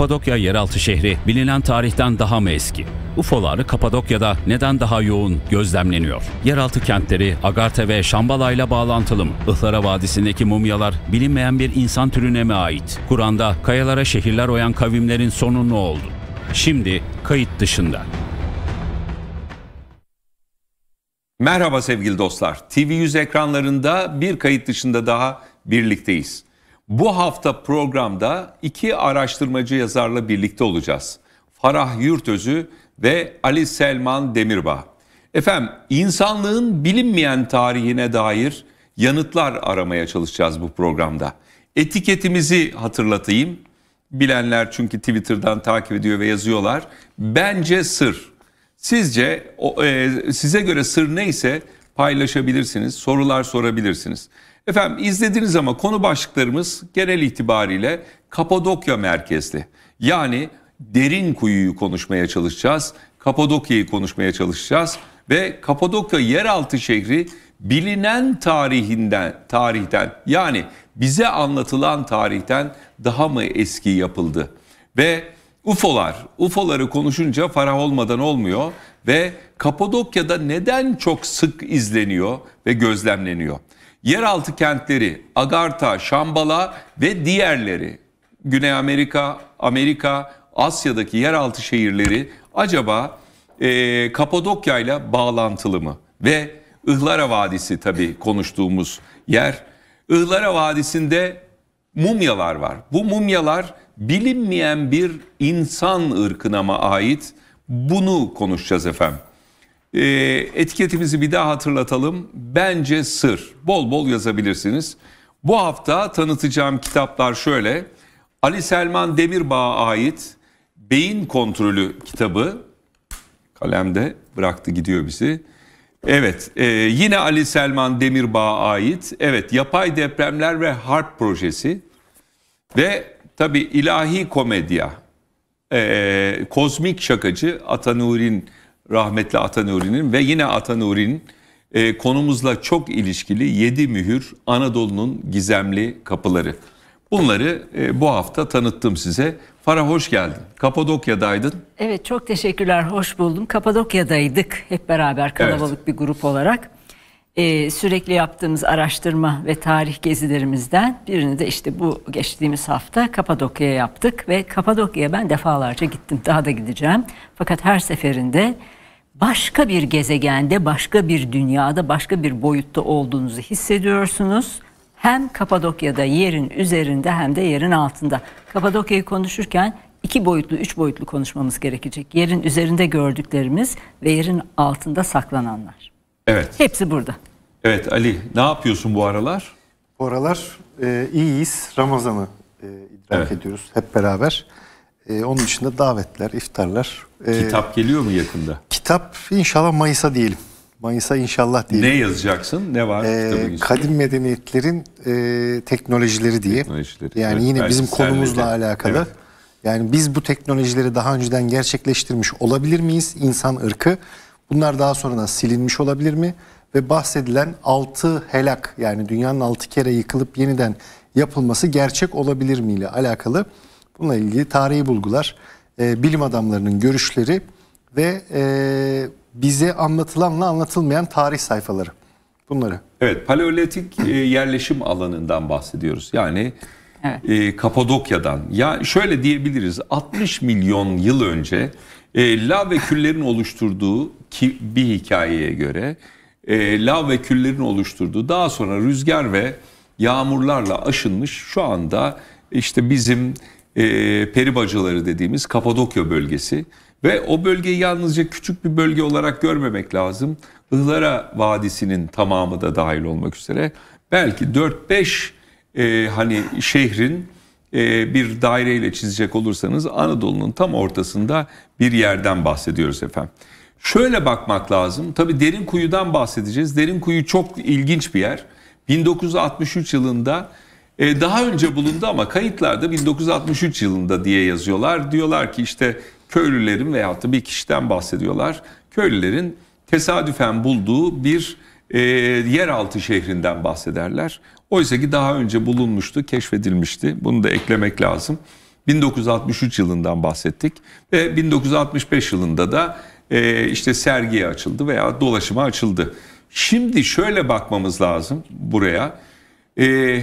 Kapadokya yeraltı şehri bilinen tarihten daha mı eski? UFO'lar Kapadokya'da neden daha yoğun gözlemleniyor? Yeraltı kentleri Agarte ve Şambala ile bağlantılı mı? Ihlara Vadisi'ndeki mumyalar bilinmeyen bir insan türüne mi ait? Kur'an'da kayalara şehirler oyan kavimlerin sonu ne oldu? Şimdi kayıt dışında. Merhaba sevgili dostlar. TV100 ekranlarında bir kayıt dışında daha birlikteyiz. Bu hafta programda iki araştırmacı yazarla birlikte olacağız. Farah Yurtözü ve Ali Selman Demirbağ. Efendim insanlığın bilinmeyen tarihine dair yanıtlar aramaya çalışacağız bu programda. Etiketimizi hatırlatayım. Bilenler çünkü Twitter'dan takip ediyor ve yazıyorlar. Bence sır. Sizce e, size göre sır neyse paylaşabilirsiniz, sorular sorabilirsiniz. Efendim izlediniz ama konu başlıklarımız genel itibariyle Kapadokya merkezli. Yani derin kuyuyu konuşmaya çalışacağız. Kapadokya'yı konuşmaya çalışacağız ve Kapadokya yeraltı şehri bilinen tarihinden tarihten yani bize anlatılan tarihten daha mı eski yapıldı? Ve UFO'lar, UFO'ları konuşunca farah olmadan olmuyor ve Kapadokya'da neden çok sık izleniyor ve gözlemleniyor? Yeraltı kentleri Agartha, Şambala ve diğerleri Güney Amerika, Amerika, Asya'daki yeraltı şehirleri acaba e, Kapadokya ile bağlantılı mı? Ve Ihlara Vadisi tabii konuştuğumuz yer. Ihlara Vadisi'nde mumyalar var. Bu mumyalar bilinmeyen bir insan ırkına mı ait? Bunu konuşacağız efendim. E, etiketimizi bir daha hatırlatalım. Bence sır. Bol bol yazabilirsiniz. Bu hafta tanıtacağım kitaplar şöyle. Ali Selman Demirbağ'a ait Beyin Kontrolü kitabı. Kalemde bıraktı gidiyor bizi. Evet e, yine Ali Selman Demirbağ'a ait. Evet yapay depremler ve harp projesi. Ve tabi ilahi komedya. E, kozmik şakacı Atanuri'nin rahmetli Atanuri'nin ve yine Atanuri'nin e, konumuzla çok ilişkili yedi mühür Anadolu'nun gizemli kapıları. Bunları e, bu hafta tanıttım size. Farah hoş geldin. Kapadokya'daydın. Evet çok teşekkürler. Hoş buldum. Kapadokya'daydık hep beraber kalabalık evet. bir grup olarak. Ee, sürekli yaptığımız araştırma ve tarih gezilerimizden birini de işte bu geçtiğimiz hafta Kapadokya'ya yaptık ve Kapadokya'ya ben defalarca gittim. Daha da gideceğim. Fakat her seferinde başka bir gezegende, başka bir dünyada, başka bir boyutta olduğunuzu hissediyorsunuz. Hem Kapadokya'da yerin üzerinde hem de yerin altında. Kapadokya'yı konuşurken iki boyutlu, üç boyutlu konuşmamız gerekecek. Yerin üzerinde gördüklerimiz ve yerin altında saklananlar. Evet. Hepsi burada. Evet Ali, ne yapıyorsun bu aralar? Bu aralar e, iyiyiz. Ramazan'ı e, idrak evet. ediyoruz hep beraber. E, onun dışında davetler, iftarlar. E, kitap geliyor mu yakında? Kitap inşallah Mayıs'a diyelim. Mayıs'a inşallah diyelim. Ne yazacaksın? Ne var? E, kadim medeniyetlerin e, teknolojileri diye. Teknolojileri. Yani evet, yine bizim konumuzla alakalı. Evet. Yani biz bu teknolojileri daha önceden gerçekleştirmiş olabilir miyiz? İnsan ırkı. Bunlar daha sonra silinmiş olabilir mi? Ve bahsedilen altı helak yani dünyanın altı kere yıkılıp yeniden yapılması gerçek olabilir mi ile alakalı bununla ilgili tarihi bulgular, e, bilim adamlarının görüşleri ve e, bize anlatılanla anlatılmayan tarih sayfaları bunları. Evet paleolitik e, yerleşim alanından bahsediyoruz. Yani evet. e, Kapadokya'dan. Ya şöyle diyebiliriz 60 milyon yıl önce e, lav ve küllerin oluşturduğu ki, bir hikayeye göre e, lav ve küllerin oluşturduğu daha sonra rüzgar ve yağmurlarla aşınmış şu anda işte bizim e, peri bacaları dediğimiz Kapadokya bölgesi ve o bölgeyi yalnızca küçük bir bölge olarak görmemek lazım. Ihlara Vadisi'nin tamamı da dahil olmak üzere belki 4-5 e, hani şehrin e, bir daireyle çizecek olursanız Anadolu'nun tam ortasında bir yerden bahsediyoruz efendim. Şöyle bakmak lazım. Tabi derin kuyudan bahsedeceğiz. Derin kuyu çok ilginç bir yer. 1963 yılında e, daha önce bulundu ama kayıtlarda 1963 yılında diye yazıyorlar. Diyorlar ki işte köylülerin veyahut da bir kişiden bahsediyorlar. Köylülerin tesadüfen bulduğu bir e, yeraltı şehrinden bahsederler. Oysa ki daha önce bulunmuştu, keşfedilmişti. Bunu da eklemek lazım. 1963 yılından bahsettik ve 1965 yılında da e, işte sergiye açıldı veya dolaşıma açıldı. Şimdi şöyle bakmamız lazım buraya. E,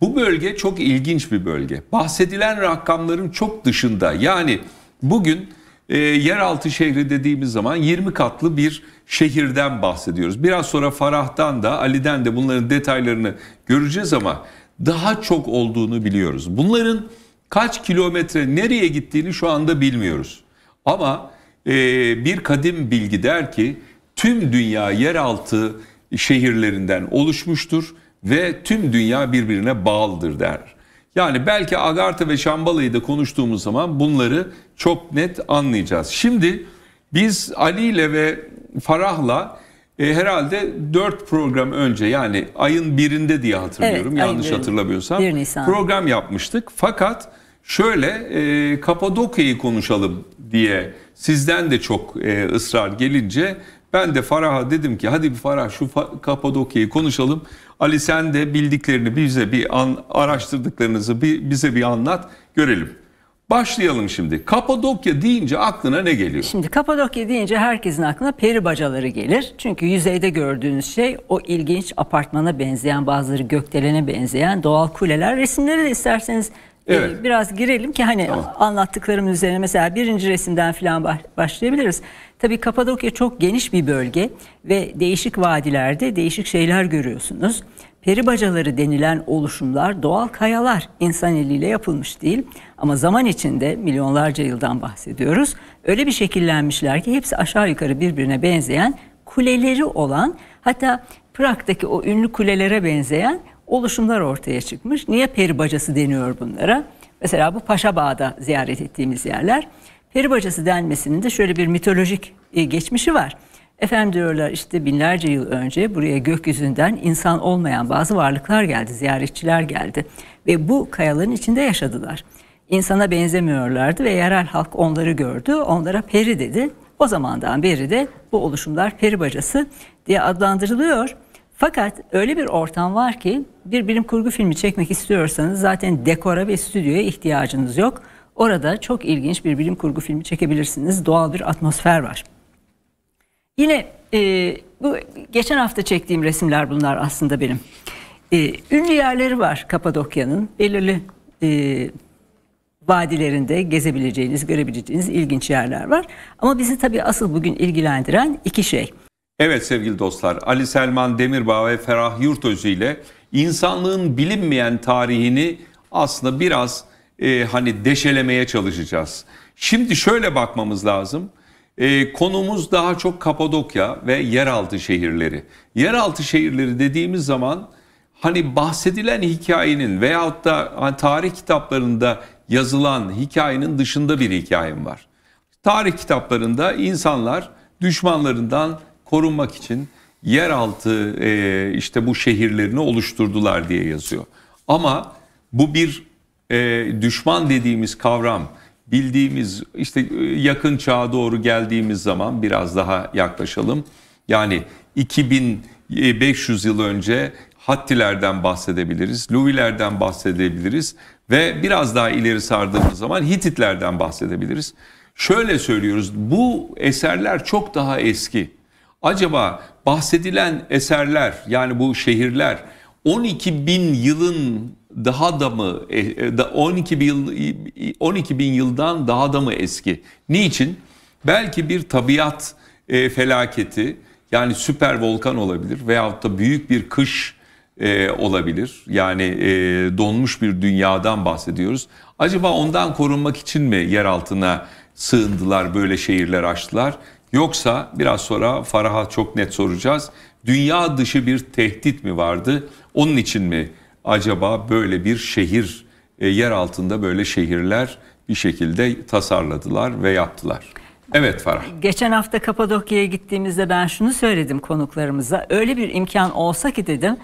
bu bölge çok ilginç bir bölge. Bahsedilen rakamların çok dışında. Yani bugün e, yeraltı şehri dediğimiz zaman 20 katlı bir şehirden bahsediyoruz. Biraz sonra Farah'tan da Ali'den de bunların detaylarını göreceğiz ama daha çok olduğunu biliyoruz. Bunların kaç kilometre nereye gittiğini şu anda bilmiyoruz. Ama e, bir kadim bilgi der ki tüm dünya yeraltı şehirlerinden oluşmuştur ve tüm dünya birbirine bağlıdır der. Yani belki Agartha ve Şambalı'yı da konuştuğumuz zaman bunları çok net anlayacağız. Şimdi biz Ali ile ve Farah'la e, herhalde 4 program önce yani ayın birinde diye hatırlıyorum evet, yanlış hatırlamıyorsam program yapmıştık. Fakat şöyle e, Kapadokya'yı konuşalım diye sizden de çok e, ısrar gelince ben de Farah'a dedim ki hadi bir Farah şu Kapadokya'yı konuşalım. Ali sen de bildiklerini bize bir an, araştırdıklarınızı bir, bize bir anlat görelim. Başlayalım şimdi. Kapadokya deyince aklına ne geliyor? Şimdi Kapadokya deyince herkesin aklına peri bacaları gelir. Çünkü yüzeyde gördüğünüz şey o ilginç apartmana benzeyen bazıları gökdelene benzeyen doğal kuleler. Resimleri de isterseniz evet. biraz girelim ki hani tamam. anlattıklarım üzerine mesela birinci resimden falan başlayabiliriz. Tabii Kapadokya çok geniş bir bölge ve değişik vadilerde değişik şeyler görüyorsunuz. Peri bacaları denilen oluşumlar doğal kayalar insan eliyle yapılmış değil ama zaman içinde milyonlarca yıldan bahsediyoruz. Öyle bir şekillenmişler ki hepsi aşağı yukarı birbirine benzeyen kuleleri olan hatta Prag'daki o ünlü kulelere benzeyen oluşumlar ortaya çıkmış. Niye peri bacası deniyor bunlara? Mesela bu Paşa Bağ'da ziyaret ettiğimiz yerler. Peri bacası denmesinin de şöyle bir mitolojik e, geçmişi var. Efendim diyorlar işte binlerce yıl önce buraya gökyüzünden insan olmayan bazı varlıklar geldi, ziyaretçiler geldi. Ve bu kayaların içinde yaşadılar. İnsana benzemiyorlardı ve yerel halk onları gördü, onlara peri dedi. O zamandan beri de bu oluşumlar peri bacası diye adlandırılıyor. Fakat öyle bir ortam var ki bir bilim kurgu filmi çekmek istiyorsanız zaten dekora ve stüdyoya ihtiyacınız yok. Orada çok ilginç bir bilim kurgu filmi çekebilirsiniz. Doğal bir atmosfer var. Yine e, bu geçen hafta çektiğim resimler bunlar aslında benim. E, ünlü yerleri var Kapadokya'nın. Belirli e, vadilerinde gezebileceğiniz, görebileceğiniz ilginç yerler var. Ama bizi tabii asıl bugün ilgilendiren iki şey. Evet sevgili dostlar, Ali Selman Demirbağ ve Ferah Yurtözü ile insanlığın bilinmeyen tarihini aslında biraz e, hani deşelemeye çalışacağız. Şimdi şöyle bakmamız lazım. E, konumuz daha çok Kapadokya ve yeraltı şehirleri. Yeraltı şehirleri dediğimiz zaman hani bahsedilen hikayenin veyahut da hani tarih kitaplarında yazılan hikayenin dışında bir hikayem var. Tarih kitaplarında insanlar düşmanlarından korunmak için yeraltı e, işte bu şehirlerini oluşturdular diye yazıyor. Ama bu bir e, düşman dediğimiz kavram bildiğimiz işte e, yakın çağa doğru geldiğimiz zaman biraz daha yaklaşalım. Yani 2500 yıl önce Hattilerden bahsedebiliriz, Luvilerden bahsedebiliriz ve biraz daha ileri sardığımız zaman Hititlerden bahsedebiliriz. Şöyle söylüyoruz bu eserler çok daha eski. Acaba bahsedilen eserler yani bu şehirler 12 bin yılın daha da mı 12 e, bin yıl 12 bin yıldan daha da mı eski? Niçin? Belki bir tabiat e, felaketi yani süper volkan olabilir veyahut da büyük bir kış e, olabilir. Yani e, donmuş bir dünyadan bahsediyoruz. Acaba ondan korunmak için mi yer altına sığındılar böyle şehirler açtılar? Yoksa biraz sonra Farah'a çok net soracağız. Dünya dışı bir tehdit mi vardı? Onun için mi acaba böyle bir şehir e, yer altında böyle şehirler bir şekilde tasarladılar ve yaptılar? Evet Farah. Geçen hafta Kapadokya'ya gittiğimizde ben şunu söyledim konuklarımıza. Öyle bir imkan olsa ki dedim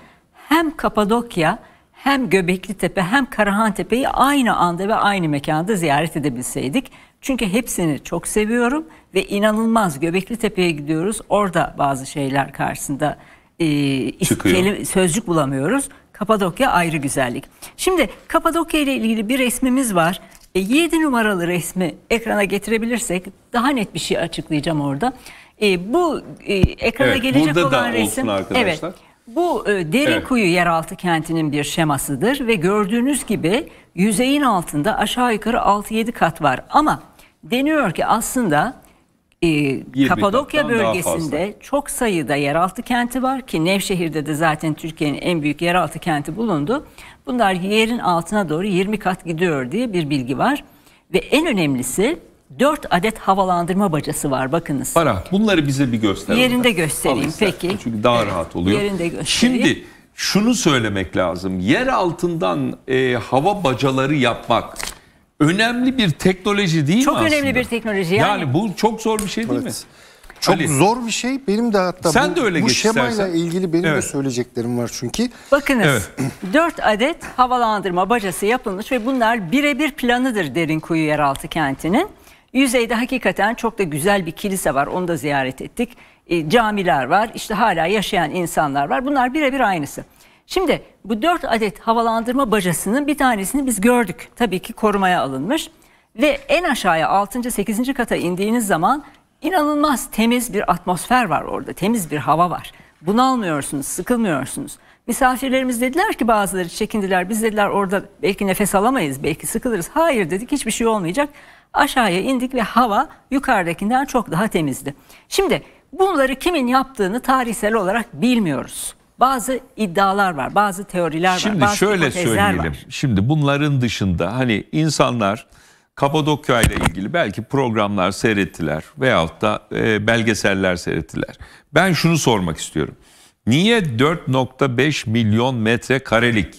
hem Kapadokya hem Göbekli Tepe hem Karahan Tepe'yi aynı anda ve aynı mekanda ziyaret edebilseydik. Çünkü hepsini çok seviyorum ve inanılmaz Göbekli Tepe'ye gidiyoruz. Orada bazı şeyler karşısında e, Çıkıyor. sözcük bulamıyoruz. Kapadokya ayrı güzellik. Şimdi Kapadokya ile ilgili bir resmimiz var. E, 7 numaralı resmi ekrana getirebilirsek daha net bir şey açıklayacağım orada. E, bu e, ekrana Evet, gelecek olan resim evet. Bu e, Derinkuyu yeraltı kentinin bir şemasıdır ve gördüğünüz gibi yüzeyin altında aşağı yukarı 6-7 kat var. Ama deniyor ki aslında e, Kapadokya bölgesinde çok sayıda yeraltı kenti var ki Nevşehir'de de zaten Türkiye'nin en büyük yeraltı kenti bulundu. Bunlar yerin altına doğru 20 kat gidiyor diye bir bilgi var. Ve en önemlisi 4 adet havalandırma bacası var bakınız. Para bunları bize bir göster. Yerinde göstereyim, Al peki. Çünkü daha rahat oluyor. Yerinde göstereyim. Şimdi şunu söylemek lazım. Yer altından e, hava bacaları yapmak önemli bir teknoloji değil Çok mi aslında? önemli bir teknoloji. Yani, Yani- bu çok zor bir şey değil Evet. mi? Çok Ali. zor bir şey. Benim de hatta Sen bu, de öyle bu şemayla istersen. ilgili benim de Evet. söyleyeceklerim var çünkü. Bakınız Evet. 4 adet havalandırma bacası yapılmış ve bunlar birebir planıdır Derinkuyu yeraltı kentinin. Yüzeyde hakikaten çok da güzel bir kilise var onu da ziyaret ettik. E, camiler var işte hala yaşayan insanlar var bunlar birebir aynısı. Şimdi bu 4 adet havalandırma bacasının bir tanesini biz gördük. Tabii ki korumaya alınmış ve en aşağıya 6. 8. kata indiğiniz zaman inanılmaz temiz bir atmosfer var orada. Temiz bir hava var. Bunalmıyorsunuz, sıkılmıyorsunuz. Misafirlerimiz dediler ki bazıları çekindiler. Biz dediler orada belki nefes alamayız, belki sıkılırız. Hayır dedik hiçbir şey olmayacak. Aşağıya indik ve hava yukarıdakinden çok daha temizdi. Şimdi bunları kimin yaptığını tarihsel olarak bilmiyoruz. Bazı iddialar var, bazı teoriler var, Şimdi bazı şöyle söyleyelim. var. Şimdi bunların dışında hani insanlar Kapadokya ile ilgili belki programlar seyrettiler veyahut da e, belgeseller seyrettiler. Ben şunu sormak istiyorum. Niye 4.5 milyon metrekarelik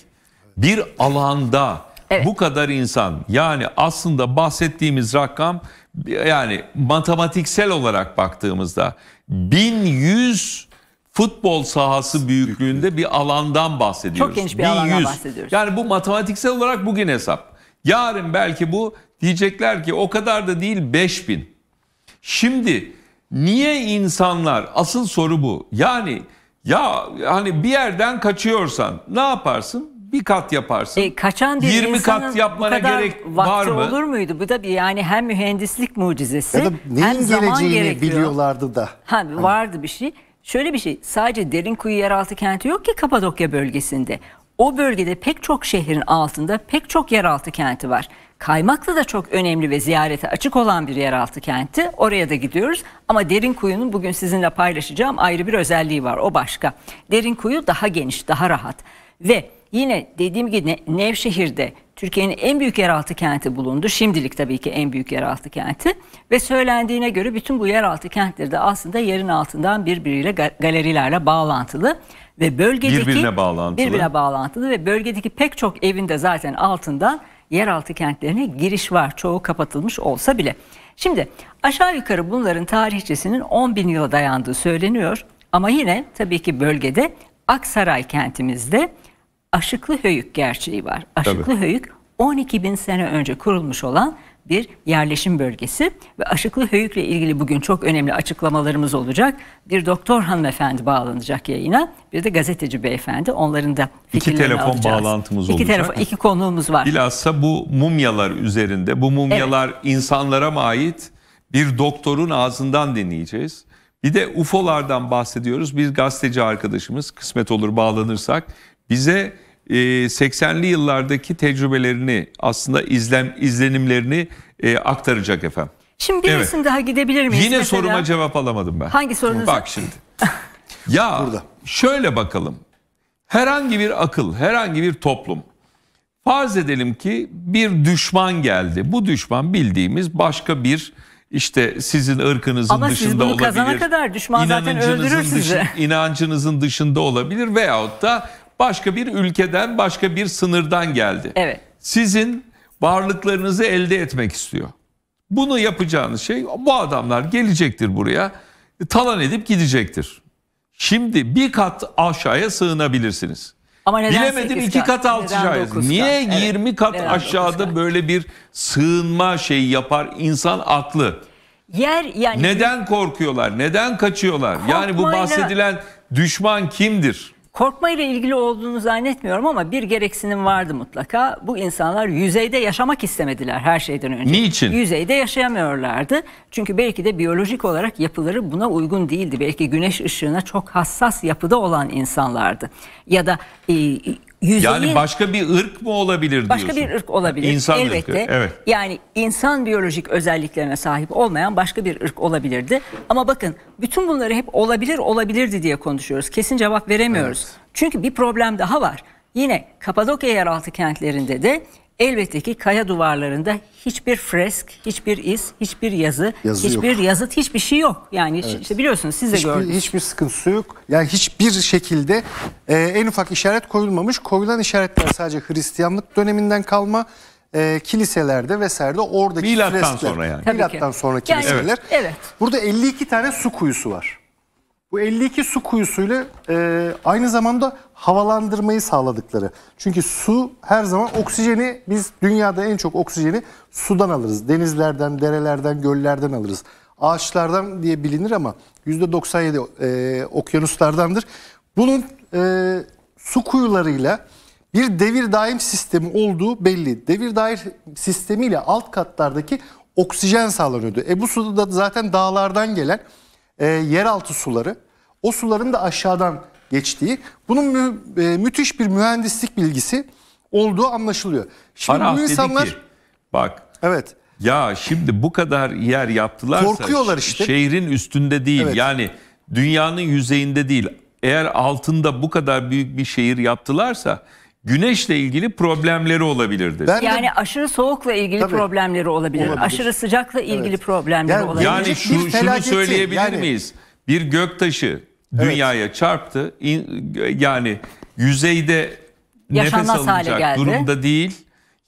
bir alanda Evet. bu kadar insan yani aslında bahsettiğimiz rakam yani matematiksel olarak baktığımızda 1100 futbol sahası büyüklüğünde bir alandan bahsediyoruz. Çok geniş bir alandan 1100. bahsediyoruz. Yani bu matematiksel olarak bugün hesap. Yarın belki bu diyecekler ki o kadar da değil 5000. Şimdi niye insanlar asıl soru bu. Yani ya hani bir yerden kaçıyorsan ne yaparsın? Bir kat yaparsın. E, kaçan bir 20 insanın kat bu yapmana kadar gerek vakti var mı? olur muydu? Bu da bir yani hem mühendislik mucizesi Ya da hem neyin zaman geleceğini gerekiyor. biliyorlardı da. Ha, vardı bir şey. Şöyle bir şey sadece Derinkuyu yeraltı kenti yok ki Kapadokya bölgesinde. O bölgede pek çok şehrin altında pek çok yeraltı kenti var. Kaymaklı da çok önemli ve ziyarete açık olan bir yeraltı kenti. Oraya da gidiyoruz. Ama Derinkuyu'nun bugün sizinle paylaşacağım ayrı bir özelliği var. O başka. Derinkuyu daha geniş, daha rahat. Ve yine dediğim gibi Ne- Nevşehir'de Türkiye'nin en büyük yeraltı kenti bulundu. Şimdilik tabii ki en büyük yeraltı kenti. Ve söylendiğine göre bütün bu yeraltı kentleri de aslında yerin altından birbiriyle ga- galerilerle bağlantılı. Ve bölgedeki Birbirine bağlantılı. birbirine bağlantılı ve bölgedeki pek çok evinde zaten altından yeraltı kentlerine giriş var. Çoğu kapatılmış olsa bile. Şimdi aşağı yukarı bunların tarihçesinin 10 bin yıla dayandığı söyleniyor. Ama yine tabii ki bölgede Aksaray kentimizde Aşıklı Höyük gerçeği var. Aşıklı Höyük 12 bin sene önce kurulmuş olan bir yerleşim bölgesi ve Aşıklı Höyük'le ilgili bugün çok önemli açıklamalarımız olacak. Bir doktor hanımefendi bağlanacak yayına, bir de gazeteci beyefendi. Onların da fikirlerini telefon alacağız. bağlantımız iki olacak. Telefon, iki konuğumuz var. Bilhassa bu mumyalar üzerinde, bu mumyalar insanlara mı ait bir doktorun ağzından dinleyeceğiz. Bir de UFO'lardan bahsediyoruz. Bir gazeteci arkadaşımız kısmet olur bağlanırsak bize 80'li yıllardaki tecrübelerini aslında izlem izlenimlerini e, aktaracak efendim. Şimdi birisini Evet. daha gidebilir miyiz? Yine Mesela- soruma cevap alamadım ben. Hangi sorunuza? Bak şimdi. Ya Burada. şöyle bakalım. Herhangi bir akıl, herhangi bir toplum. Farz edelim ki bir düşman geldi. Bu düşman bildiğimiz başka bir işte sizin ırkınızın Ama siz dışında bunu olabilir. kazana kadar düşman zaten İnancınızın öldürür sizi. dışı- inancınızın dışında olabilir veyahut da başka bir ülkeden, başka bir sınırdan geldi. Evet. Sizin varlıklarınızı elde etmek istiyor. Bunu yapacağınız şey bu adamlar gelecektir buraya talan edip gidecektir. Şimdi bir kat aşağıya sığınabilirsiniz. Ama neden Bilemedim iki kat? kat kat? Niye Evet. 20 kat Neden aşağıda kat? böyle bir sığınma şeyi yapar insan aklı? Yer yani Neden korkuyorlar? Neden kaçıyorlar? Yani bu Korkmayla- bahsedilen düşman kimdir? Korkmayla ilgili olduğunu zannetmiyorum ama bir gereksinim vardı mutlaka. Bu insanlar yüzeyde yaşamak istemediler her şeyden önce. Niçin? Yüzeyde yaşayamıyorlardı. Çünkü belki de biyolojik olarak yapıları buna uygun değildi. Belki güneş ışığına çok hassas yapıda olan insanlardı. Ya da e, yüzeyi... Yani başka bir ırk mı olabilir Başka diyorsun? bir ırk olabilir. İnsan Elbette. ırkı. Evet. Yani insan biyolojik özelliklerine sahip olmayan başka bir ırk olabilirdi. Ama bakın bütün bunları hep olabilir olabilirdi diye konuşuyoruz. Kesin cevap veremiyoruz. Çünkü bir problem daha var. Yine Kapadokya yeraltı kentlerinde de elbette ki kaya duvarlarında hiçbir fresk, hiçbir iz, hiçbir yazı, Yazı hiçbir yok. yazıt, hiçbir şey yok. Yani işte biliyorsunuz siz de Hiçbir, gördünüz. hiçbir sıkıntısı yok. Yani hiçbir şekilde e, en ufak işaret koyulmamış. Koyulan işaretler sadece Hristiyanlık döneminden kalma. E, kiliselerde vesaire de oradaki Milattan freskler. sonra yani. Tabii Milattan ki. sonra Yani, kiliseler. evet. Burada 52 tane su kuyusu var. Bu 52 su kuyusuyla e, aynı zamanda havalandırmayı sağladıkları. Çünkü su her zaman oksijeni biz dünyada en çok oksijeni sudan alırız. Denizlerden, derelerden, göllerden alırız. Ağaçlardan diye bilinir ama %97 e, okyanuslardandır. Bunun e, su kuyularıyla bir devir daim sistemi olduğu belli. Devir daim sistemiyle alt katlardaki oksijen sağlanıyordu. E bu su da zaten dağlardan gelen e, yeraltı suları. O suların da aşağıdan geçtiği. Bunun mü- e, müthiş bir mühendislik bilgisi olduğu anlaşılıyor. Şimdi Araf bu dedi insanlar ki bak evet ya şimdi bu kadar yer yaptılarsa Korkuyorlar işte. şehrin üstünde değil Evet. yani dünyanın yüzeyinde değil. Eğer altında bu kadar büyük bir şehir yaptılarsa güneşle ilgili problemleri olabilirdi. ben de- Yani aşırı soğukla ilgili Tabii. problemleri olabilir. Olabilir. Aşırı sıcakla ilgili Evet. problemleri Yani- olabilir. Yani Gelecek şu, şunu felaketi, söyleyebilir yani- miyiz? Bir göktaşı dünyaya çarptı. İn- yani yüzeyde nefes Yaşanmaz hale alınacak geldi. durumda değil.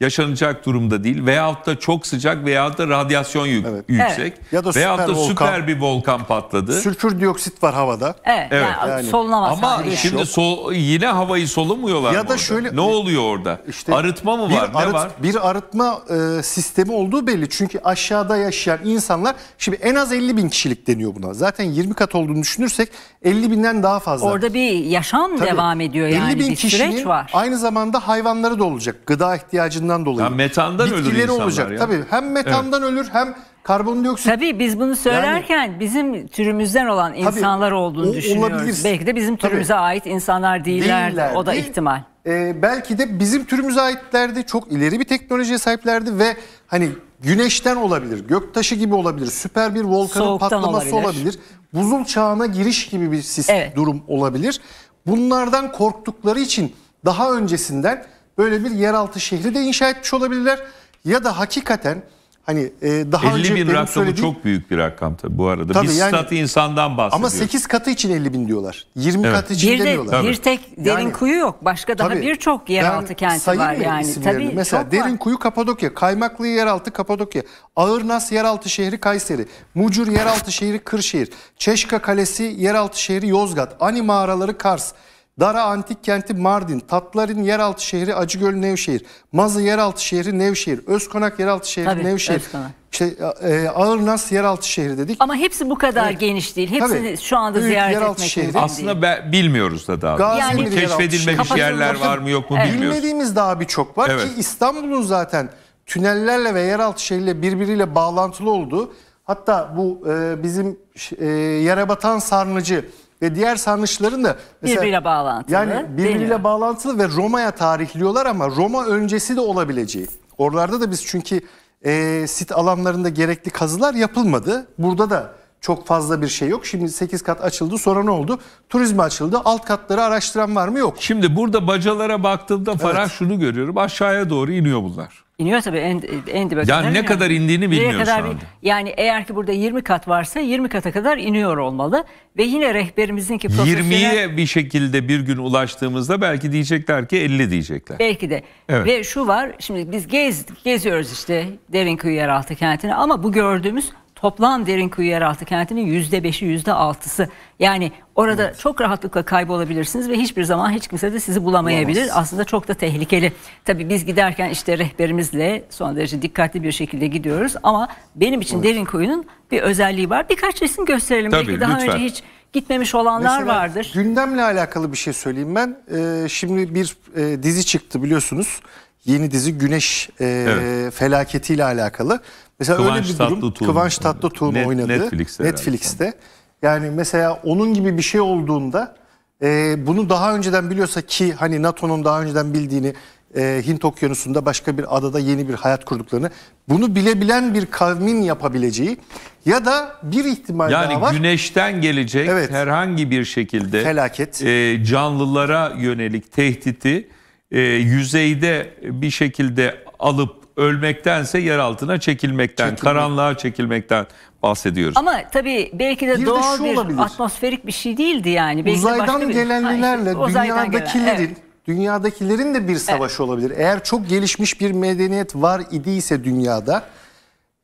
Yaşanacak durumda değil. Veyahut da çok sıcak veyahut da radyasyon yük- Evet. yüksek. Evet. Ya da veyahut süper da volkan. süper bir volkan patladı. sülfür dioksit var havada. Evet, Evet. yani, Yani- solunamaz Ama şimdi sol, yine havayı solumuyorlar Ya mı da orada? şöyle- ne oluyor orada? İşte Arıtma mı bir var? ne arıt- var? Bir arıtma e, sistemi olduğu belli. Çünkü aşağıda yaşayan insanlar şimdi en az 50 bin kişilik deniyor buna. Zaten 20 kat olduğunu düşünürsek 50 binden daha fazla. Orada bir yaşam Tabii, devam ediyor yani 50 bin bir kişinin süreç var. Aynı zamanda hayvanları da olacak. Gıda ihtiyacından dolayı. Ya metandan ölür Bitkileri insanlar olacak. ya. Tabii hem metandan ölür hem karbondioksit. Tabii biz bunu söylerken bizim türümüzden olan insanlar olduğunu o- düşünüyoruz. olabilir. Belki de bizim Tabii. türümüze ait insanlar değillerdi. O da Değillerdi. ihtimal. Ee, belki de bizim türümüze aitlerdi. Çok ileri bir teknolojiye sahiplerdi ve hani güneşten olabilir, göktaşı gibi olabilir, süper bir volkanın Soğuktan patlaması olabilir. olabilir. Buzul çağına giriş gibi bir sis- Evet. durum olabilir. Bunlardan korktukları için daha öncesinden böyle bir yeraltı şehri de inşa etmiş olabilirler. Ya da hakikaten hani e, daha 50 önce bin benim rakamı söylediğim- çok büyük bir rakam tabii bu arada. Tabii bir yani- stat insandan bahsediyoruz. ama 8 katı için 50 bin diyorlar. 20 Evet. katı için Bir de demiyorlar. bir tek derin Yani- kuyu yok. Başka daha birçok yeraltı Ben kenti var yani. isimlerini? Tabii Mesela Derin var. Kuyu Kapadokya, Kaymaklı Yeraltı Kapadokya, Ağırnas Yeraltı Şehri Kayseri, Mucur Yeraltı Şehri Kırşehir, Çeşka Kalesi Yeraltı Şehri Yozgat, Ani Mağaraları Kars, Dara Antik Kenti Mardin, Tatların Yeraltı Şehri Acıgöl Nevşehir, Mazı Yeraltı Şehri Nevşehir, Özkonak Yeraltı Şehri Tabii, Nevşehir, Özkonak. işte, e, Ağırnas Yeraltı Şehri dedik. Ama hepsi bu kadar Evet. geniş değil. Hepsini Tabii. şu anda Büyük ziyaret yeraltı etmek şehri. Aslında ben, bilmiyoruz da daha. Gazi Yani- Keşfedilmemiş yerler var mı yok mu Evet. bilmiyoruz. Bilmediğimiz daha birçok var Evet. ki İstanbul'un zaten tünellerle ve yeraltı şehirle birbiriyle bağlantılı olduğu hatta bu e, bizim e, yere batan sarnıcı ve diğer sarnıçların da mesela- Birbiriyle bağlantılı Yani birbiriyle deniyor. bağlantılı ve Roma'ya tarihliyorlar ama Roma öncesi de olabileceği. Oralarda da biz çünkü e, sit alanlarında gerekli kazılar yapılmadı. Burada da çok fazla bir şey yok. Şimdi 8 kat açıldı sonra ne oldu? Turizme açıldı. Alt katları araştıran var mı? Yok. Şimdi burada bacalara baktığımda Farah Evet. şunu görüyorum. Aşağıya doğru iniyor bunlar. İniyor tabii en, en dibe Yani kadar ne iniyor. kadar indiğini bilmiyoruz kadar şu anda. Yani eğer ki burada 20 kat varsa 20 kata kadar iniyor olmalı. Ve yine rehberimizinki profesyonel 20'ye bir şekilde bir gün ulaştığımızda belki diyecekler ki 50 diyecekler. belki de. Evet. Ve şu var şimdi biz gezdik, geziyoruz işte Derinkuyu Yeraltı Kenti'ni ama bu gördüğümüz toplam Derinkuyu Yeraltı Kenti'nin yüzde beşi yüzde altısı. Yani orada çok rahatlıkla kaybolabilirsiniz ve hiçbir zaman hiç kimse de sizi bulamayabilir. Bulamaz. Aslında çok da tehlikeli. Tabii biz giderken işte rehberimizle son derece dikkatli bir şekilde gidiyoruz ama benim için Derinkuyu'nun bir özelliği var. Birkaç resim gösterelim. Tabii, Belki daha lütfen. önce hiç Gitmemiş olanlar Mesela vardır. Gündemle alakalı bir şey söyleyeyim ben. Ee, şimdi bir e, dizi çıktı biliyorsunuz. Yeni dizi Güneş e, evet. felaketiyle alakalı. Mesela Kıvanç öyle bir durum. Tatlıtuğ, Kıvanç Tatlıtuğ'un Net, oynadığı Netflix'te. Netflix'te. Yani mesela onun gibi bir şey olduğunda e, bunu daha önceden biliyorsa ki hani NATO'nun daha önceden bildiğini e, Hint Okyanusu'nda başka bir adada yeni bir hayat kurduklarını bunu bilebilen bir kavmin yapabileceği ya da bir ihtimal yani daha var. Yani güneşten gelecek evet. herhangi bir şekilde felaket e, canlılara yönelik tehditi e, yüzeyde bir şekilde alıp ölmektense yer altına çekilmekten, Çekilmek. karanlığa çekilmekten bahsediyoruz. Ama tabii belki de bir doğal de bir olabilir. atmosferik bir şey değildi yani. Belki uzaydan gelenlerle ha işte, dünyadakilerin gelen, evet. dünyadakilerin de bir savaşı evet. olabilir. Eğer çok gelişmiş bir medeniyet var idiyse dünyada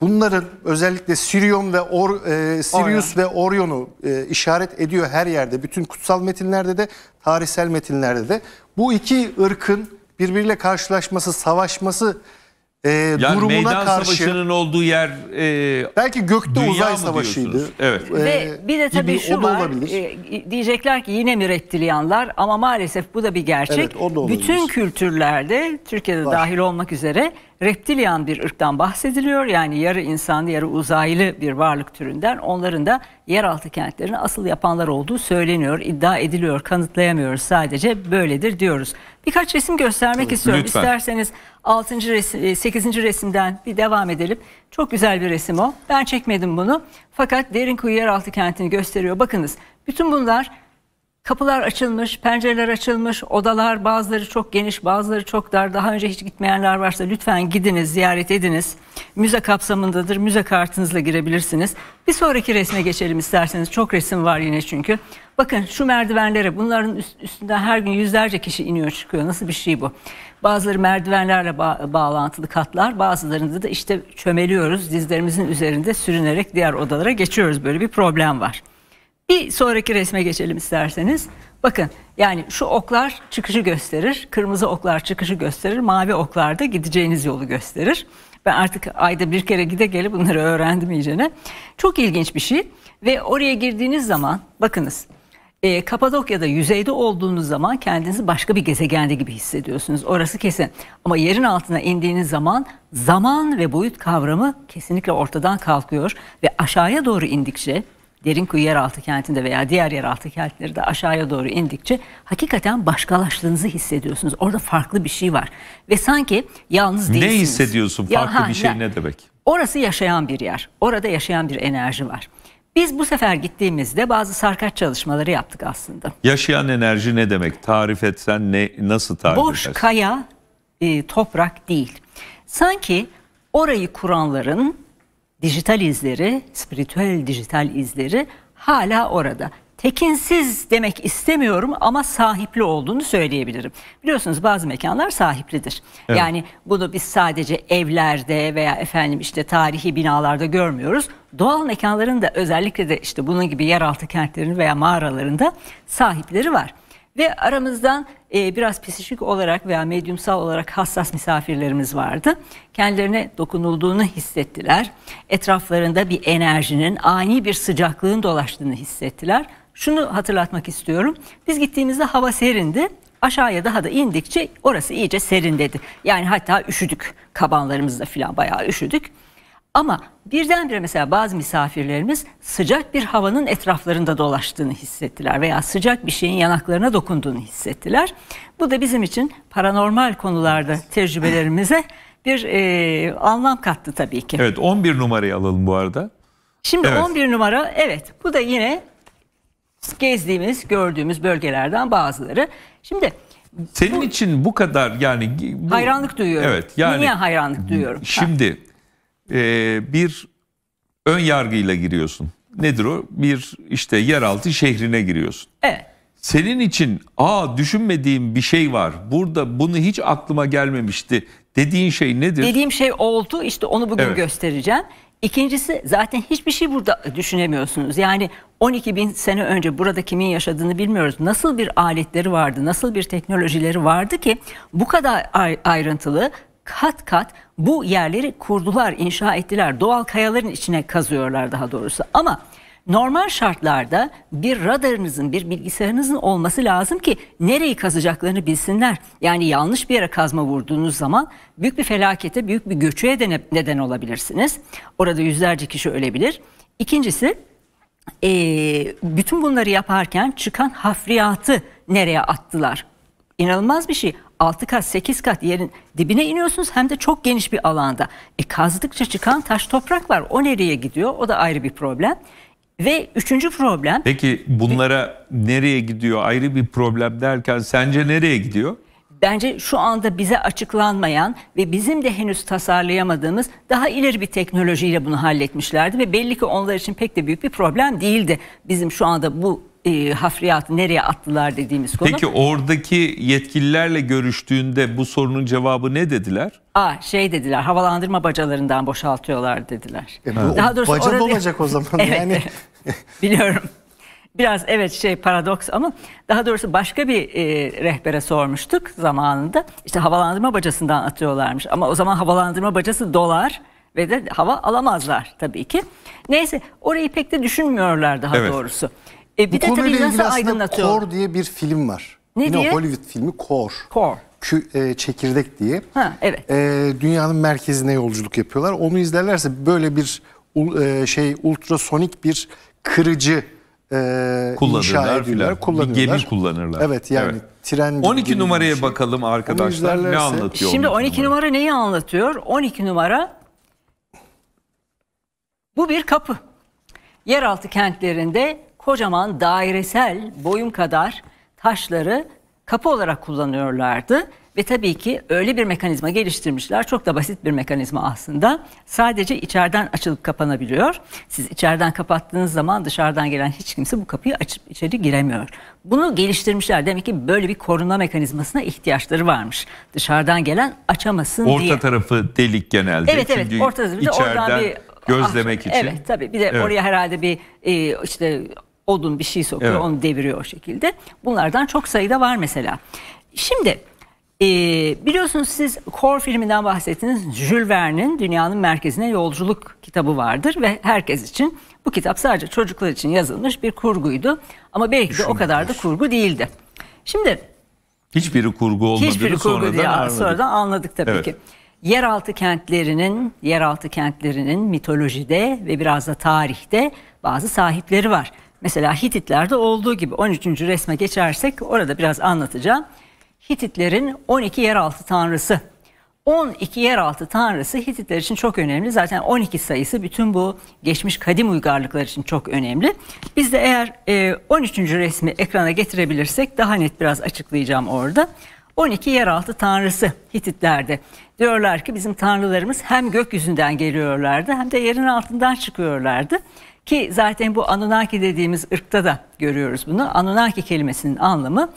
bunların özellikle Sirion ve Or, e, Sirius Orion. ve Orion'u e, işaret ediyor her yerde. Bütün kutsal metinlerde de tarihsel metinlerde de bu iki ırkın birbiriyle karşılaşması, savaşması e, yani durumuna meydan karşı savaşının olduğu yer e, belki gökte uzay savaşıydı. Evet. E, Ve bir de tabii gibi, şu var. E, diyecekler ki yine mi reptilyanlar ama maalesef bu da bir gerçek. Evet, o da Bütün kültürlerde Türkiye'de var. dahil olmak üzere reptilyan bir ırktan bahsediliyor. Yani yarı insan, yarı uzaylı bir varlık türünden. Onların da yeraltı kentlerini asıl yapanlar olduğu söyleniyor, iddia ediliyor. Kanıtlayamıyoruz sadece böyledir diyoruz. Birkaç resim göstermek Tabii, istiyorum. Lütfen. İsterseniz 6. resim, 8. resimden bir devam edelim. Çok güzel bir resim o. Ben çekmedim bunu. Fakat Derinkuyu yeraltı kentini gösteriyor. Bakınız bütün bunlar Kapılar açılmış, pencereler açılmış, odalar bazıları çok geniş, bazıları çok dar. Daha önce hiç gitmeyenler varsa lütfen gidiniz, ziyaret ediniz. Müze kapsamındadır, müze kartınızla girebilirsiniz. Bir sonraki resme geçelim isterseniz. Çok resim var yine çünkü. Bakın şu merdivenlere, bunların üstünden her gün yüzlerce kişi iniyor çıkıyor. Nasıl bir şey bu? Bazıları merdivenlerle ba- bağlantılı katlar, bazılarında da işte çömeliyoruz. Dizlerimizin üzerinde sürünerek diğer odalara geçiyoruz. Böyle bir problem var. Bir sonraki resme geçelim isterseniz. Bakın yani şu oklar çıkışı gösterir. Kırmızı oklar çıkışı gösterir. Mavi oklar da gideceğiniz yolu gösterir. Ben artık ayda bir kere gide gele bunları öğrendim iyicene. Çok ilginç bir şey. Ve oraya girdiğiniz zaman bakınız e, Kapadokya'da yüzeyde olduğunuz zaman kendinizi başka bir gezegende gibi hissediyorsunuz. Orası kesin. Ama yerin altına indiğiniz zaman zaman ve boyut kavramı kesinlikle ortadan kalkıyor. Ve aşağıya doğru indikçe Derinkuyu yeraltı kentinde veya diğer yeraltı kentleri de aşağıya doğru indikçe hakikaten başkalaştığınızı hissediyorsunuz. Orada farklı bir şey var ve sanki yalnız değilsiniz. Ne hissediyorsun? Farklı ya, ha, bir şey ya, ne demek? Orası yaşayan bir yer. Orada yaşayan bir enerji var. Biz bu sefer gittiğimizde bazı sarkaç çalışmaları yaptık aslında. Yaşayan enerji ne demek? Tarif etsen ne nasıl tarif Boş edersin? kaya, e, toprak değil. Sanki orayı kuranların dijital izleri, spiritüel dijital izleri hala orada. Tekinsiz demek istemiyorum ama sahipli olduğunu söyleyebilirim. Biliyorsunuz bazı mekanlar sahiplidir. Evet. Yani bunu biz sadece evlerde veya efendim işte tarihi binalarda görmüyoruz. Doğal mekanların da özellikle de işte bunun gibi yeraltı kentlerin veya mağaralarında sahipleri var. Ve aramızdan e, biraz psikolojik olarak veya medyumsal olarak hassas misafirlerimiz vardı. Kendilerine dokunulduğunu hissettiler. Etraflarında bir enerjinin, ani bir sıcaklığın dolaştığını hissettiler. Şunu hatırlatmak istiyorum. Biz gittiğimizde hava serindi. Aşağıya daha da indikçe orası iyice serin dedi. Yani hatta üşüdük. Kabanlarımızda falan bayağı üşüdük. Ama birdenbire mesela bazı misafirlerimiz sıcak bir havanın etraflarında dolaştığını hissettiler veya sıcak bir şeyin yanaklarına dokunduğunu hissettiler. Bu da bizim için paranormal konularda tecrübelerimize bir e, anlam kattı tabii ki. Evet 11 numarayı alalım bu arada. Şimdi evet. 11 numara evet bu da yine gezdiğimiz gördüğümüz bölgelerden bazıları. Şimdi senin bu, için bu kadar yani bu, hayranlık duyuyorum. Evet yani niye hayranlık duyuyorum? Şimdi ha e, bir ön yargıyla giriyorsun. Nedir o? Bir işte yeraltı şehrine giriyorsun. Evet. Senin için aa düşünmediğim bir şey var. Burada bunu hiç aklıma gelmemişti dediğin şey nedir? Dediğim şey oldu işte onu bugün evet. göstereceğim. İkincisi zaten hiçbir şey burada düşünemiyorsunuz. Yani 12 bin sene önce burada kimin yaşadığını bilmiyoruz. Nasıl bir aletleri vardı, nasıl bir teknolojileri vardı ki bu kadar ayrıntılı kat kat bu yerleri kurdular, inşa ettiler. Doğal kayaların içine kazıyorlar daha doğrusu. Ama Normal şartlarda bir radarınızın, bir bilgisayarınızın olması lazım ki nereyi kazacaklarını bilsinler. Yani yanlış bir yere kazma vurduğunuz zaman büyük bir felakete, büyük bir göçüğe de neden olabilirsiniz. Orada yüzlerce kişi ölebilir. İkincisi e, bütün bunları yaparken çıkan hafriyatı nereye attılar? İnanılmaz bir şey. 6 kat 8 kat yerin dibine iniyorsunuz hem de çok geniş bir alanda. E kazdıkça çıkan taş toprak var. O nereye gidiyor? O da ayrı bir problem. Ve üçüncü problem... Peki bunlara nereye gidiyor ayrı bir problem derken sence nereye gidiyor? Bence şu anda bize açıklanmayan ve bizim de henüz tasarlayamadığımız daha ileri bir teknolojiyle bunu halletmişlerdi ve belli ki onlar için pek de büyük bir problem değildi. Bizim şu anda bu e, hafriyatı nereye attılar dediğimiz konu. Peki oradaki yetkililerle görüştüğünde bu sorunun cevabı ne dediler? Aa şey dediler havalandırma bacalarından boşaltıyorlar dediler. E, Daha doğrusu baca orada... olacak o zaman evet, yani. biliyorum. Biraz evet şey paradoks ama daha doğrusu başka bir e, rehbere sormuştuk zamanında. İşte havalandırma bacasından atıyorlarmış ama o zaman havalandırma bacası dolar ve de hava alamazlar tabii ki. Neyse orayı pek de düşünmüyorlar daha evet. doğrusu. E, bir Bu de tabii nasıl aydınlatıyor? Core diye bir film var. Ne Yine diye? Hollywood filmi Core. Core. Kü, e, çekirdek diye. Ha, evet. E, dünyanın merkezine yolculuk yapıyorlar. Onu izlerlerse böyle bir e, şey ultrasonik bir kırıcı e, inşa ediyorlar, kullanıyorlar. Bir gemi kullanırlar. Evet yani evet. tren gibi 12 numaraya şey. bakalım arkadaşlar ne anlatıyor? Şimdi 12 numara neyi anlatıyor? 12 numara bu bir kapı. Yeraltı kentlerinde kocaman dairesel boyum kadar taşları kapı olarak kullanıyorlardı. Ve tabii ki öyle bir mekanizma geliştirmişler. Çok da basit bir mekanizma aslında. Sadece içeriden açılıp kapanabiliyor. Siz içeriden kapattığınız zaman dışarıdan gelen hiç kimse bu kapıyı açıp içeri giremiyor. Bunu geliştirmişler. Demek ki böyle bir korunma mekanizmasına ihtiyaçları varmış. Dışarıdan gelen açamasın Orta diye. Orta tarafı delik genelde. Evet evet. Çünkü orta tarafı oradan bir gözlemek ah, için. Evet tabii. Bir de evet. oraya herhalde bir e, işte odun bir şey sokuyor evet. onu deviriyor o şekilde. Bunlardan çok sayıda var mesela. Şimdi e, biliyorsunuz siz Core filminden bahsettiniz. Jules Verne'in Dünyanın Merkezine Yolculuk kitabı vardır ve herkes için bu kitap sadece çocuklar için yazılmış bir kurguydu. Ama belki de o kadar da kurgu değildi. Şimdi hiçbiri kurgu olmadığını hiçbiri kurgu sonradan değil, anladık. Sonradan anladık tabii evet. ki. Yeraltı kentlerinin, yeraltı kentlerinin mitolojide ve biraz da tarihte bazı sahipleri var. Mesela Hititlerde olduğu gibi 13. resme geçersek orada biraz anlatacağım. Hititlerin 12 yeraltı tanrısı. 12 yeraltı tanrısı Hititler için çok önemli. Zaten 12 sayısı bütün bu geçmiş kadim uygarlıklar için çok önemli. Biz de eğer 13. E, resmi ekrana getirebilirsek daha net biraz açıklayacağım orada. 12 yeraltı tanrısı Hititlerde. Diyorlar ki bizim tanrılarımız hem gökyüzünden geliyorlardı hem de yerin altından çıkıyorlardı. Ki zaten bu Anunnaki dediğimiz ırkta da görüyoruz bunu. Anunnaki kelimesinin anlamı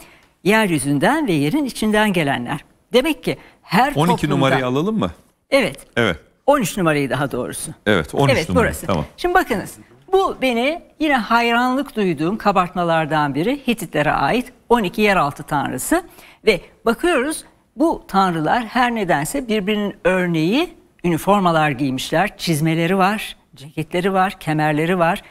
yeryüzünden ve yerin içinden gelenler. Demek ki her 12 toplumda... numarayı alalım mı? Evet. Evet. 13 numarayı daha doğrusu. Evet 13 evet, numara. burası. Tamam. Şimdi bakınız. Bu beni yine hayranlık duyduğum kabartmalardan biri Hititlere ait 12 yeraltı tanrısı. Ve bakıyoruz bu tanrılar her nedense birbirinin örneği üniformalar giymişler, çizmeleri var, ceketleri var, kemerleri var.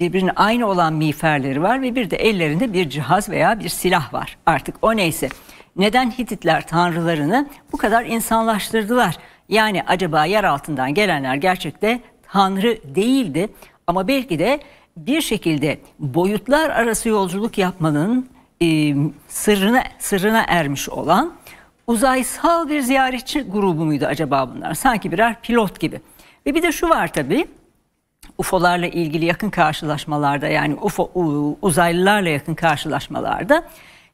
Birbirinin aynı olan miğferleri var ve bir de ellerinde bir cihaz veya bir silah var. Artık o neyse. Neden Hititler tanrılarını bu kadar insanlaştırdılar? Yani acaba yer altından gelenler gerçekte tanrı değildi ama belki de bir şekilde boyutlar arası yolculuk yapmanın e, sırrına sırrına ermiş olan uzaysal bir ziyaretçi grubu muydu acaba bunlar? Sanki birer pilot gibi. Ve bir de şu var tabii. UFO'larla ilgili yakın karşılaşmalarda yani UFO uzaylılarla yakın karşılaşmalarda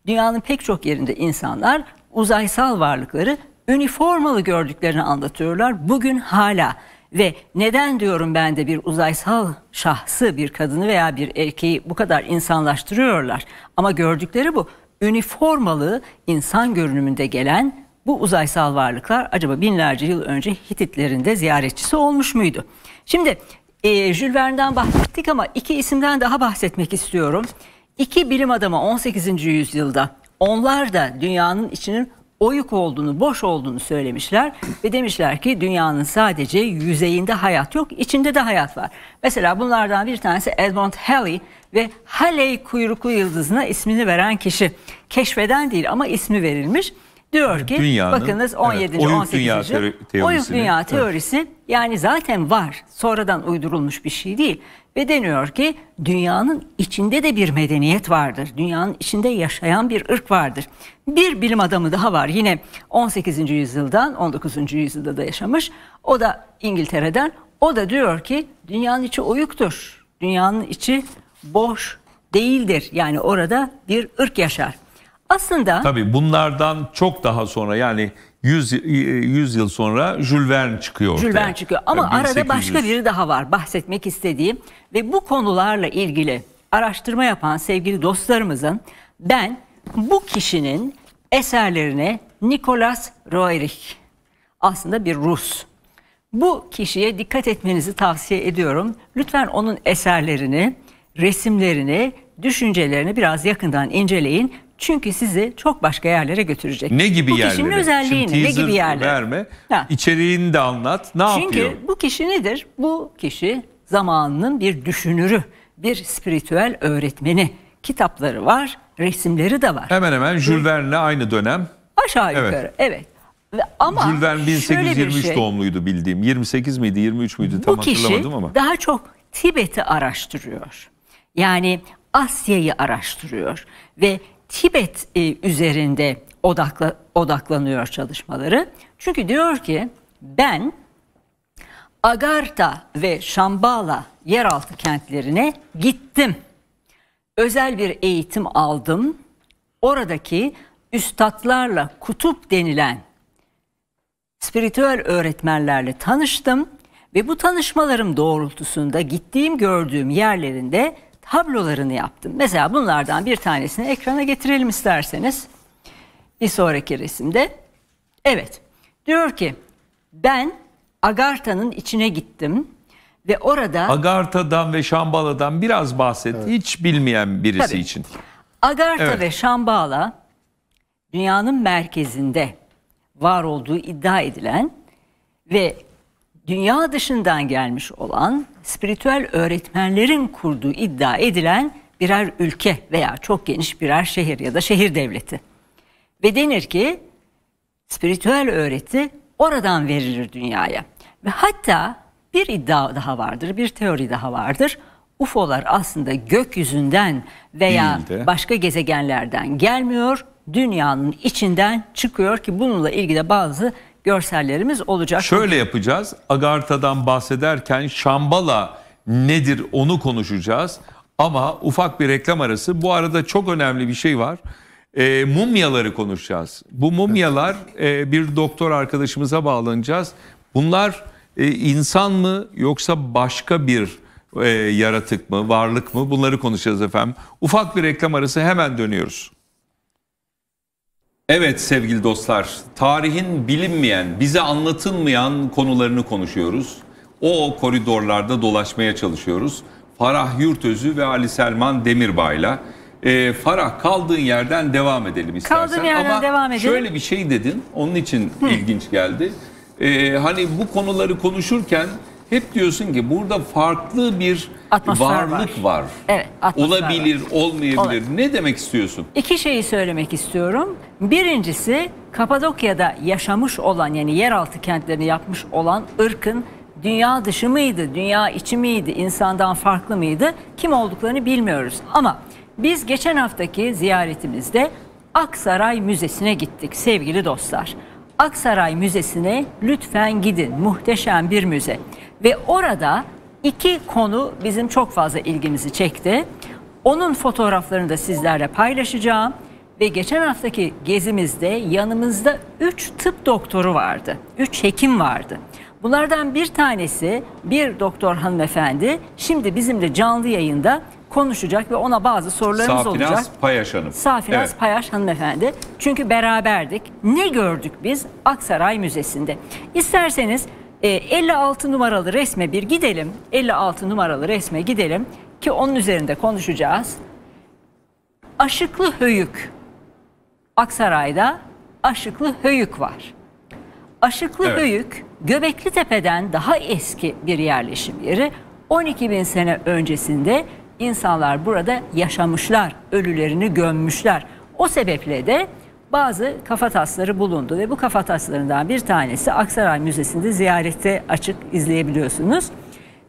dünyanın pek çok yerinde insanlar uzaysal varlıkları üniformalı gördüklerini anlatıyorlar. Bugün hala ve neden diyorum ben de bir uzaysal şahsı, bir kadını veya bir erkeği bu kadar insanlaştırıyorlar. Ama gördükleri bu üniformalı insan görünümünde gelen bu uzaysal varlıklar acaba binlerce yıl önce Hititlerin de ziyaretçisi olmuş muydu? Şimdi e, Jules Verne'den bahsettik ama iki isimden daha bahsetmek istiyorum. İki bilim adamı 18. yüzyılda onlar da dünyanın içinin oyuk olduğunu, boş olduğunu söylemişler ve demişler ki dünyanın sadece yüzeyinde hayat yok, içinde de hayat var. Mesela bunlardan bir tanesi Edmund Halley ve Halley kuyruklu yıldızına ismini veren kişi. Keşfeden değil ama ismi verilmiş. Diyor ki Dünyanın, bakınız 17. Evet, 18. Dünya teorisi. Oyuk dünya teorisi evet. yani zaten var. Sonradan uydurulmuş bir şey değil. Ve deniyor ki dünyanın içinde de bir medeniyet vardır. Dünyanın içinde yaşayan bir ırk vardır. Bir bilim adamı daha var. Yine 18. yüzyıldan 19. yüzyılda da yaşamış. O da İngiltere'den. O da diyor ki dünyanın içi oyuktur. Dünyanın içi boş değildir. Yani orada bir ırk yaşar. Aslında Tabii bunlardan çok daha sonra yani 100, 100 yıl sonra Jules Verne çıkıyor ortaya. Jules Verne çıkıyor ama yani arada 1800. başka biri daha var bahsetmek istediğim ve bu konularla ilgili araştırma yapan sevgili dostlarımızın ben bu kişinin eserlerine Nicolas Roerich aslında bir Rus. Bu kişiye dikkat etmenizi tavsiye ediyorum. Lütfen onun eserlerini, resimlerini, düşüncelerini biraz yakından inceleyin. Çünkü sizi çok başka yerlere götürecek. Ne gibi bu yerlere? Bu kişinin özelliğini, ne gibi yerlere? verme. Ha. İçeriğini de anlat. Ne Çünkü yapıyor? Çünkü bu kişi nedir? Bu kişi zamanının bir düşünürü, bir spiritüel öğretmeni. Kitapları var, resimleri de var. Hemen hemen Jules Verne'le aynı dönem. Aşağı yukarı, evet. evet. Ama Jules Verne 1823 şey, doğumluydu bildiğim. 28 miydi, 23 müydü tam hatırlamadım ama. Bu kişi daha çok Tibet'i araştırıyor. Yani Asya'yı araştırıyor ve Tibet e, üzerinde odakla, odaklanıyor çalışmaları. Çünkü diyor ki ben Agartha ve Shambhala yeraltı kentlerine gittim. Özel bir eğitim aldım. Oradaki üstadlarla kutup denilen spiritüel öğretmenlerle tanıştım ve bu tanışmalarım doğrultusunda gittiğim gördüğüm yerlerinde tablolarını yaptım. Mesela bunlardan bir tanesini ekrana getirelim isterseniz. Bir sonraki resimde. Evet. Diyor ki ben Agartha'nın içine gittim ve orada Agartha'dan ve Şambala'dan biraz bahset. Evet. Hiç bilmeyen birisi Tabii. için. Agartha evet. ve Şambala dünyanın merkezinde var olduğu iddia edilen ve dünya dışından gelmiş olan spiritüel öğretmenlerin kurduğu iddia edilen birer ülke veya çok geniş birer şehir ya da şehir devleti. Ve denir ki spiritüel öğreti oradan verilir dünyaya. Ve hatta bir iddia daha vardır, bir teori daha vardır. UFO'lar aslında gökyüzünden veya de. başka gezegenlerden gelmiyor, dünyanın içinden çıkıyor ki bununla ilgili bazı görsellerimiz olacak. Şöyle yapacağız. Agartha'dan bahsederken Şambala nedir onu konuşacağız. Ama ufak bir reklam arası. Bu arada çok önemli bir şey var. E, mumyaları konuşacağız. Bu mumyalar e, bir doktor arkadaşımıza bağlanacağız. Bunlar e, insan mı yoksa başka bir e, yaratık mı, varlık mı? Bunları konuşacağız efendim. Ufak bir reklam arası hemen dönüyoruz. Evet sevgili dostlar, tarihin bilinmeyen, bize anlatılmayan konularını konuşuyoruz. O koridorlarda dolaşmaya çalışıyoruz. Farah Yurtözü ve Ali Selman Demirbay'la. E, Farah kaldığın yerden devam edelim istersen. Kaldığım yerden Ama devam edelim. şöyle bir şey dedin, onun için Hı. ilginç geldi. E, hani bu konuları konuşurken hep diyorsun ki burada farklı bir atmosfer varlık var. var. Evet, Olabilir, var. olmayabilir. Olabilir. Ne demek istiyorsun? İki şeyi söylemek istiyorum. Birincisi Kapadokya'da yaşamış olan yani yeraltı kentlerini yapmış olan ırkın dünya dışı mıydı, dünya içi miydi, insandan farklı mıydı? Kim olduklarını bilmiyoruz. Ama biz geçen haftaki ziyaretimizde Aksaray Müzesi'ne gittik sevgili dostlar. Aksaray Müzesi'ne lütfen gidin. Muhteşem bir müze. Ve orada iki konu bizim çok fazla ilgimizi çekti. Onun fotoğraflarını da sizlerle paylaşacağım. Ve geçen haftaki gezimizde yanımızda 3 tıp doktoru vardı. 3 hekim vardı. Bunlardan bir tanesi bir doktor hanımefendi şimdi bizimle canlı yayında konuşacak ve ona bazı sorularımız Safinaz olacak. Payaş Hanım. Safinaz evet. Payaş hanımefendi. Çünkü beraberdik. Ne gördük biz Aksaray Müzesi'nde? İsterseniz 56 e, numaralı resme bir gidelim. 56 numaralı resme gidelim ki onun üzerinde konuşacağız. Aşıklı Höyük Aksaray'da Aşıklı Höyük var. Aşıklı evet. Höyük Göbekli Tepe'den daha eski bir yerleşim yeri. 12 bin sene öncesinde insanlar burada yaşamışlar, ölülerini gömmüşler. O sebeple de bazı kafatasları bulundu ve bu kafataslarından bir tanesi Aksaray Müzesi'nde ziyarette açık izleyebiliyorsunuz.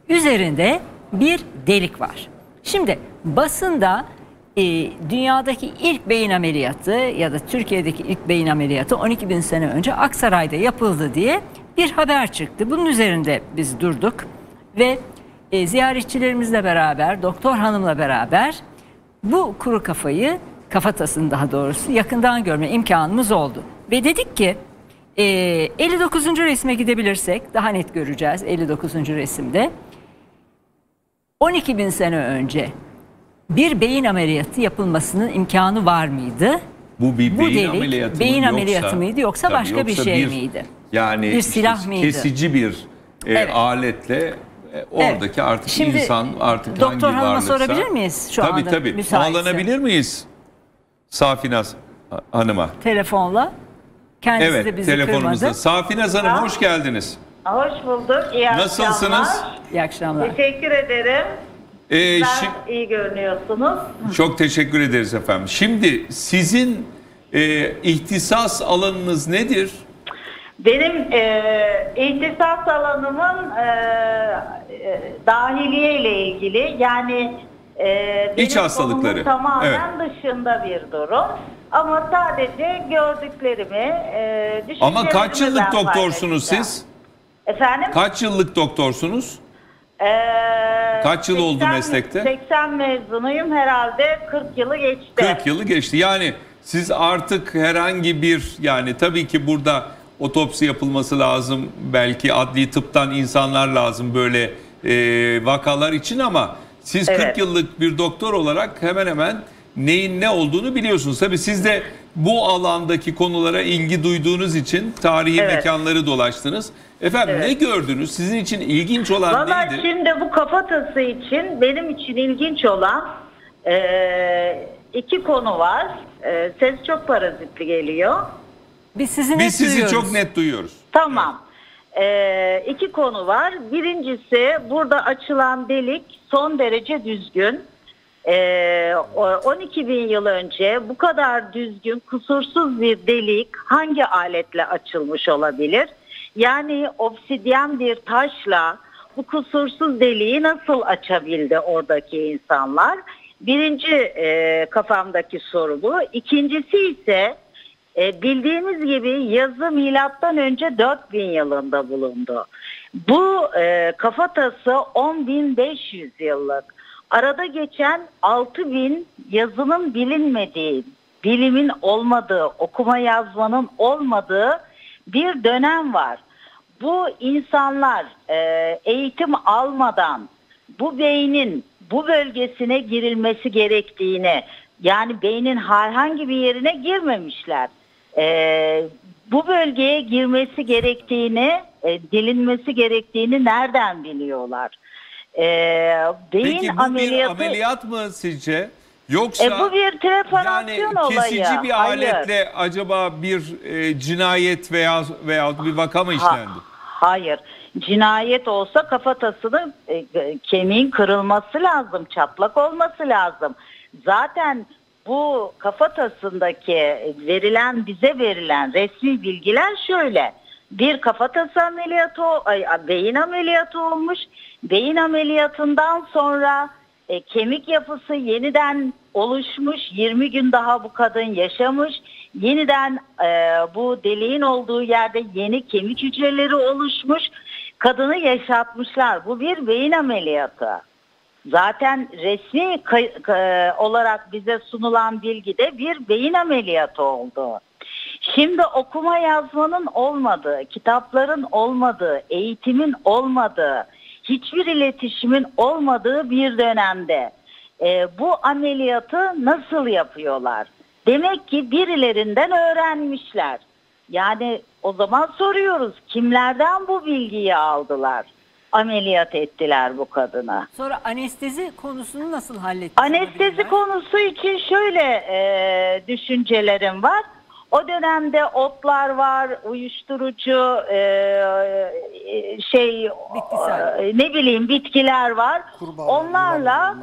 Üzerinde bir delik var. Şimdi basında e, dünyadaki ilk beyin ameliyatı ya da Türkiye'deki ilk beyin ameliyatı 12 bin sene önce Aksaray'da yapıldı diye bir haber çıktı. Bunun üzerinde biz durduk ve e, ziyaretçilerimizle beraber, doktor hanımla beraber bu kuru kafayı, kafatasını daha doğrusu yakından görme imkanımız oldu. Ve dedik ki e, 59. resme gidebilirsek daha net göreceğiz 59. resimde. 12 bin sene önce bir beyin ameliyatı yapılmasının imkanı var mıydı? Bu bir beyin delik, ameliyatı beyin yoksa, ameliyatı mıydı yoksa başka yoksa bir şey bir, miydi? Yani bir silah mıydı? Kesici bir e, evet. aletle e, oradaki evet. artık Şimdi, insan artık doktor hangi hanıma sorabilir miyiz şu tabii, anda? Tabii tabii. Bağlanabilir miyiz? Safinaz Hanım'a. Telefonla. Kendisi evet, de bizi telefonumuzda. kırmadı. Safinaz Hanım ha? hoş geldiniz. Hoş bulduk. İyi Nasılsınız? Akşamlar. İyi akşamlar. Teşekkür ederim. Ee, ben iyi görünüyorsunuz. Çok teşekkür ederiz efendim. Şimdi sizin e, ihtisas alanınız nedir? Benim e, ihtisas alanımın e, e, dahiliye ile ilgili yani e, iç hastalıkları tamamen evet. dışında bir durum. Ama sadece gördüklerimi, e, Ama kaç yıllık doktorsunuz siz? Efendim? Kaç yıllık doktorsunuz? Ee, Kaç yıl 80, oldu meslekte? 80 mezunuyum herhalde 40 yılı geçti. 40 yılı geçti. Yani siz artık herhangi bir yani tabii ki burada otopsi yapılması lazım. Belki adli tıptan insanlar lazım böyle e, vakalar için ama siz evet. 40 yıllık bir doktor olarak hemen hemen neyin ne olduğunu biliyorsunuz. Tabii siz de bu alandaki konulara ilgi duyduğunuz için tarihi evet. mekanları dolaştınız. Efendim evet. ne gördünüz? Sizin için ilginç olan Vallahi neydi? şimdi bu kafatası için benim için ilginç olan e, iki konu var. E, ses çok parazitli geliyor. Biz sizi, Biz sizi duyuyoruz. çok net duyuyoruz. Tamam. Ee, iki konu var. Birincisi burada açılan delik son derece düzgün. Ee, 12 bin yıl önce bu kadar düzgün, kusursuz bir delik hangi aletle açılmış olabilir? Yani obsidyen bir taşla bu kusursuz deliği nasıl açabildi oradaki insanlar? Birinci e, kafamdaki soru bu. İkincisi ise e, bildiğimiz gibi yazı milattan önce 4000 yılında bulundu. Bu e, kafatası 10.500 yıllık. Arada geçen 6000 yazının bilinmediği, bilimin olmadığı, okuma yazmanın olmadığı bir dönem var. Bu insanlar e, eğitim almadan bu beynin bu bölgesine girilmesi gerektiğini yani beynin herhangi bir yerine girmemişler. E, bu bölgeye girmesi gerektiğini, e, dilinmesi gerektiğini nereden biliyorlar? E, beyin Peki bu ameliyatı, bir ameliyat mı sizce? Yoksa e, bu bir trepanasyon yani kesici olayı. bir aletle Hayır. acaba bir e, cinayet veya veya bir vaka mı işlendi? Ha, hayır. Cinayet olsa kafatasının e, kemiğin kırılması lazım, çatlak olması lazım. Zaten bu kafatasındaki verilen bize verilen resmi bilgiler şöyle. Bir kafatası ameliyatı, ay, beyin ameliyatı olmuş. Beyin ameliyatından sonra e, kemik yapısı yeniden oluşmuş. 20 gün daha bu kadın yaşamış. Yeniden e, bu deliğin olduğu yerde yeni kemik hücreleri oluşmuş. Kadını yaşatmışlar. Bu bir beyin ameliyatı. Zaten resmi olarak bize sunulan bilgide bir beyin ameliyatı oldu. Şimdi okuma yazmanın olmadığı, kitapların olmadığı, eğitimin olmadığı, hiçbir iletişimin olmadığı bir dönemde e, bu ameliyatı nasıl yapıyorlar? Demek ki birilerinden öğrenmişler. Yani o zaman soruyoruz kimlerden bu bilgiyi aldılar? Ameliyat ettiler bu kadına. Sonra anestezi konusunu nasıl hallettiniz? Anestezi konusu için şöyle e, düşüncelerim var. O dönemde otlar var, uyuşturucu, e, e şey, Bitkisel. E, ne bileyim bitkiler var. Kurbağa, onlarla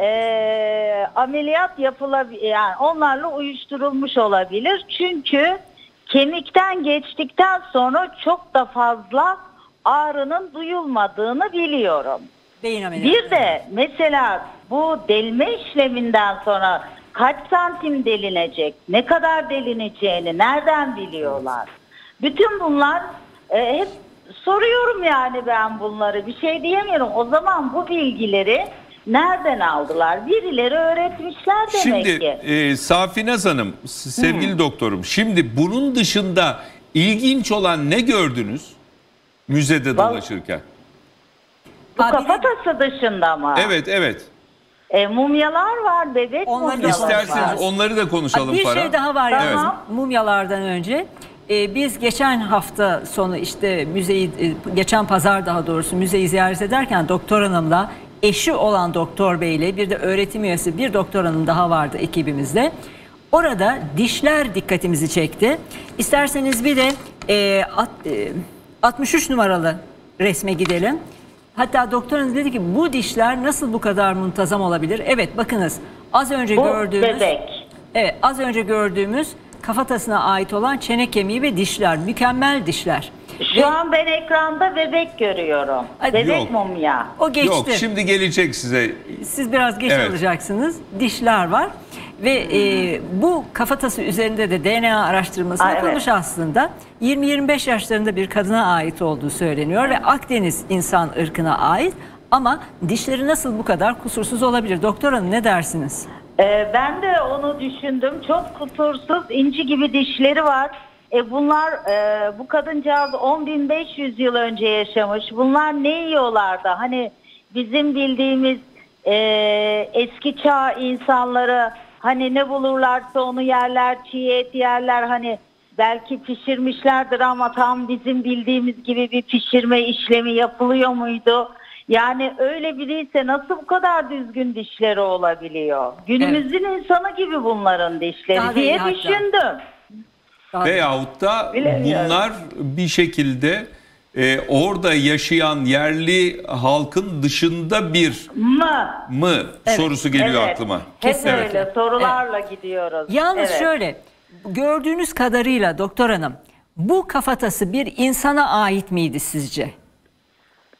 e, ameliyat yapılabilir, yani onlarla uyuşturulmuş olabilir. Çünkü kemikten geçtikten sonra çok da fazla ağrının duyulmadığını biliyorum. Beyin Bir de mesela bu delme işleminden sonra kaç santim delinecek, ne kadar delineceğini nereden biliyorlar? Bütün bunlar e, hep soruyorum yani ben bunları bir şey diyemiyorum. O zaman bu bilgileri nereden aldılar? Birileri öğretmişler demek şimdi, ki. Şimdi e, Safinaz Hanım sevgili hmm. doktorum şimdi bunun dışında ilginç olan ne gördünüz müzede dolaşırken? Bu kafatası dışında mı? Evet evet. E, mumyalar var bebek Onları mumyalar İsterseniz var. onları da konuşalım Bir Farah. şey daha var Tamam. yalnız mumyalardan önce. Ee, biz geçen hafta sonu işte müzeyi, e, geçen pazar daha doğrusu müzeyi ziyaret ederken doktor hanımla eşi olan doktor beyle bir de öğretim üyesi bir doktor hanım daha vardı ekibimizde. Orada dişler dikkatimizi çekti. İsterseniz bir de e, at, e, 63 numaralı resme gidelim. Hatta doktorunuz dedi ki bu dişler nasıl bu kadar muntazam olabilir? Evet bakınız az önce bu gördüğümüz bebek. Evet az önce gördüğümüz kafatasına ait olan çene kemiği ve dişler mükemmel dişler. Şu ve, an ben ekranda bebek görüyorum. Hadi, bebek yok. mumya. O geçti. Yok şimdi gelecek size. Siz biraz geç evet. alacaksınız. Dişler var. Ve e, bu kafatası üzerinde de DNA araştırması Aa, yapılmış evet. aslında. 20-25 yaşlarında bir kadına ait olduğu söyleniyor ve Akdeniz insan ırkına ait. Ama dişleri nasıl bu kadar kusursuz olabilir? Doktor hanım ne dersiniz? Ee, ben de onu düşündüm. Çok kusursuz, inci gibi dişleri var. E bunlar e, bu kadıncağız 10.500 yıl önce yaşamış. Bunlar ne yiyorlardı? Hani bizim bildiğimiz e, eski çağ insanları Hani ne bulurlarsa onu yerler, çiğ et yerler. Hani belki pişirmişlerdir ama tam bizim bildiğimiz gibi bir pişirme işlemi yapılıyor muydu? Yani öyle biriyse nasıl bu kadar düzgün dişleri olabiliyor? Günümüzün evet. insanı gibi bunların dişleri Daha diye düşündüm. Veyahut da bunlar bir şekilde e, orada yaşayan yerli halkın dışında bir mı, mı evet. sorusu geliyor evet. aklıma. Hep evet. öyle sorularla evet. gidiyoruz. Yalnız evet. şöyle gördüğünüz kadarıyla doktor hanım bu kafatası bir insana ait miydi sizce?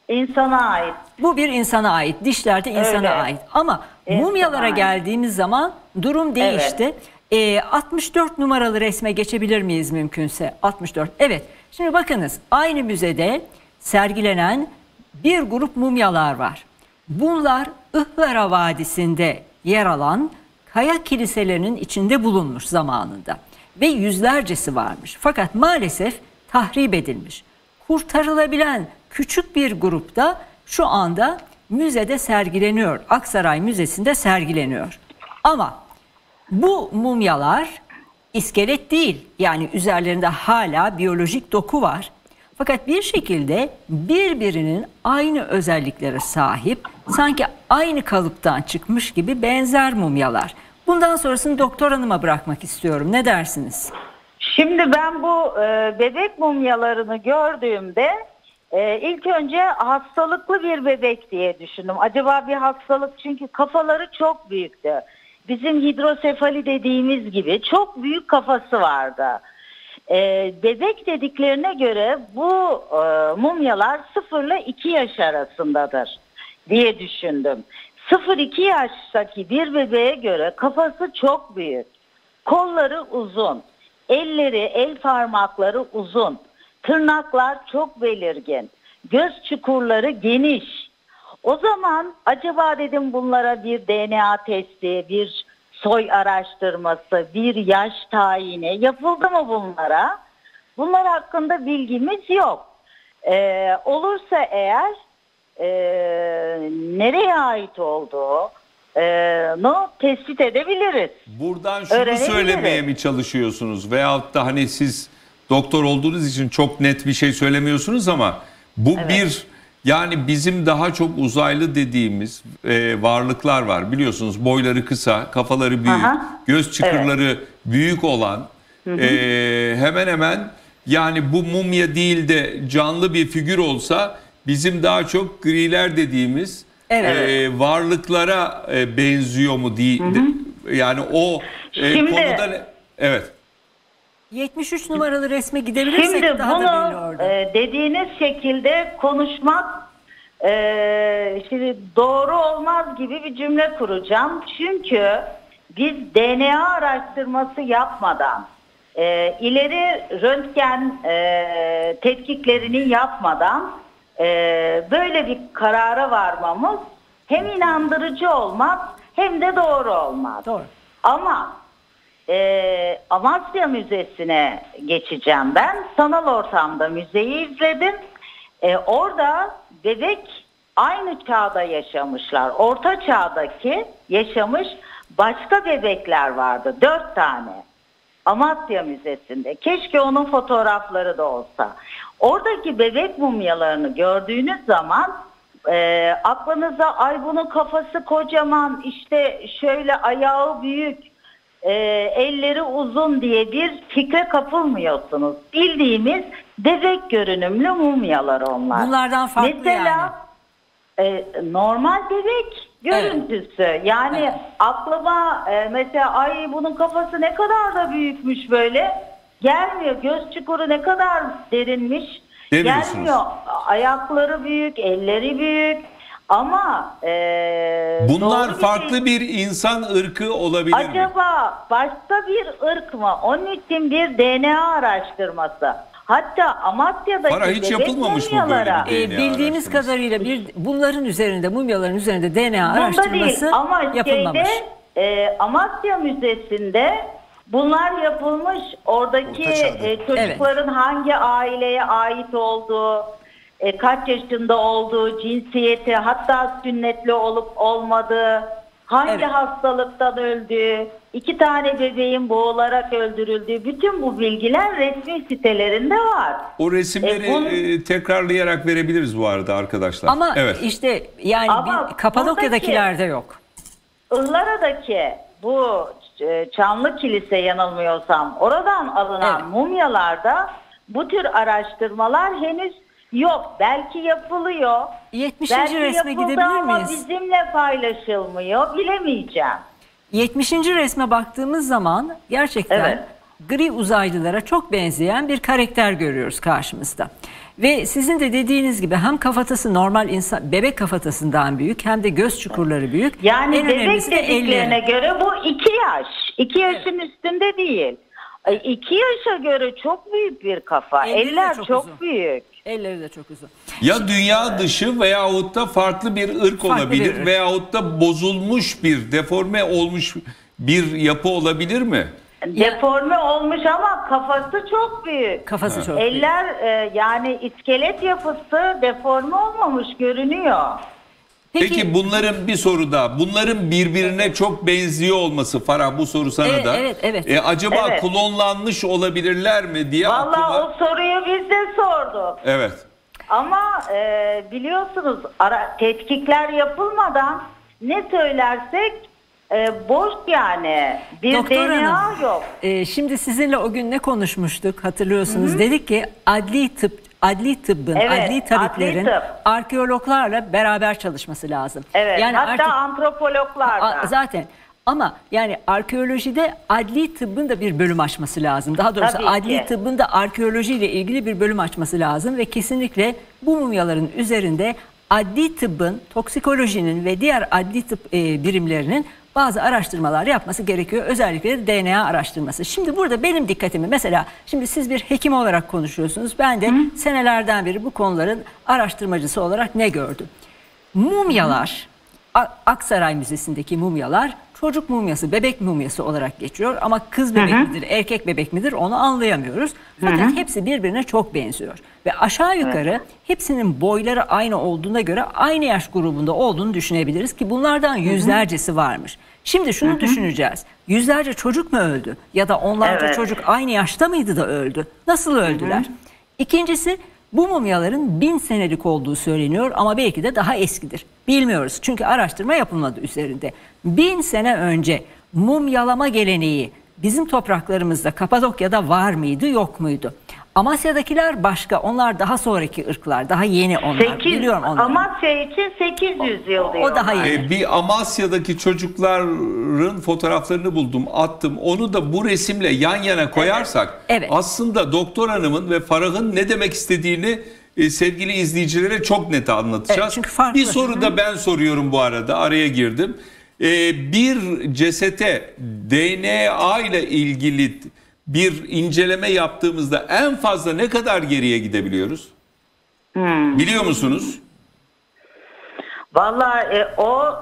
İnsana ait. Bu bir insana ait. Dişler de insana Öyle. ait. Ama insana mumyalara ait. geldiğimiz zaman durum değişti. Evet. E, 64 numaralı resme geçebilir miyiz mümkünse? 64. Evet. Şimdi bakınız aynı müzede sergilenen bir grup mumyalar var. Bunlar Ihlara Vadisi'nde yer alan kaya kiliselerinin içinde bulunmuş zamanında ve yüzlercesi varmış. Fakat maalesef tahrip edilmiş. Kurtarılabilen küçük bir grupta şu anda müzede sergileniyor. Aksaray Müzesi'nde sergileniyor. Ama bu mumyalar iskelet değil. Yani üzerlerinde hala biyolojik doku var. Fakat bir şekilde birbirinin aynı özelliklere sahip, sanki aynı kalıptan çıkmış gibi benzer mumyalar. Bundan sonrasını doktor hanıma bırakmak istiyorum. Ne dersiniz? Şimdi ben bu e, bebek mumyalarını gördüğümde e, ilk önce hastalıklı bir bebek diye düşündüm. Acaba bir hastalık çünkü kafaları çok büyüktü bizim hidrosefali dediğimiz gibi çok büyük kafası vardı. Ee, bebek dediklerine göre bu e, mumyalar 0 ile 2 yaş arasındadır diye düşündüm. 0-2 yaştaki bir bebeğe göre kafası çok büyük. Kolları uzun, elleri, el parmakları uzun, tırnaklar çok belirgin, göz çukurları geniş, o zaman acaba dedim bunlara bir DNA testi, bir soy araştırması, bir yaş tayini yapıldı mı bunlara? Bunlar hakkında bilgimiz yok. Ee, olursa eğer e, nereye ait olduğu e, no tespit edebiliriz. Buradan şunu söylemeye mi çalışıyorsunuz? Veyahut da hani siz doktor olduğunuz için çok net bir şey söylemiyorsunuz ama bu evet. bir yani bizim daha çok uzaylı dediğimiz e, varlıklar var. Biliyorsunuz boyları kısa, kafaları büyük, Aha. göz çıkırları evet. büyük olan hı hı. E, hemen hemen yani bu mumya değil de canlı bir figür olsa bizim daha çok griler dediğimiz evet. e, varlıklara e, benziyor mu değil. Yani o e, Şimdi, konuda evet. 73 numaralı resme gidebilirsek Şimdi daha bunu, da belli orada. E, dediğiniz şekilde konuşmak e, şimdi doğru olmaz gibi bir cümle kuracağım. Çünkü biz DNA araştırması yapmadan e, ileri röntgen e, tetkiklerini yapmadan e, böyle bir karara varmamız hem inandırıcı olmaz hem de doğru olmaz. Doğru. Ama e, Amasya Müzesi'ne geçeceğim ben. Sanal ortamda müzeyi izledim. E, orada bebek aynı çağda yaşamışlar. Orta çağdaki yaşamış başka bebekler vardı. Dört tane. Amasya Müzesi'nde. Keşke onun fotoğrafları da olsa. Oradaki bebek mumyalarını gördüğünüz zaman e, aklınıza ay bunun kafası kocaman işte şöyle ayağı büyük e, elleri uzun diye bir fikre kapılmıyorsunuz. Bildiğimiz bebek görünümlü mumyalar onlar. Bunlardan farklı Mesela, yani. E, normal bebek görüntüsü. Evet. Yani evet. aklıma e, mesela ay bunun kafası ne kadar da büyükmüş böyle. Gelmiyor. Göz çukuru ne kadar derinmiş. Gelmiyor. Ayakları büyük, elleri büyük. Ama e, bunlar farklı bir, bir insan ırkı olabilir acaba mi? Acaba başka bir ırk mı? Onun için bir DNA araştırması. Hatta Amasya'daki Para hiç yapılmamış mı böyle bir DNA e, Bildiğimiz kadarıyla bir bunların üzerinde, mumyaların üzerinde DNA Bunda araştırması değil, ama yapılmamış. Şeyde, e, Amasya Müzesi'nde bunlar yapılmış. Oradaki e, çocukların evet. hangi aileye ait olduğu, e, kaç yaşında olduğu, cinsiyeti, hatta sünnetli olup olmadığı, hangi evet. hastalıktan öldüğü, iki tane bebeğin boğularak öldürüldüğü bütün bu bilgiler resmi sitelerinde var. O resimleri e, bunu, e, tekrarlayarak verebiliriz bu arada arkadaşlar. Ama evet. işte yani Ama bir, Kapadokya'dakilerde yok. Ihlara'daki bu e, Çanlı Kilise yanılmıyorsam oradan alınan evet. mumyalarda bu tür araştırmalar henüz Yok belki yapılıyor. 70. Belki resme gidebilir ama miyiz? bizimle paylaşılmıyor bilemeyeceğim. 70. resme baktığımız zaman gerçekten evet. gri uzaylılara çok benzeyen bir karakter görüyoruz karşımızda. Ve sizin de dediğiniz gibi hem kafatası normal insan bebek kafatasından büyük hem de göz çukurları büyük. Yani en bebek dediklerine göre bu iki yaş. iki yaşın üstünde değil. İki yaşa göre çok büyük bir kafa. Elleri Eller çok, çok büyük. Elleri de çok uzun. Ya dünya dışı veyahut da farklı bir ırk farklı olabilir bir ırk. veyahut da bozulmuş bir, deforme olmuş bir yapı olabilir mi? Deforme olmuş ama kafası çok büyük. Kafası ha. çok büyük. Eller e, yani iskelet yapısı deforme olmamış görünüyor. Peki, Peki bunların bir soru daha. Bunların birbirine çok benziyor olması Farah bu soru sana evet, da. Evet, evet. E, acaba evet. klonlanmış olabilirler mi diye Vallahi aklıma... o soruyu biz de sorduk. Evet. Ama e, biliyorsunuz ara, tetkikler yapılmadan ne söylersek e, boş yani. Bir Doktor DNA Hanım, yok. E, şimdi sizinle o gün ne konuşmuştuk hatırlıyorsunuz. Hı-hı. Dedik ki adli tıp adli tıbbın, evet, adli tabiplerin adli tıp. arkeologlarla beraber çalışması lazım. Evet, yani hatta artık, antropologlar da. Zaten ama yani arkeolojide adli tıbbın da bir bölüm açması lazım. Daha doğrusu Tabii adli ki. tıbbın da arkeolojiyle ilgili bir bölüm açması lazım ve kesinlikle bu mumyaların üzerinde adli tıbbın, toksikolojinin ve diğer adli tıp e, birimlerinin bazı araştırmalar yapması gerekiyor. Özellikle DNA araştırması. Şimdi burada benim dikkatimi mesela şimdi siz bir hekim olarak konuşuyorsunuz. Ben de Hı. senelerden beri bu konuların araştırmacısı olarak ne gördüm? Mumyalar, Hı. Aksaray Müzesi'ndeki mumyalar çocuk mumyası, bebek mumyası olarak geçiyor. Ama kız bebek hı hı. midir, erkek bebek midir onu anlayamıyoruz. Fakat hı hı. hepsi birbirine çok benziyor. Ve aşağı yukarı evet. hepsinin boyları aynı olduğuna göre aynı yaş grubunda olduğunu düşünebiliriz ki bunlardan yüzlercesi varmış. Şimdi şunu hı hı. düşüneceğiz. Yüzlerce çocuk mu öldü? Ya da onlarca evet. çocuk aynı yaşta mıydı da öldü? Nasıl öldüler? Hı hı. İkincisi bu mumyaların bin senelik olduğu söyleniyor ama belki de daha eskidir. Bilmiyoruz çünkü araştırma yapılmadı üzerinde. Bin sene önce mumyalama geleneği bizim topraklarımızda Kapadokya'da var mıydı yok muydu? Amasya'dakiler başka. Onlar daha sonraki ırklar. Daha yeni onlar. 8, Biliyorum onları. Amasya için 800 yıl diyorlar. O daha yeni. Ee, bir Amasya'daki çocukların fotoğraflarını buldum, attım. Onu da bu resimle yan yana koyarsak Evet. aslında doktor hanımın ve Farah'ın ne demek istediğini e, sevgili izleyicilere çok net anlatacağız. Evet, çünkü farklı. Bir soru da ben soruyorum bu arada. Araya girdim. Ee, bir cesete DNA ile ilgili bir inceleme yaptığımızda en fazla ne kadar geriye gidebiliyoruz? Hmm. Biliyor musunuz? Vallahi e, o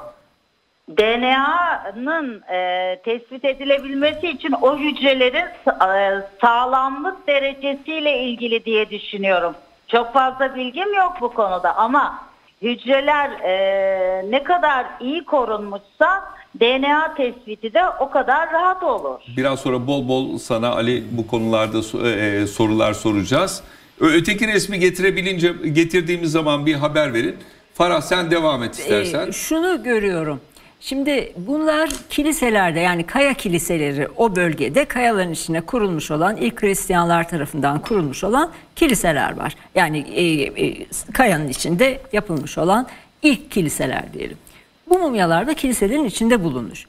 DNA'nın e, tespit edilebilmesi için o hücrelerin e, sağlamlık derecesiyle ilgili diye düşünüyorum. Çok fazla bilgim yok bu konuda ama hücreler e, ne kadar iyi korunmuşsa DNA tespiti de o kadar rahat olur. Biraz sonra bol bol sana Ali bu konularda so- e, sorular soracağız. Öteki resmi getirebilince getirdiğimiz zaman bir haber verin. Farah sen devam et istersen. Ee, şunu görüyorum. Şimdi bunlar kiliselerde yani kaya kiliseleri o bölgede kayaların içine kurulmuş olan ilk Hristiyanlar tarafından kurulmuş olan kiliseler var. Yani e, e, kayanın içinde yapılmış olan ilk kiliseler diyelim. Bu mumyalar da kiliselerin içinde bulunmuş.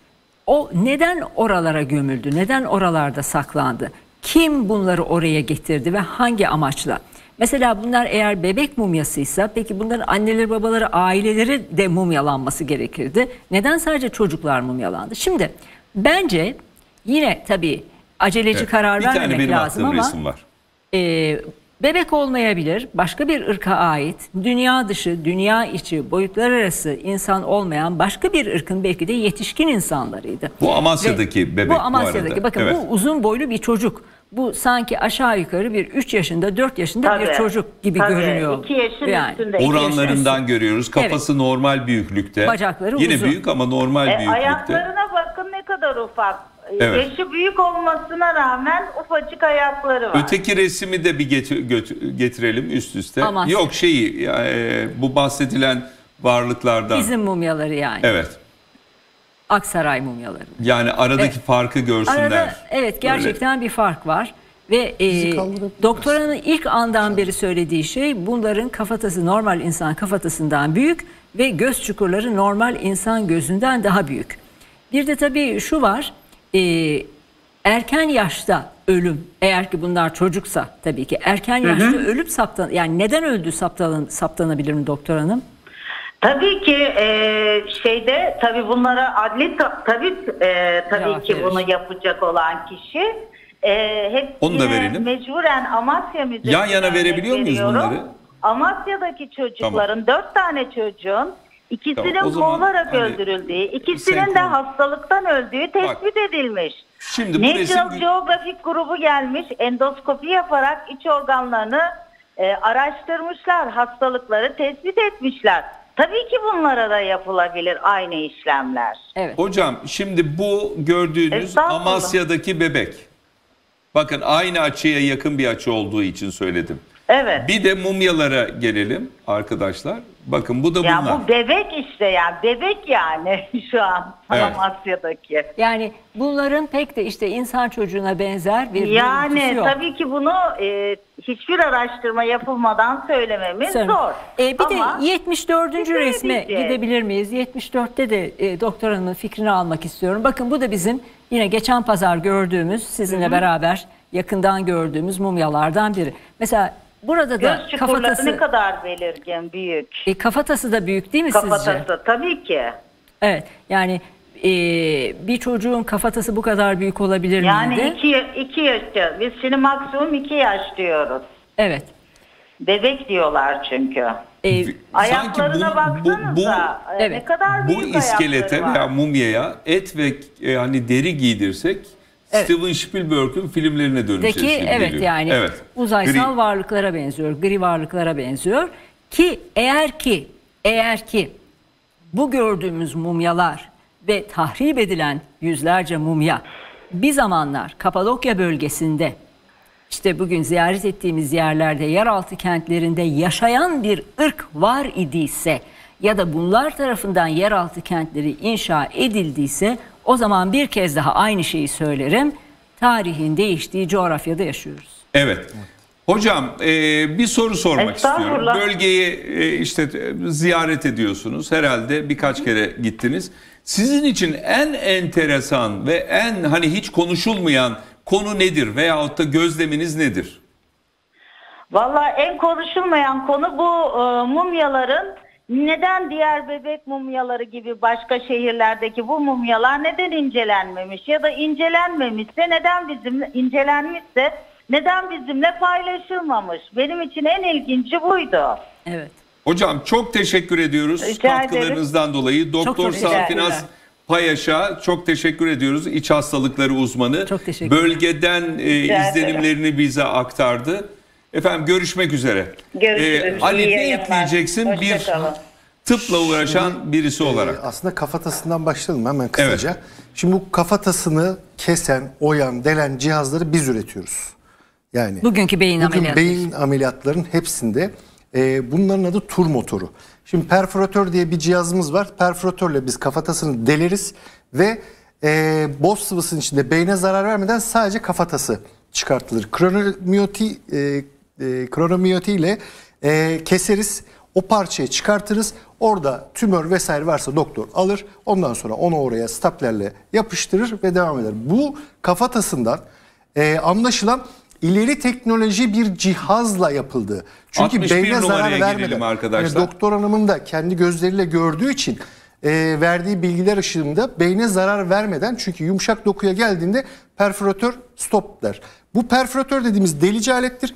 O neden oralara gömüldü? Neden oralarda saklandı? Kim bunları oraya getirdi ve hangi amaçla? Mesela bunlar eğer bebek mumyasıysa peki bunların anneleri babaları aileleri de mumyalanması gerekirdi. Neden sadece çocuklar mumyalandı? Şimdi bence yine tabii aceleci Evet. karar bir tane vermemek benim lazım attığım ama resim var. e, bebek olmayabilir, başka bir ırka ait, dünya dışı, dünya içi, boyutlar arası insan olmayan başka bir ırkın belki de yetişkin insanlarıydı. Bu Amasya'daki Ve bebek bu Bu Amasya'daki. arada. Bakın Evet. bu uzun boylu bir çocuk. Bu sanki aşağı yukarı bir 3 yaşında, 4 yaşında bir Tabii, çocuk gibi tabii. görünüyor. İki yaşın üstünde. iki yaşın Oranlarından üstü. görüyoruz. Kafası normal büyüklükte. Bacakları Yine uzun. büyük ama normal E, büyüklükte. ayaklarına bakın ne kadar ufak. E, Evet. Yaşı büyük olmasına rağmen ufacık ayakları var. Öteki resmi de bir getir- getirelim üst üste. Amasya. Yok şeyi e, bu bahsedilen varlıklardan. Bizim mumyaları yani. Evet. Aksaray mumyaları. Yani aradaki Evet. farkı görsünler. Arada evet gerçekten bir fark var. Ve e, doktoranın ilk andan beri söylediği şey bunların kafatası normal insan kafatasından büyük ve göz çukurları normal insan gözünden daha büyük. Bir de tabii şu var e, erken yaşta ölüm eğer ki bunlar çocuksa tabii ki erken yaşta ölüp saptan yani neden öldü saptan, saptanabilir mi doktor hanım? Tabii ki e, şeyde tabii bunlara adli ta- tabii e, tabii Cevap ki verir. bunu yapacak olan kişi e, hep Onu da verelim. mecburen Amasya Müzesi'ne Yan yana verebiliyor örnek muyuz veriyorum. bunları? Amasya'daki çocukların dört tane çocuğun ikisinin Tamam, zaman boğularak hani öldürüldüğü, ikisinin de hastalıktan öldüğü tespit edilmiş. Şimdi bu National resim- Geographic grubu gelmiş endoskopi yaparak iç organlarını e, araştırmışlar, hastalıkları tespit etmişler. Tabii ki bunlara da yapılabilir aynı işlemler. Evet. Hocam şimdi bu gördüğünüz. Amasya'daki bebek. Bakın aynı açıya yakın bir açı olduğu için söyledim. Evet. Bir de mumyalara gelelim arkadaşlar. Bakın bu da Ya bunlar. bu bebek işte yani bebek yani şu an Evet. Amasya'daki. Yani bunların pek de işte insan çocuğuna benzer bir Yani yok. tabii ki bunu e, hiçbir araştırma yapılmadan söylememiz Söyle. zor. Ee, bir Ama de 74. bir de resme diyeceğiz. gidebilir miyiz? 74'te de e, doktor hanımın fikrini almak istiyorum. Bakın bu da bizim yine geçen pazar gördüğümüz, sizinle beraber yakından gördüğümüz mumyalardan biri. Mesela burada da göz çukurları kafatası, ne kadar belirgin, büyük. e, kafatası da büyük değil mi sizce? Kafatası tabii ki. Evet yani e, bir çocuğun kafatası bu kadar büyük olabilir Yani miydi? iki, iki yaşta. Biz şimdi maksimum iki yaş diyoruz. Evet. Bebek diyorlar çünkü. E, Ayaklarına baksanıza. e, Evet. Ne kadar bu büyük iskelete ayakları var. veya mumyaya et ve e, hani deri giydirsek Evet. Steven Spielberg'ün filmlerine dönüşecek Deki gibi evet geliyor. yani Evet. uzaysal Gri. varlıklara benziyor, gri varlıklara benziyor ki eğer ki eğer ki bu gördüğümüz mumyalar ve tahrip edilen yüzlerce mumya bir zamanlar Kapadokya bölgesinde işte bugün ziyaret ettiğimiz yerlerde yeraltı kentlerinde yaşayan bir ırk var idiyse ya da bunlar tarafından yeraltı kentleri inşa edildiyse o zaman bir kez daha aynı şeyi söylerim. tarihin değiştiği coğrafyada yaşıyoruz. Evet. Hocam e, bir soru sormak istiyorum. Bölgeyi e, işte ziyaret ediyorsunuz. Herhalde birkaç kere gittiniz. Sizin için en enteresan ve en hani hiç konuşulmayan konu nedir veyahut da gözleminiz nedir? Valla en konuşulmayan konu bu e, mumyaların neden diğer bebek mumyaları gibi başka şehirlerdeki bu mumyalar neden incelenmemiş ya da incelenmemişse neden bizim incelenmişse neden bizimle paylaşılmamış? Benim için en ilginci buydu. Evet. Hocam çok teşekkür ediyoruz Rica katkılarınızdan ederim. dolayı. Doktor Safinaz Payaş'a çok teşekkür ediyoruz. İç hastalıkları uzmanı. Çok teşekkür Bölgeden e, izlenimlerini bize aktardı. Efendim görüşmek üzere. Görüşürüz. Ee, Ali ne ekleyeceksin? Hoşça bir kalın. tıpla uğraşan Şimdi, birisi olarak. E, aslında kafatasından başlayalım hemen kısaca. Evet. Şimdi bu kafatasını kesen, oyan, delen cihazları biz üretiyoruz. Yani bugünkü beyin bugün ameliyatları. beyin ameliyatların hepsinde e, bunların adı tur motoru. Şimdi perforatör diye bir cihazımız var. Perforatörle biz kafatasını deleriz ve e, boz sıvısının içinde beyne zarar vermeden sadece kafatası çıkartılır. Kronomiyoti, e, e, kronomiyoti ile e, keseriz. O parçayı çıkartırız. Orada tümör vesaire varsa doktor alır. Ondan sonra onu oraya staplerle yapıştırır ve devam eder. Bu kafatasından e, anlaşılan ileri teknoloji bir cihazla yapıldı. Çünkü beyne zarar vermeden. Arkadaşlar. Yani doktor hanımın da kendi gözleriyle gördüğü için e, verdiği bilgiler ışığında beyne zarar vermeden çünkü yumuşak dokuya geldiğinde perforatör stop der. Bu perforatör dediğimiz delici alettir.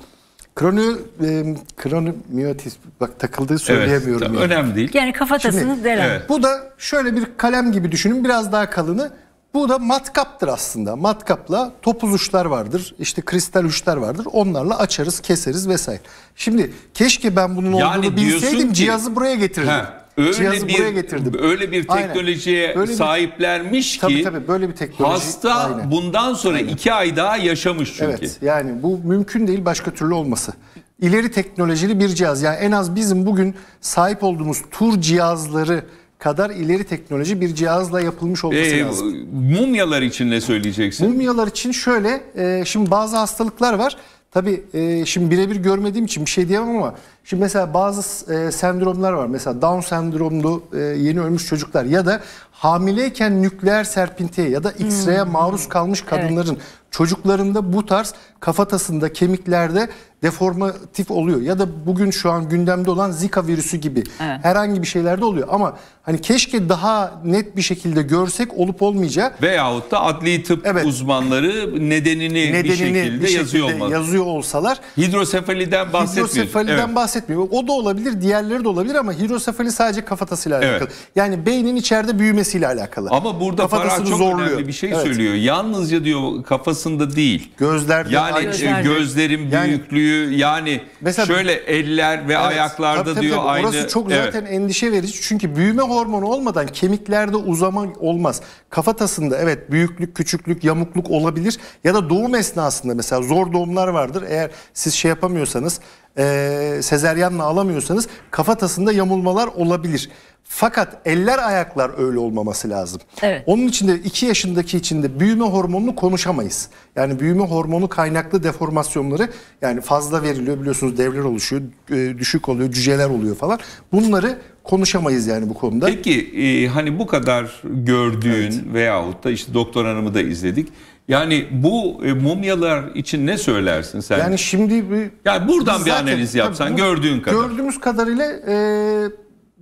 Krono, e, kronomiyotis bak takıldığı söyleyemiyorum. Evet, yani. Önemli değil. Yani kafatasını delen. Evet. Bu da şöyle bir kalem gibi düşünün biraz daha kalını. Bu da matkaptır aslında. Matkapla topuz uçlar vardır. işte kristal uçlar vardır. Onlarla açarız, keseriz vesaire. Şimdi keşke ben bunun yani olduğunu bilseydim ki, cihazı buraya getirdim. He, öyle cihazı bir, buraya getirdim. Öyle bir teknolojiye öyle sahiplermiş ki tabii, tabii, böyle bir teknoloji, hasta aynen. bundan sonra aynen. iki ay daha yaşamış çünkü. Evet yani bu mümkün değil başka türlü olması. İleri teknolojili bir cihaz yani en az bizim bugün sahip olduğumuz tur cihazları kadar ileri teknoloji bir cihazla yapılmış olması ee, lazım. Mumyalar için ne söyleyeceksin? Mumyalar için şöyle, e, şimdi bazı hastalıklar var. Tabii e, şimdi birebir görmediğim için bir şey diyemem ama şimdi mesela bazı e, sendromlar var. Mesela Down sendromlu e, yeni ölmüş çocuklar ya da hamileyken nükleer serpintiye ya da X-ray'e hmm. maruz kalmış kadınların evet. Çocuklarında bu tarz kafatasında, kemiklerde deformatif oluyor. Ya da bugün şu an gündemde olan Zika virüsü gibi evet. herhangi bir şeylerde oluyor. Ama hani keşke daha net bir şekilde görsek olup olmayacağı. Veyahut da adli tıp evet. uzmanları nedenini, nedenini bir şekilde, bir şekilde yazıyor, olmalı. yazıyor olsalar. Hidrosefaliden bahsetmiyoruz. Hidrosefaliden evet. bahsetmiyor. O da olabilir, diğerleri de olabilir ama hidrosefali sadece kafatasıyla evet. alakalı. Yani beynin içeride büyümesiyle alakalı. Ama burada Farah çok zorluyor. önemli bir şey evet. söylüyor. Yalnızca diyor kafasında değil. Gözlerde. Yani Gözlerde. gözlerin büyüklüğü, yani Mesela, şöyle eller ve evet, ayaklarda tabii, tabii, diyor tabii. aynı. Orası çok zaten evet. endişe verici çünkü büyüme hormonu olmadan kemiklerde uzama olmaz. Kafatasında evet büyüklük, küçüklük, yamukluk olabilir ya da doğum esnasında mesela zor doğumlar vardır. Eğer siz şey yapamıyorsanız e, sezeryanla alamıyorsanız kafatasında yamulmalar olabilir. Fakat eller ayaklar öyle olmaması lazım. Evet. Onun için de 2 yaşındaki için de büyüme hormonunu konuşamayız. Yani büyüme hormonu kaynaklı deformasyonları yani fazla veriliyor biliyorsunuz devler oluşuyor, e, düşük oluyor, cüceler oluyor falan. Bunları konuşamayız yani bu konuda. Peki e, hani bu kadar gördüğün evet. veyahut da işte doktor hanımı da izledik. Yani bu e, mumyalar için ne söylersin sen? Yani şimdi bir, yani buradan bir zaten, analiz yapsan bu, gördüğün kadar. Gördüğümüz kadarıyla e,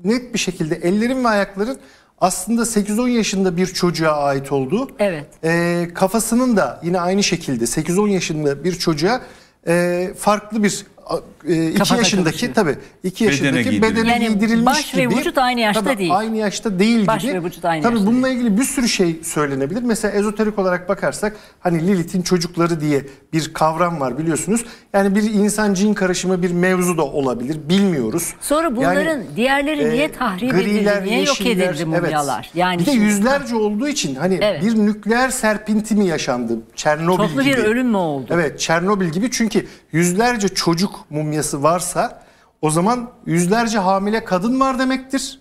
net bir şekilde ellerin ve ayakların aslında 8-10 yaşında bir çocuğa ait olduğu. Evet. E, kafasının da yine aynı şekilde 8-10 yaşında bir çocuğa e, farklı bir e, iki Kafa yaşındaki tabi iki yaşındaki bedene, bedene yani giydirilmiş baş gibi. Baş ve vücut aynı yaşta tabii, değil. Aynı yaşta değil baş gibi. Baş ve vücut aynı tabii yaşta bununla değil. ilgili bir sürü şey söylenebilir. Mesela ezoterik olarak bakarsak hani Lilith'in çocukları diye bir kavram var biliyorsunuz. Yani bir insan cin karışımı bir mevzu da olabilir. Bilmiyoruz. Sonra bunların yani, diğerleri niye tahrip edildi? Niye yeşiller, yok edildi mumyalar? Evet. Yani bir de yüzlerce olduğu için hani evet. bir nükleer serpinti mi yaşandı? Çernobil Çoklu gibi. bir ölüm mü oldu? Evet Çernobil gibi çünkü yüzlerce çocuk mumyası varsa o zaman yüzlerce hamile kadın var demektir.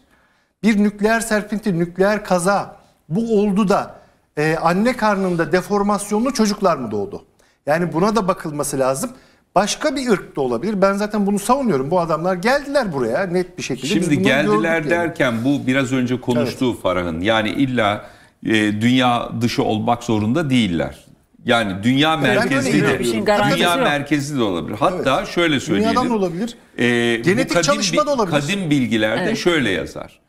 Bir nükleer serpinti, nükleer kaza bu oldu da e, anne karnında deformasyonlu çocuklar mı doğdu? Yani buna da bakılması lazım. Başka bir ırk da olabilir. Ben zaten bunu savunuyorum. Bu adamlar geldiler buraya net bir şekilde. Şimdi geldiler derken yani. bu biraz önce konuştuğu evet. Farah'ın. Yani illa e, dünya dışı olmak zorunda değiller. Yani dünya merkezli de dünya merkezli de olabilir. Hatta evet. şöyle söyleyelim. Dünyadan da olabilir. E, Genetik kadim, çalışma da olabilir. Kadim bilgilerde evet. şöyle yazar.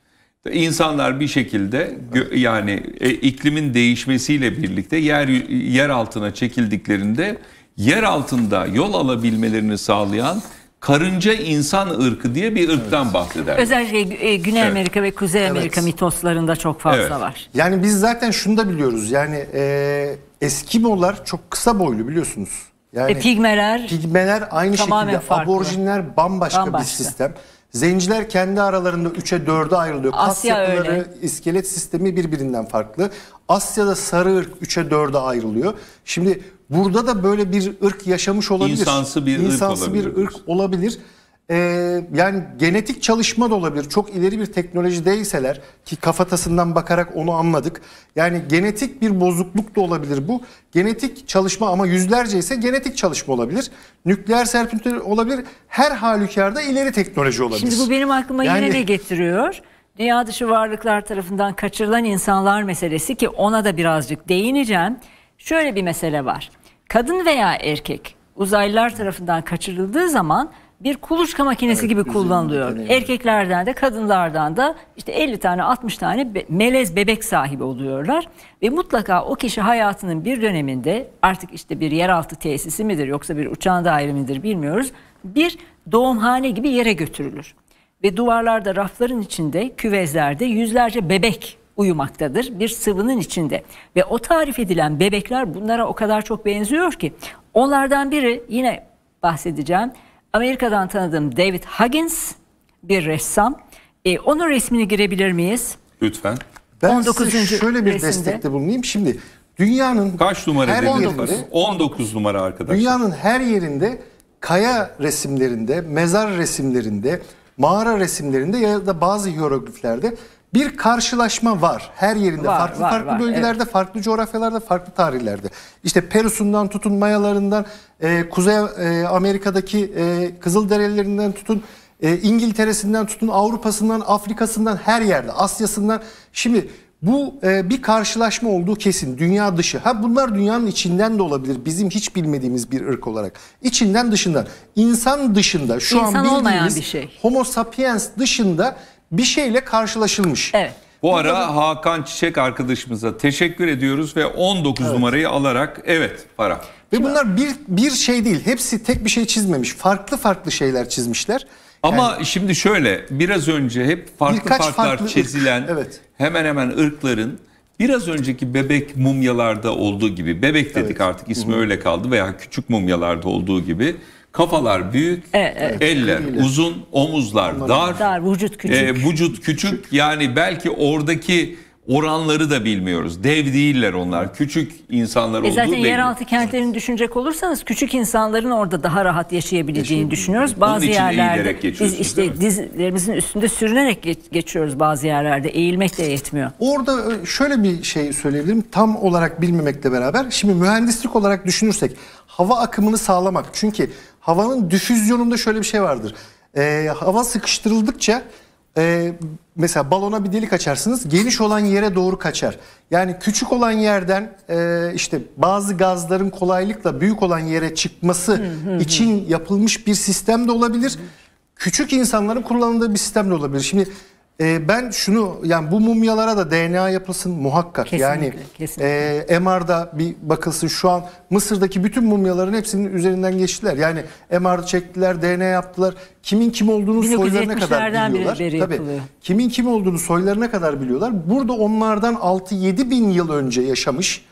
İnsanlar bir şekilde yani e, iklimin değişmesiyle birlikte yer yer altına çekildiklerinde yer altında yol alabilmelerini sağlayan karınca insan ırkı diye bir ırktan evet. bahseder. Özellikle e, Güney evet. Amerika ve Kuzey Amerika evet. mitoslarında çok fazla evet. var. Yani biz zaten şunu da biliyoruz. Yani e, Eskimolar çok kısa boylu biliyorsunuz. Yani e, pigmeler pigmeler aynı şekilde farklı. aborjinler bambaşka, bambaşka bir sistem. Zenciler kendi aralarında 3'e 4'e ayrılıyor. Asya Kas yapıları, öyle. iskelet sistemi birbirinden farklı. Asya'da sarı ırk 3'e 4'e ayrılıyor. Şimdi burada da böyle bir ırk yaşamış olabilir. İnsansı bir İnsansı ırk olabilir. bir ırk olabilir. Ee, yani genetik çalışma da olabilir. Çok ileri bir teknoloji değilseler ki kafatasından bakarak onu anladık. Yani genetik bir bozukluk da olabilir bu. Genetik çalışma ama yüzlerce ise genetik çalışma olabilir. Nükleer serpintü olabilir. Her halükarda ileri teknoloji olabilir. Şimdi bu benim aklıma yani... yine ne getiriyor? Dünya dışı varlıklar tarafından kaçırılan insanlar meselesi ki ona da birazcık değineceğim. Şöyle bir mesele var. Kadın veya erkek uzaylılar tarafından kaçırıldığı zaman bir kuluçka makinesi evet, gibi kullanılıyor. Erkeklerden de kadınlardan da işte 50 tane 60 tane be melez bebek sahibi oluyorlar. Ve mutlaka o kişi hayatının bir döneminde artık işte bir yeraltı tesisi midir yoksa bir uçağın daire midir bilmiyoruz. Bir doğumhane gibi yere götürülür. Ve duvarlarda rafların içinde küvezlerde yüzlerce bebek uyumaktadır bir sıvının içinde. Ve o tarif edilen bebekler bunlara o kadar çok benziyor ki onlardan biri yine bahsedeceğim Amerika'dan tanıdığım David Huggins bir ressam. E, onun resmini girebilir miyiz? Lütfen. Ben 19. size şöyle bir resimde. destekte bulunayım. Şimdi dünyanın kaç numara her 19. Yerinde, 19 numara arkadaşlar. Dünyanın her yerinde kaya resimlerinde, mezar resimlerinde, mağara resimlerinde ya da bazı hierogliflerde bir karşılaşma var. Her yerinde var, farklı var, farklı var, bölgelerde, evet. farklı coğrafyalarda, farklı tarihlerde. İşte Peru'sundan tutun Mayalarından, e, Kuzey e, Amerika'daki e, Kızılderililerinden tutun, e, İngiltere'sinden tutun, Avrupa'sından, Afrika'sından her yerde, Asya'sından. Şimdi bu e, bir karşılaşma olduğu kesin. Dünya dışı. Ha bunlar dünyanın içinden de olabilir. Bizim hiç bilmediğimiz bir ırk olarak. İçinden dışından. İnsan dışında şu İnsan an bildiğimiz bir şey. Homo sapiens dışında bir şeyle karşılaşılmış. Evet. Bu ara Hakan Çiçek arkadaşımıza teşekkür ediyoruz ve 19 evet. numarayı alarak evet para. Ve bunlar bir bir şey değil. Hepsi tek bir şey çizmemiş. Farklı farklı şeyler çizmişler. Ama yani, şimdi şöyle biraz önce hep farklı farklar farklı çizilen ırk. evet. hemen hemen ırkların biraz önceki bebek mumyalarda olduğu gibi bebek dedik evet. artık ismi Hı-hı. öyle kaldı veya küçük mumyalarda olduğu gibi Kafalar büyük, evet, evet. eller uzun, omuzlar dar, dar, vücut küçük. E, vücut küçük. Yani belki oradaki oranları da bilmiyoruz. Dev değiller onlar. Küçük insanlar e olduğu zaten belli. yeraltı kentlerini düşünecek olursanız küçük insanların orada daha rahat yaşayabileceğini düşünüyoruz. Bazı yerlerde biz işte dizlerimizin üstünde sürünerek geçiyoruz bazı yerlerde. Eğilmek de yetmiyor. Orada e, şöyle bir şey söyleyebilirim. Tam olarak bilmemekle beraber şimdi mühendislik olarak düşünürsek hava akımını sağlamak. Çünkü havanın difüzyonunda şöyle bir şey vardır. Ee, hava sıkıştırıldıkça e, mesela balona bir delik açarsınız geniş olan yere doğru kaçar. Yani küçük olan yerden e, işte bazı gazların kolaylıkla büyük olan yere çıkması için yapılmış bir sistem de olabilir. Küçük insanların kullanıldığı bir sistem de olabilir. Şimdi e, ben şunu yani bu mumyalara da DNA yapılsın muhakkak. Kesinlikle, yani kesinlikle. E, MR'da bir bakılsın şu an Mısır'daki bütün mumyaların hepsinin üzerinden geçtiler. Yani MR çektiler, DNA yaptılar. Kimin kim olduğunu soylarına kadar biliyorlar. Tabii. Yapılıyor. Kimin kim olduğunu soylarına kadar biliyorlar. Burada onlardan 6-7 bin yıl önce yaşamış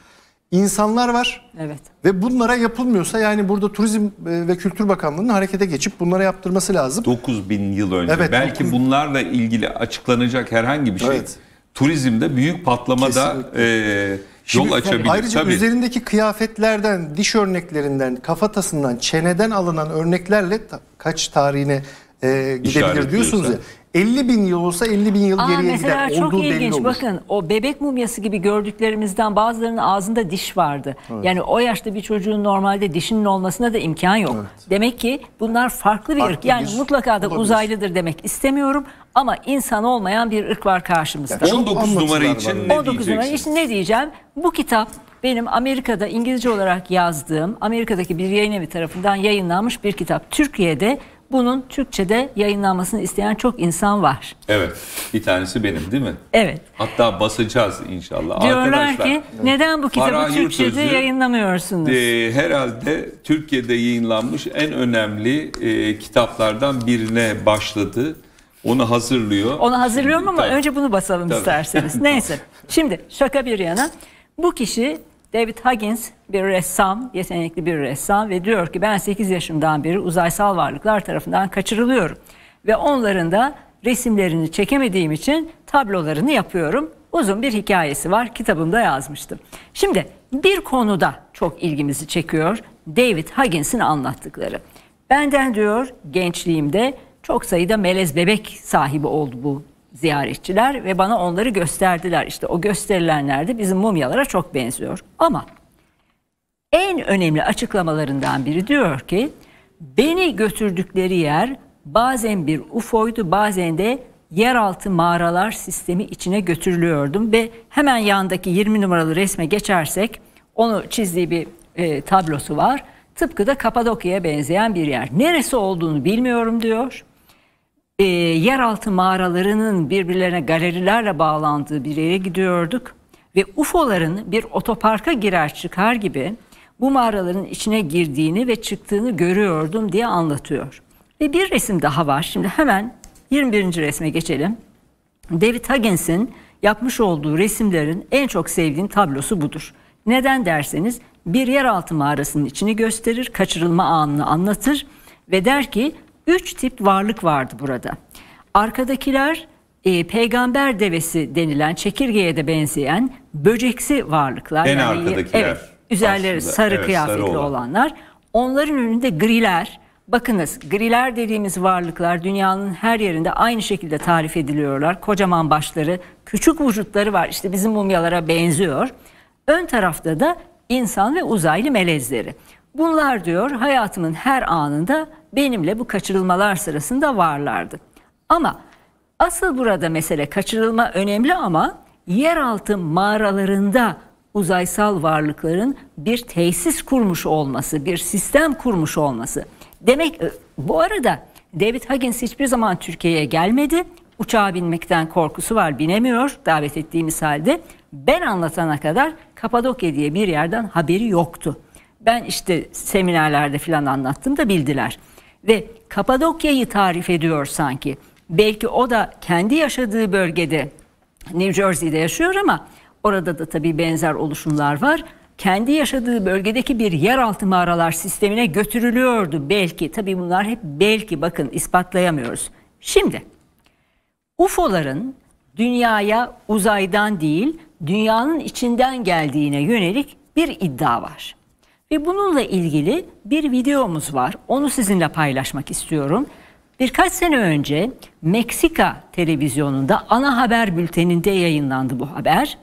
insanlar var. Evet. Ve bunlara yapılmıyorsa yani burada Turizm e, ve Kültür Bakanlığı'nın harekete geçip bunlara yaptırması lazım. 9 bin yıl önce. Evet, Belki 9... bunlarla ilgili açıklanacak herhangi bir şey. Evet. Turizmde büyük patlamada e, yol Şimdi, açabilir. Ayrıca Tabii. üzerindeki kıyafetlerden, diş örneklerinden, kafatasından, çeneden alınan örneklerle kaç tarihine e, gidebilir diyorsunuz ya. 50 bin yıl olsa 50 bin yıl Aa, geriye mesela gider. çok Olduğu ilginç. belli olur. Bakın o bebek mumyası gibi gördüklerimizden bazılarının ağzında diş vardı. Yani o yaşta bir çocuğun normalde dişinin olmasına da imkan yok. Demek ki bunlar farklı bir Farklı ırk. Yani bir- mutlaka da olabilir. uzaylıdır demek istemiyorum ama insan olmayan bir ırk var karşımızda. Çok 19 numara için ne 19 numara işte ne diyeceğim? Bu kitap benim Amerika'da İngilizce olarak yazdığım Amerika'daki bir yayın evi tarafından yayınlanmış bir kitap. Türkiye'de bunun Türkçe'de yayınlanmasını isteyen çok insan var. Evet. Bir tanesi benim değil mi? Evet. Hatta basacağız inşallah. Diyorlar Arkadaşlar, ki neden bu kitabı Farah Türkçe'de Yurtözü, yayınlamıyorsunuz? e, herhalde Türkiye'de yayınlanmış en önemli e, kitaplardan birine başladı. Onu hazırlıyor. Onu hazırlıyorum ama Tabii. önce bunu basalım Tabii. isterseniz. Neyse. Şimdi şaka bir yana. Bu kişi David Huggins bir ressam, yetenekli bir ressam ve diyor ki ben 8 yaşımdan beri uzaysal varlıklar tarafından kaçırılıyorum. Ve onların da resimlerini çekemediğim için tablolarını yapıyorum. Uzun bir hikayesi var. Kitabımda yazmıştım. Şimdi bir konuda çok ilgimizi çekiyor. David Huggins'in anlattıkları. Benden diyor gençliğimde çok sayıda melez bebek sahibi oldu bu ziyaretçiler ve bana onları gösterdiler. İşte o gösterilenler de bizim mumyalara çok benziyor. Ama en önemli açıklamalarından biri diyor ki beni götürdükleri yer bazen bir UFO'ydu bazen de yeraltı mağaralar sistemi içine götürülüyordum ve hemen yandaki 20 numaralı resme geçersek onu çizdiği bir e, tablosu var. Tıpkı da Kapadokya'ya benzeyen bir yer. Neresi olduğunu bilmiyorum diyor. E, yeraltı mağaralarının birbirlerine galerilerle bağlandığı bir yere gidiyorduk. Ve UFO'ların bir otoparka girer çıkar gibi bu mağaraların içine girdiğini ve çıktığını görüyordum diye anlatıyor. Ve bir resim daha var. Şimdi hemen 21. resme geçelim. David Huggins'in yapmış olduğu resimlerin en çok sevdiğim tablosu budur. Neden derseniz bir yeraltı mağarasının içini gösterir, kaçırılma anını anlatır ve der ki üç tip varlık vardı burada. Arkadakiler e, peygamber devesi denilen çekirgeye de benzeyen böceksi varlıklar. En arkadakiler Evet, üzerleri aslında. sarı Evet, kıyafetli sarı olan. olanlar. Onların önünde griler. Bakınız griler dediğimiz varlıklar dünyanın her yerinde aynı şekilde tarif ediliyorlar. Kocaman başları, küçük vücutları var. İşte bizim mumyalara benziyor. Ön tarafta da insan ve uzaylı melezleri. Bunlar diyor hayatımın her anında benimle bu kaçırılmalar sırasında varlardı. Ama asıl burada mesele kaçırılma önemli ama yeraltı mağaralarında uzaysal varlıkların bir tesis kurmuş olması, bir sistem kurmuş olması. Demek e, bu arada David Huggins hiçbir zaman Türkiye'ye gelmedi. Uçağa binmekten korkusu var, binemiyor davet ettiğimiz halde. Ben anlatana kadar Kapadokya diye bir yerden haberi yoktu. Ben işte seminerlerde falan anlattım da bildiler. Ve Kapadokya'yı tarif ediyor sanki. Belki o da kendi yaşadığı bölgede New Jersey'de yaşıyor ama orada da tabii benzer oluşumlar var. Kendi yaşadığı bölgedeki bir yeraltı mağaralar sistemine götürülüyordu belki. Tabii bunlar hep belki bakın ispatlayamıyoruz. Şimdi UFO'ların dünyaya uzaydan değil dünyanın içinden geldiğine yönelik bir iddia var. Ve bununla ilgili bir videomuz var. Onu sizinle paylaşmak istiyorum. Birkaç sene önce Meksika televizyonunda ana haber bülteninde yayınlandı bu haber.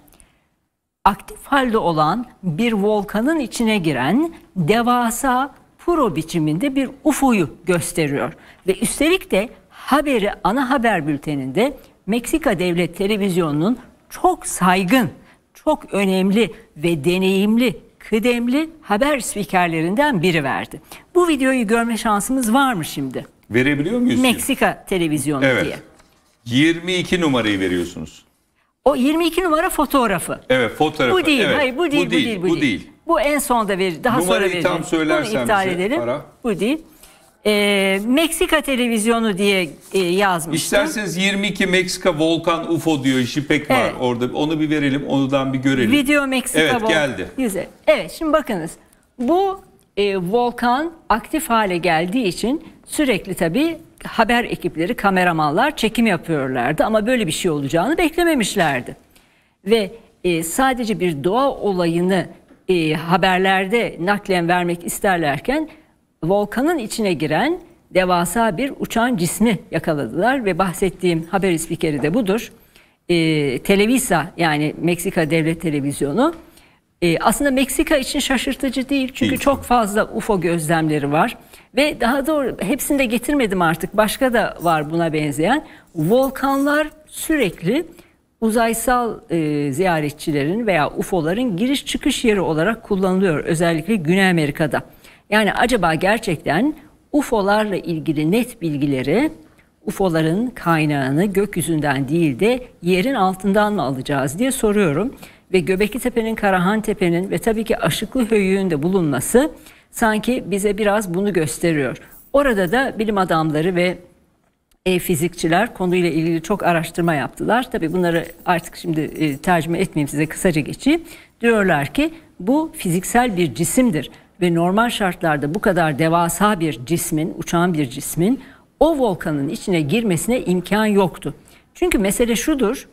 Aktif halde olan bir volkanın içine giren devasa puro biçiminde bir UFO'yu gösteriyor. Ve üstelik de haberi ana haber bülteninde Meksika Devlet Televizyonu'nun çok saygın, çok önemli ve deneyimli, kıdemli haber spikerlerinden biri verdi. Bu videoyu görme şansımız var mı şimdi? Verebiliyor muyuz? Meksika televizyonu Evet. diye. 22 numarayı veriyorsunuz. O 22 numara fotoğrafı. Evet fotoğrafı. Bu değil, Evet, hayır bu değil, bu değil, bu değil. Bu en sonda verir, daha sonra Numarayı verir. tam söylersen Bunu iptal bize, edelim. Farah. Bu değil. Ee, Meksika televizyonu diye e, yazmıştım. İsterseniz 22 Meksika volkan UFO diyor JPEG var Evet. orada. Onu bir verelim, onudan bir görelim. Video Meksika Evet vol- geldi. Güzel. Evet şimdi bakınız. Bu e, volkan aktif hale geldiği için sürekli tabii haber ekipleri, kameramanlar çekim yapıyorlardı. Ama böyle bir şey olacağını beklememişlerdi. Ve e, sadece bir doğa olayını e, haberlerde naklen vermek isterlerken volkanın içine giren devasa bir uçan cismi yakaladılar ve bahsettiğim haber spikeri de budur. Ee, Televisa yani Meksika Devlet Televizyonu e, aslında Meksika için şaşırtıcı değil çünkü değil. çok fazla UFO gözlemleri var ve daha doğru hepsini de getirmedim artık başka da var buna benzeyen volkanlar sürekli uzaysal e, ziyaretçilerin veya UFO'ların giriş çıkış yeri olarak kullanılıyor özellikle Güney Amerika'da. Yani acaba gerçekten UFO'larla ilgili net bilgileri UFO'ların kaynağını gökyüzünden değil de yerin altından mı alacağız diye soruyorum. Ve Göbekli Tepe'nin, Karahan Tepe'nin ve tabii ki Aşıklı Höyüğün bulunması sanki bize biraz bunu gösteriyor. Orada da bilim adamları ve fizikçiler konuyla ilgili çok araştırma yaptılar. Tabii bunları artık şimdi e, tercüme etmeyeyim size kısaca geçeyim. Diyorlar ki bu fiziksel bir cisimdir ve normal şartlarda bu kadar devasa bir cismin, uçan bir cismin o volkanın içine girmesine imkan yoktu. Çünkü mesele şudur,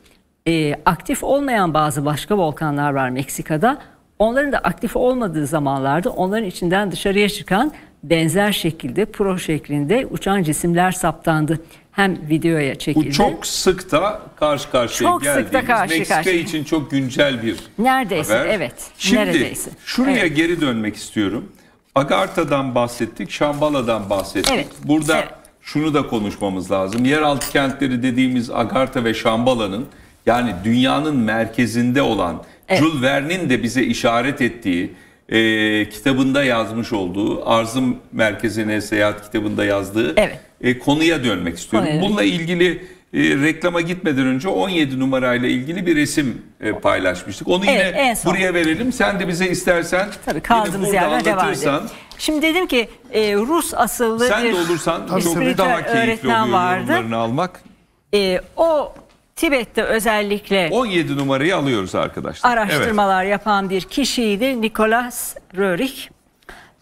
e, aktif olmayan bazı başka volkanlar var Meksika'da. Onların da aktif olmadığı zamanlarda onların içinden dışarıya çıkan benzer şekilde pro şeklinde uçan cisimler saptandı. Hem videoya çekildi. Bu çok sık da karşı karşıya çok geldiğimiz sık da karşı Meksika karşı. için çok güncel bir Neredeyse haber. evet. Şimdi neredeyse. şuraya evet. geri dönmek istiyorum. Agartha'dan bahsettik, Şambala'dan bahsettik. Evet. Burada evet. şunu da konuşmamız lazım. Yeraltı kentleri dediğimiz Agartha ve Şambala'nın yani dünyanın merkezinde olan evet. Jules Verne'in de bize işaret ettiği e, kitabında yazmış olduğu Arzım Merkezine Seyahat kitabında yazdığı evet. e, konuya dönmek istiyorum. Konuya. Bununla ilgili e, reklama gitmeden önce 17 numarayla ilgili bir resim e, paylaşmıştık. Onu evet, yine buraya verelim. Sen de bize istersen Tabii kaldığımız yerden devam edelim. Şimdi dedim ki e, Rus asıllı Sen bir de olursan çok daha keyifli oluyor vardı. yorumlarını almak. E, o Tibet'te özellikle 17 numarayı alıyoruz arkadaşlar. Araştırmalar yapan bir kişiydi Nicholas Röhrich.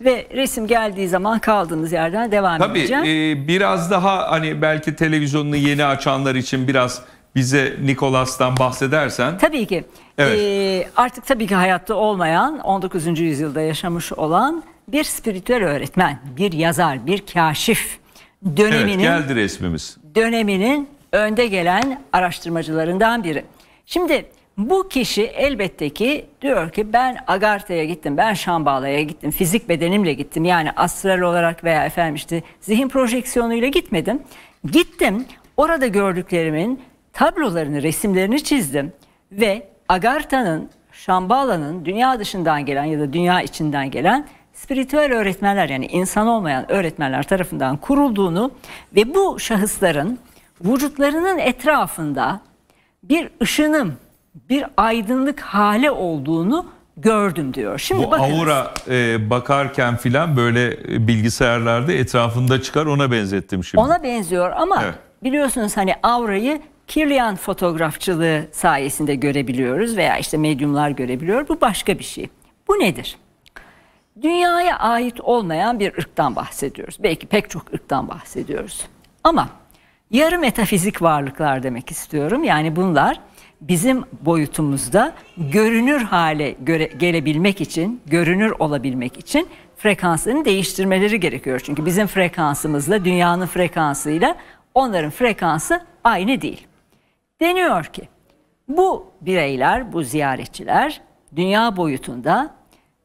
Ve resim geldiği zaman kaldığımız yerden devam Tabii, edeceğim. Tabii e, biraz daha hani belki televizyonunu yeni açanlar için biraz bize Nikolas'tan bahsedersen. Tabii ki. Evet. E, artık tabii ki hayatta olmayan 19. yüzyılda yaşamış olan bir spiritüel öğretmen, bir yazar, bir kaşif döneminin evet, geldi resmimiz. Döneminin önde gelen araştırmacılarından biri. Şimdi bu kişi elbette ki diyor ki ben Agartha'ya gittim, ben Şambala'ya gittim, fizik bedenimle gittim. Yani astral olarak veya efendim işte zihin projeksiyonuyla gitmedim. Gittim, orada gördüklerimin tablolarını, resimlerini çizdim ve Agartha'nın, Şambala'nın dünya dışından gelen ya da dünya içinden gelen spiritüel öğretmenler yani insan olmayan öğretmenler tarafından kurulduğunu ve bu şahısların vücutlarının etrafında bir ışınım, bir aydınlık hale olduğunu gördüm diyor. Şimdi Bu bakınız. aura e, bakarken filan böyle e, bilgisayarlarda etrafında çıkar ona benzettim şimdi. Ona benziyor ama evet. biliyorsunuz hani aurayı Kirlian fotoğrafçılığı sayesinde görebiliyoruz veya işte medyumlar görebiliyor. Bu başka bir şey. Bu nedir? Dünyaya ait olmayan bir ırktan bahsediyoruz. Belki pek çok ırktan bahsediyoruz. Ama yarı metafizik varlıklar demek istiyorum. Yani bunlar bizim boyutumuzda görünür hale göre, gelebilmek için, görünür olabilmek için frekanslarını değiştirmeleri gerekiyor. Çünkü bizim frekansımızla dünyanın frekansıyla onların frekansı aynı değil. Deniyor ki bu bireyler, bu ziyaretçiler dünya boyutunda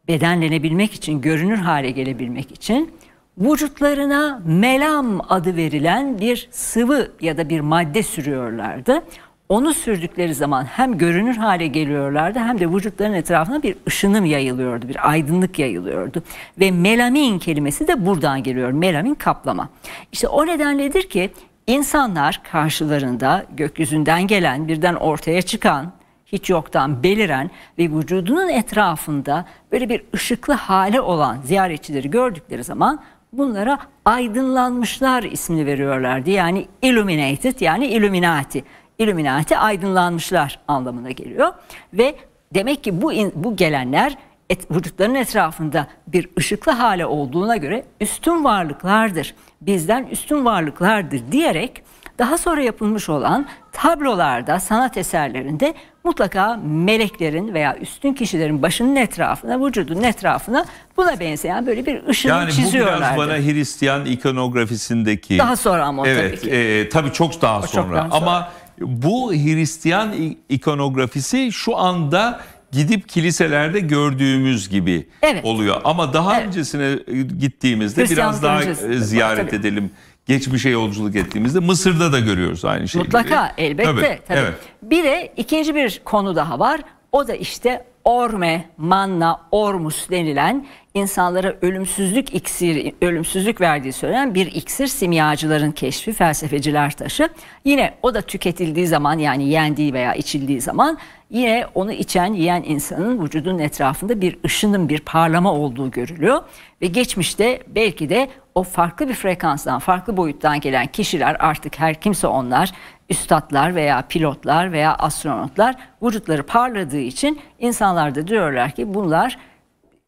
bedenlenebilmek için, görünür hale gelebilmek için vücutlarına melam adı verilen bir sıvı ya da bir madde sürüyorlardı. Onu sürdükleri zaman hem görünür hale geliyorlardı hem de vücutların etrafına bir ışınım yayılıyordu, bir aydınlık yayılıyordu. Ve melamin kelimesi de buradan geliyor. Melamin kaplama. İşte o nedenledir ki insanlar karşılarında gökyüzünden gelen, birden ortaya çıkan, hiç yoktan beliren ve vücudunun etrafında böyle bir ışıklı hale olan ziyaretçileri gördükleri zaman bunlara aydınlanmışlar ismini veriyorlardı. Yani illuminated yani illuminati. Illuminati aydınlanmışlar anlamına geliyor. Ve demek ki bu bu gelenler et, vücutların etrafında bir ışıklı hale olduğuna göre üstün varlıklardır. Bizden üstün varlıklardır diyerek daha sonra yapılmış olan tablolarda, sanat eserlerinde mutlaka meleklerin veya üstün kişilerin başının etrafına, vücudun etrafına buna benzeyen böyle bir ışın yani çiziyorlardı. Yani bu biraz bana Hristiyan ikonografisindeki... Daha sonra ama evet, tabii ki. E, tabii çok daha sonra. Çok sonra. Ama bu Hristiyan ikonografisi şu anda gidip kiliselerde gördüğümüz gibi evet. oluyor. Ama daha evet. öncesine gittiğimizde biraz daha öncesi. ziyaret Tabii. edelim. Geçmişe yolculuk ettiğimizde Mısır'da da görüyoruz aynı şeyi. Mutlaka elbette. Tabii, tabii. Evet. Bir de ikinci bir konu daha var. O da işte Orme, Manna, Ormus denilen insanlara ölümsüzlük iksiri, ölümsüzlük verdiği söylenen bir iksir simyacıların keşfi, felsefeciler taşı. Yine o da tüketildiği zaman yani yendiği veya içildiği zaman yine onu içen, yiyen insanın vücudunun etrafında bir ışının, bir parlama olduğu görülüyor. Ve geçmişte belki de o farklı bir frekanstan, farklı boyuttan gelen kişiler artık her kimse onlar üstadlar veya pilotlar veya astronotlar vücutları parladığı için insanlar da diyorlar ki bunlar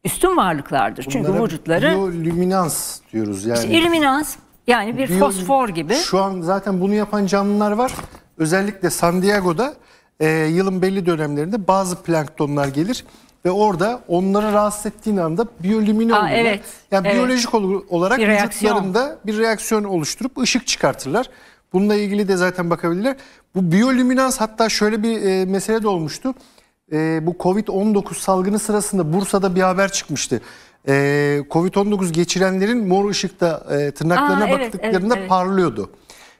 üstün varlıklardır. Bunlara Çünkü vücutları biyolüminans diyoruz yani. İşte illuminans yani bir Biyo, fosfor gibi. Şu an zaten bunu yapan canlılar var. Özellikle San Diego'da e, yılın belli dönemlerinde bazı planktonlar gelir ve orada onları rahatsız ettiğin anda biyolümine oluyorlar. Evet, yani evet. biyolojik olarak bir vücutlarında reaksiyon. bir reaksiyon oluşturup ışık çıkartırlar. Bununla ilgili de zaten bakabilirler. Bu biyolüminans hatta şöyle bir e, mesele de olmuştu. E, bu Covid-19 salgını sırasında Bursa'da bir haber çıkmıştı. E, Covid-19 geçirenlerin mor ışıkta e, tırnaklarına Aa, evet, baktıklarında evet, evet. parlıyordu.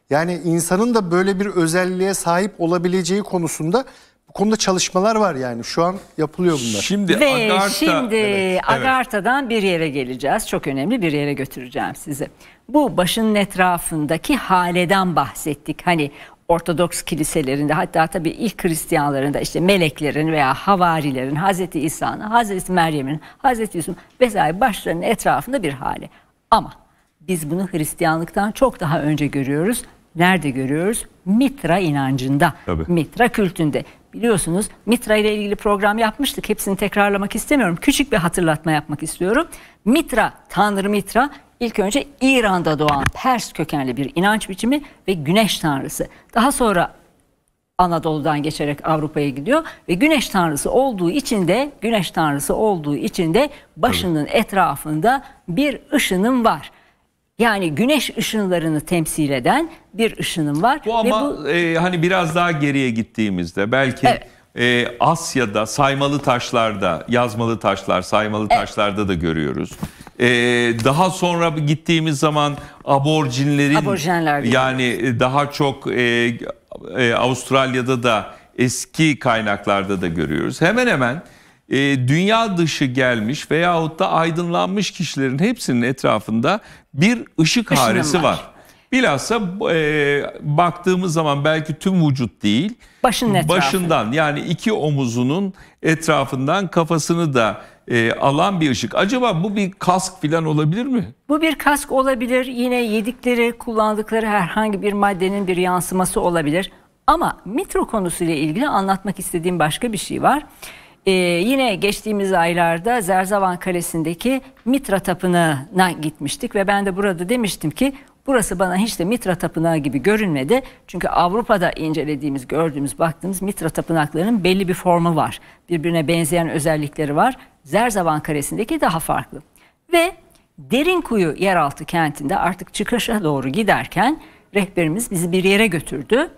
Yani insanın da böyle bir özelliğe sahip olabileceği konusunda bu konuda çalışmalar var yani şu an yapılıyor bunlar. Şimdi Ve Agartha, şimdi evet, Agartha'dan bir yere geleceğiz. Çok önemli bir yere götüreceğim sizi. Bu başının etrafındaki haleden bahsettik. Hani Ortodoks kiliselerinde hatta tabii ilk Hristiyanlarında işte meleklerin veya havarilerin Hazreti İsa'nın, Hazreti Meryem'in, Hazreti Yusuf vesaire başlarının etrafında bir hali. Ama biz bunu Hristiyanlıktan çok daha önce görüyoruz. Nerede görüyoruz? Mitra inancında, Tabii. Mitra kültünde. Biliyorsunuz Mitra ile ilgili program yapmıştık. Hepsini tekrarlamak istemiyorum. Küçük bir hatırlatma yapmak istiyorum. Mitra, Tanrı Mitra ilk önce İran'da doğan Pers kökenli bir inanç biçimi ve güneş tanrısı. Daha sonra Anadolu'dan geçerek Avrupa'ya gidiyor ve güneş tanrısı olduğu için de güneş tanrısı olduğu için de başının etrafında bir ışının var. Yani güneş ışınlarını temsil eden bir ışının var. Bu ama bu, e, hani biraz daha geriye gittiğimizde belki evet. e, Asya'da saymalı taşlarda, yazmalı taşlar, saymalı evet. taşlarda da görüyoruz. E, daha sonra gittiğimiz zaman aborjinlerin yani daha çok e, e, Avustralya'da da eski kaynaklarda da görüyoruz. Hemen hemen e, dünya dışı gelmiş veyahut da aydınlanmış kişilerin hepsinin etrafında bir ışık Işınım haresi var. var. Bilhassa e, baktığımız zaman belki tüm vücut değil, Başın başından yani iki omuzunun etrafından kafasını da e, alan bir ışık. Acaba bu bir kask falan olabilir mi? Bu bir kask olabilir. Yine yedikleri, kullandıkları herhangi bir maddenin bir yansıması olabilir. Ama metro konusuyla ilgili anlatmak istediğim başka bir şey var. Ee, yine geçtiğimiz aylarda Zerzavan Kalesi'ndeki Mitra Tapınağı'na gitmiştik ve ben de burada demiştim ki burası bana hiç de Mitra Tapınağı gibi görünmedi. Çünkü Avrupa'da incelediğimiz, gördüğümüz, baktığımız Mitra Tapınaklarının belli bir formu var. Birbirine benzeyen özellikleri var. Zerzavan Kalesi'ndeki daha farklı. Ve Derinkuyu yeraltı kentinde artık çıkışa doğru giderken rehberimiz bizi bir yere götürdü.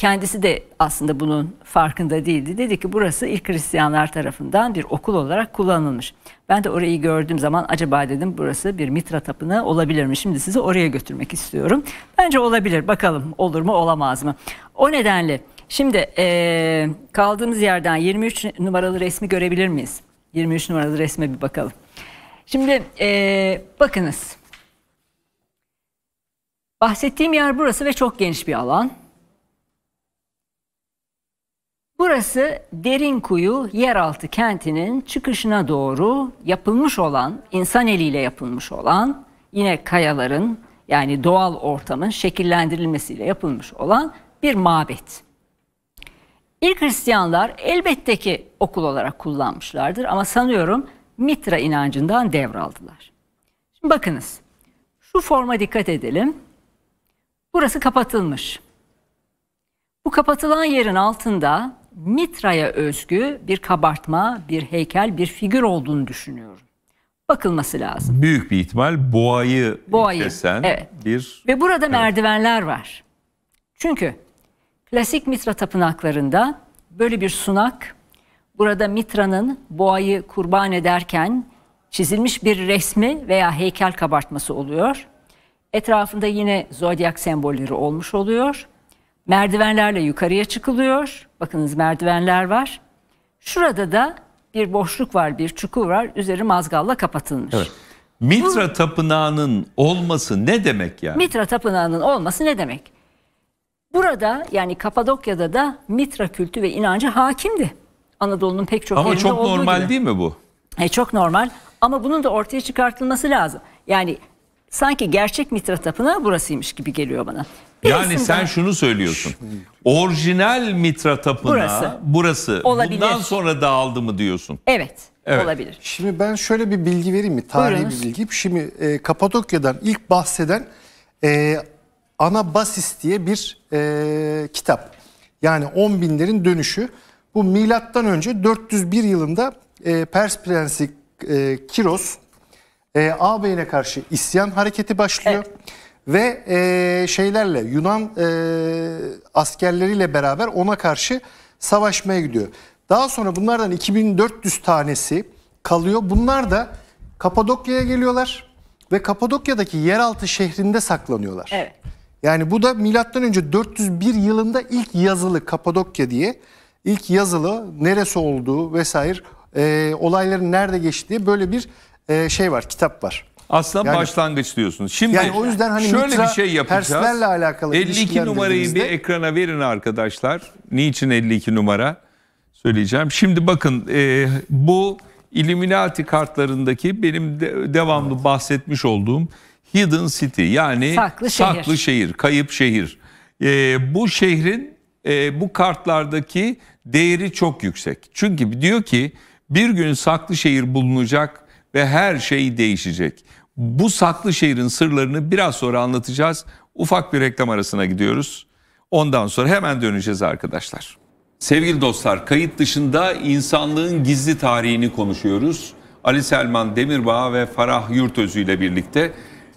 Kendisi de aslında bunun farkında değildi. Dedi ki burası ilk Hristiyanlar tarafından bir okul olarak kullanılmış. Ben de orayı gördüğüm zaman acaba dedim burası bir Mitra tapınağı olabilir mi? Şimdi sizi oraya götürmek istiyorum. Bence olabilir. Bakalım olur mu olamaz mı? O nedenle şimdi ee, kaldığımız yerden 23 numaralı resmi görebilir miyiz? 23 numaralı resme bir bakalım. Şimdi ee, bakınız. Bahsettiğim yer burası ve çok geniş bir alan. Burası Derinkuyu yeraltı kentinin çıkışına doğru yapılmış olan, insan eliyle yapılmış olan, yine kayaların yani doğal ortamın şekillendirilmesiyle yapılmış olan bir mabet. İlk Hristiyanlar elbette ki okul olarak kullanmışlardır ama sanıyorum Mitra inancından devraldılar. Şimdi bakınız, şu forma dikkat edelim. Burası kapatılmış. Bu kapatılan yerin altında Mitra'ya özgü bir kabartma, bir heykel, bir figür olduğunu düşünüyorum. Bakılması lazım. Büyük bir ihtimal boğayı, boğayı kesen evet. bir... Ve burada evet. merdivenler var. Çünkü klasik Mitra tapınaklarında böyle bir sunak, burada Mitra'nın boğayı kurban ederken çizilmiş bir resmi veya heykel kabartması oluyor. Etrafında yine zodyak sembolleri olmuş oluyor. Merdivenlerle yukarıya çıkılıyor. Bakınız merdivenler var. Şurada da bir boşluk var, bir çukur var. Üzeri mazgalla kapatılmış. Evet. Mitra Bu, tapınağının olması ne demek yani? Mitra tapınağının olması ne demek? Burada yani Kapadokya'da da Mitra kültü ve inancı hakimdi. Anadolu'nun pek çok Ama yerinde çok normal gibi. değil mi bu? E, çok normal ama bunun da ortaya çıkartılması lazım. Yani sanki gerçek Mitra tapınağı burasıymış gibi geliyor bana. Yani sen şunu söylüyorsun. Orijinal Mitra Tapınağı burası. burası. Olabilir. Bundan sonra dağıldı mı diyorsun? Evet, evet. olabilir. Şimdi ben şöyle bir bilgi vereyim mi? Tarihi Buyurunuz. bir bilgi. Şimdi e, Kapadokya'dan ilk bahseden e, Anabasis diye bir e, kitap. Yani 10 binlerin dönüşü. Bu milattan önce 401 yılında e, Pers Prensi e, Kiros e, ağabeyine karşı isyan hareketi başlıyor. Evet ve e, şeylerle Yunan e, askerleriyle beraber ona karşı savaşmaya gidiyor. Daha sonra bunlardan 2400 tanesi kalıyor. Bunlar da Kapadokya'ya geliyorlar ve Kapadokya'daki yeraltı şehrinde saklanıyorlar. Evet. Yani bu da milattan önce 401 yılında ilk yazılı Kapadokya diye ilk yazılı neresi olduğu vesaire e, olayların nerede geçtiği böyle bir e, şey var, kitap var. Aslında yani, başlangıç diyorsunuz. Şimdi yani o yüzden hani şöyle bir şey yapacağız. Alakalı 52 numarayı bir ekrana verin arkadaşlar. Niçin 52 numara? Söyleyeceğim. Şimdi bakın e, bu Illuminati kartlarındaki benim de, devamlı bahsetmiş olduğum Hidden City yani saklı şehir, saklı şehir kayıp şehir. E, bu şehrin e, bu kartlardaki değeri çok yüksek. Çünkü diyor ki bir gün saklı şehir bulunacak ve her şey değişecek. Bu saklı şehrin sırlarını biraz sonra anlatacağız. Ufak bir reklam arasına gidiyoruz. Ondan sonra hemen döneceğiz arkadaşlar. Sevgili dostlar, kayıt dışında insanlığın gizli tarihini konuşuyoruz. Ali Selman Demirbağ ve Farah Yurtözü ile birlikte.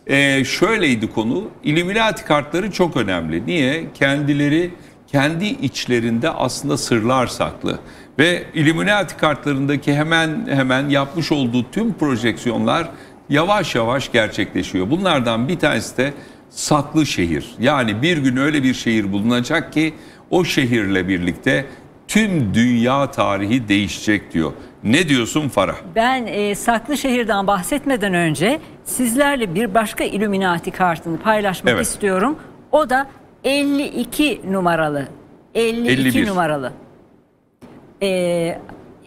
Ee, şöyleydi konu, Illuminati kartları çok önemli. Niye? Kendileri kendi içlerinde aslında sırlar saklı. Ve Illuminati kartlarındaki hemen hemen yapmış olduğu tüm projeksiyonlar yavaş yavaş gerçekleşiyor. Bunlardan bir tanesi de saklı şehir. Yani bir gün öyle bir şehir bulunacak ki o şehirle birlikte tüm dünya tarihi değişecek diyor. Ne diyorsun Farah? Ben e, saklı şehirden bahsetmeden önce sizlerle bir başka Illuminati kartını paylaşmak evet. istiyorum. O da 52 numaralı. 52 51. numaralı. Ee,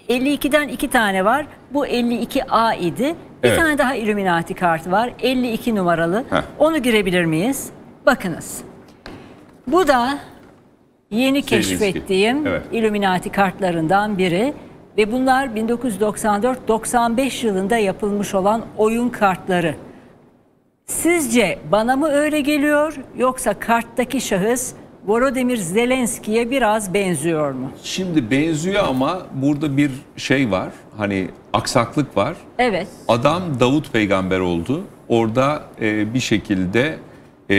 52'den iki tane var. Bu 52A idi. Bir evet. tane daha Illuminati kartı var. 52 numaralı. Heh. Onu girebilir miyiz? Bakınız. Bu da yeni keşfettiğim evet. Illuminati kartlarından biri. Ve bunlar 1994-95 yılında yapılmış olan oyun kartları. Sizce bana mı öyle geliyor yoksa karttaki şahıs Volodymyr Zelenski'ye biraz benziyor mu? Şimdi benziyor ama burada bir şey var. Hani aksaklık var. Evet. Adam Davut peygamber oldu. Orada e, bir şekilde e,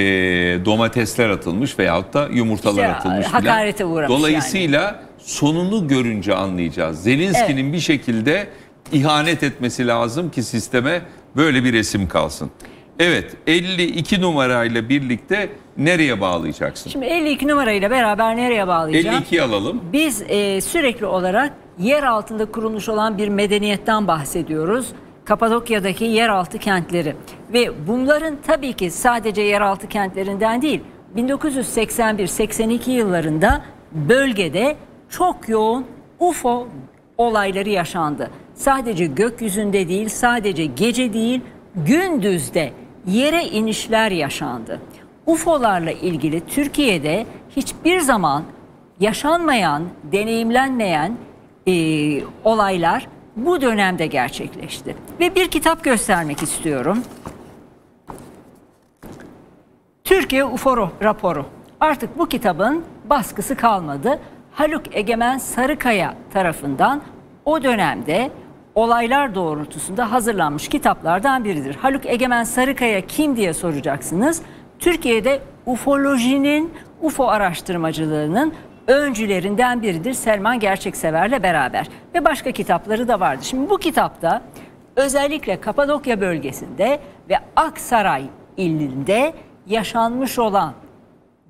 domatesler atılmış veyahut da yumurtalar işte, atılmış. Hakarete uğramış Dolayısıyla yani. sonunu görünce anlayacağız. Zelenski'nin evet. bir şekilde ihanet etmesi lazım ki sisteme böyle bir resim kalsın. Evet 52 numarayla birlikte nereye bağlayacaksın? Şimdi 52 numarayla beraber nereye bağlayacağım? 52 alalım. Biz e, sürekli olarak yer altında kurulmuş olan bir medeniyetten bahsediyoruz. Kapadokya'daki yeraltı kentleri ve bunların tabii ki sadece yeraltı kentlerinden değil 1981-82 yıllarında bölgede çok yoğun UFO olayları yaşandı. Sadece gökyüzünde değil, sadece gece değil, gündüzde yere inişler yaşandı. UFO'larla ilgili Türkiye'de hiçbir zaman yaşanmayan, deneyimlenmeyen e, olaylar bu dönemde gerçekleşti. Ve bir kitap göstermek istiyorum. Türkiye UFO raporu. Artık bu kitabın baskısı kalmadı. Haluk Egemen Sarıkaya tarafından o dönemde olaylar doğrultusunda hazırlanmış kitaplardan biridir. Haluk Egemen Sarıkaya kim diye soracaksınız. Türkiye'de ufolojinin, UFO araştırmacılığının öncülerinden biridir Selman Gerçeksever'le beraber. Ve başka kitapları da vardı. Şimdi bu kitapta özellikle Kapadokya bölgesinde ve Aksaray ilinde yaşanmış olan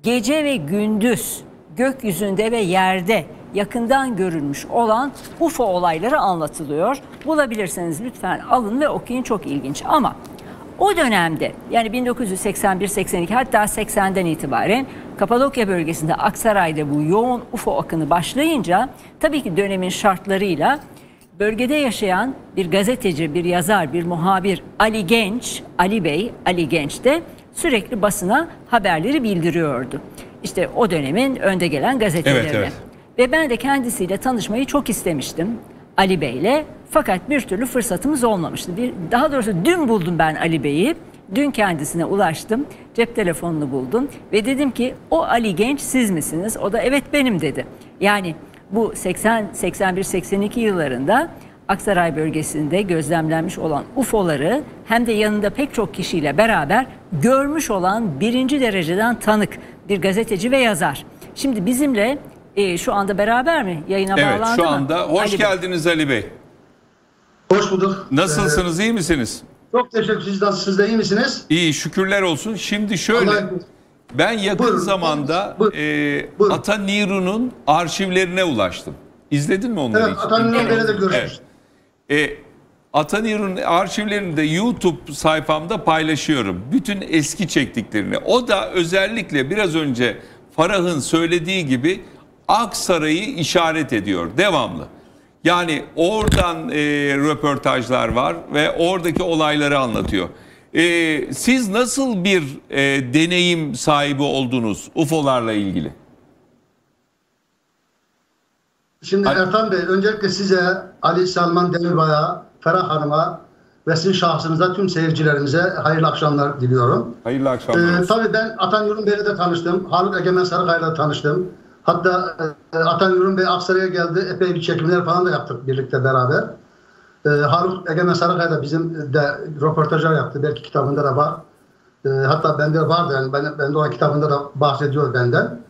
gece ve gündüz gökyüzünde ve yerde yakından görülmüş olan UFO olayları anlatılıyor. Bulabilirseniz lütfen alın ve okuyun çok ilginç ama o dönemde yani 1981-82 hatta 80'den itibaren Kapadokya bölgesinde Aksaray'da bu yoğun UFO akını başlayınca tabii ki dönemin şartlarıyla bölgede yaşayan bir gazeteci, bir yazar, bir muhabir Ali Genç, Ali Bey, Ali Genç de sürekli basına haberleri bildiriyordu. İşte o dönemin önde gelen gazeteleri. Evet, evet. Ve ben de kendisiyle tanışmayı çok istemiştim Ali Bey'le. Fakat bir türlü fırsatımız olmamıştı. Bir, daha doğrusu dün buldum ben Ali Bey'i. Dün kendisine ulaştım. Cep telefonunu buldum ve dedim ki o Ali Genç siz misiniz? O da evet benim dedi. Yani bu 80 81 82 yıllarında Aksaray bölgesinde gözlemlenmiş olan UFO'ları hem de yanında pek çok kişiyle beraber görmüş olan birinci dereceden tanık bir gazeteci ve yazar. Şimdi bizimle e, şu anda beraber mi? Yayına evet, bağlandı şu anda. Mı? Hoş Ali geldiniz Bey. Ali Bey. Hoş bulduk. Nasılsınız, ee, iyi misiniz? Çok teşekkür ederim. Siz de iyi misiniz? İyi, şükürler olsun. Şimdi şöyle, Allah ben yakın buyurun, zamanda buyurun, e, buyurun. Ata Niru'nun arşivlerine ulaştım. İzledin mi onları? Evet, Ata Niru'nun de görüşmüştüm. Evet. E, Atanir'in arşivlerini de YouTube sayfamda paylaşıyorum. Bütün eski çektiklerini. O da özellikle biraz önce Farah'ın söylediği gibi Aksaray'ı işaret ediyor devamlı. Yani oradan e, röportajlar var ve oradaki olayları anlatıyor. E, siz nasıl bir e, deneyim sahibi oldunuz UFO'larla ilgili? Şimdi Ertan Bey öncelikle size Ali Salman Demirbay'a, Ferah Hanım'a ve sizin şahsınıza tüm seyircilerimize hayırlı akşamlar diliyorum. Hayırlı akşamlar. Ee, tabii ben Atan Yurun Bey'le de tanıştım. Haluk Egemen Sarıkaya'yla tanıştım. Hatta e, Atan Yurun Bey Aksaray'a geldi. Epey bir çekimler falan da yaptık birlikte beraber. E, Haluk Egemen Sarıkaya da bizim de röportajlar yaptı. Belki kitabında da var. E, hatta bende vardı yani. Ben, bende olan kitabında da bahsediyor benden.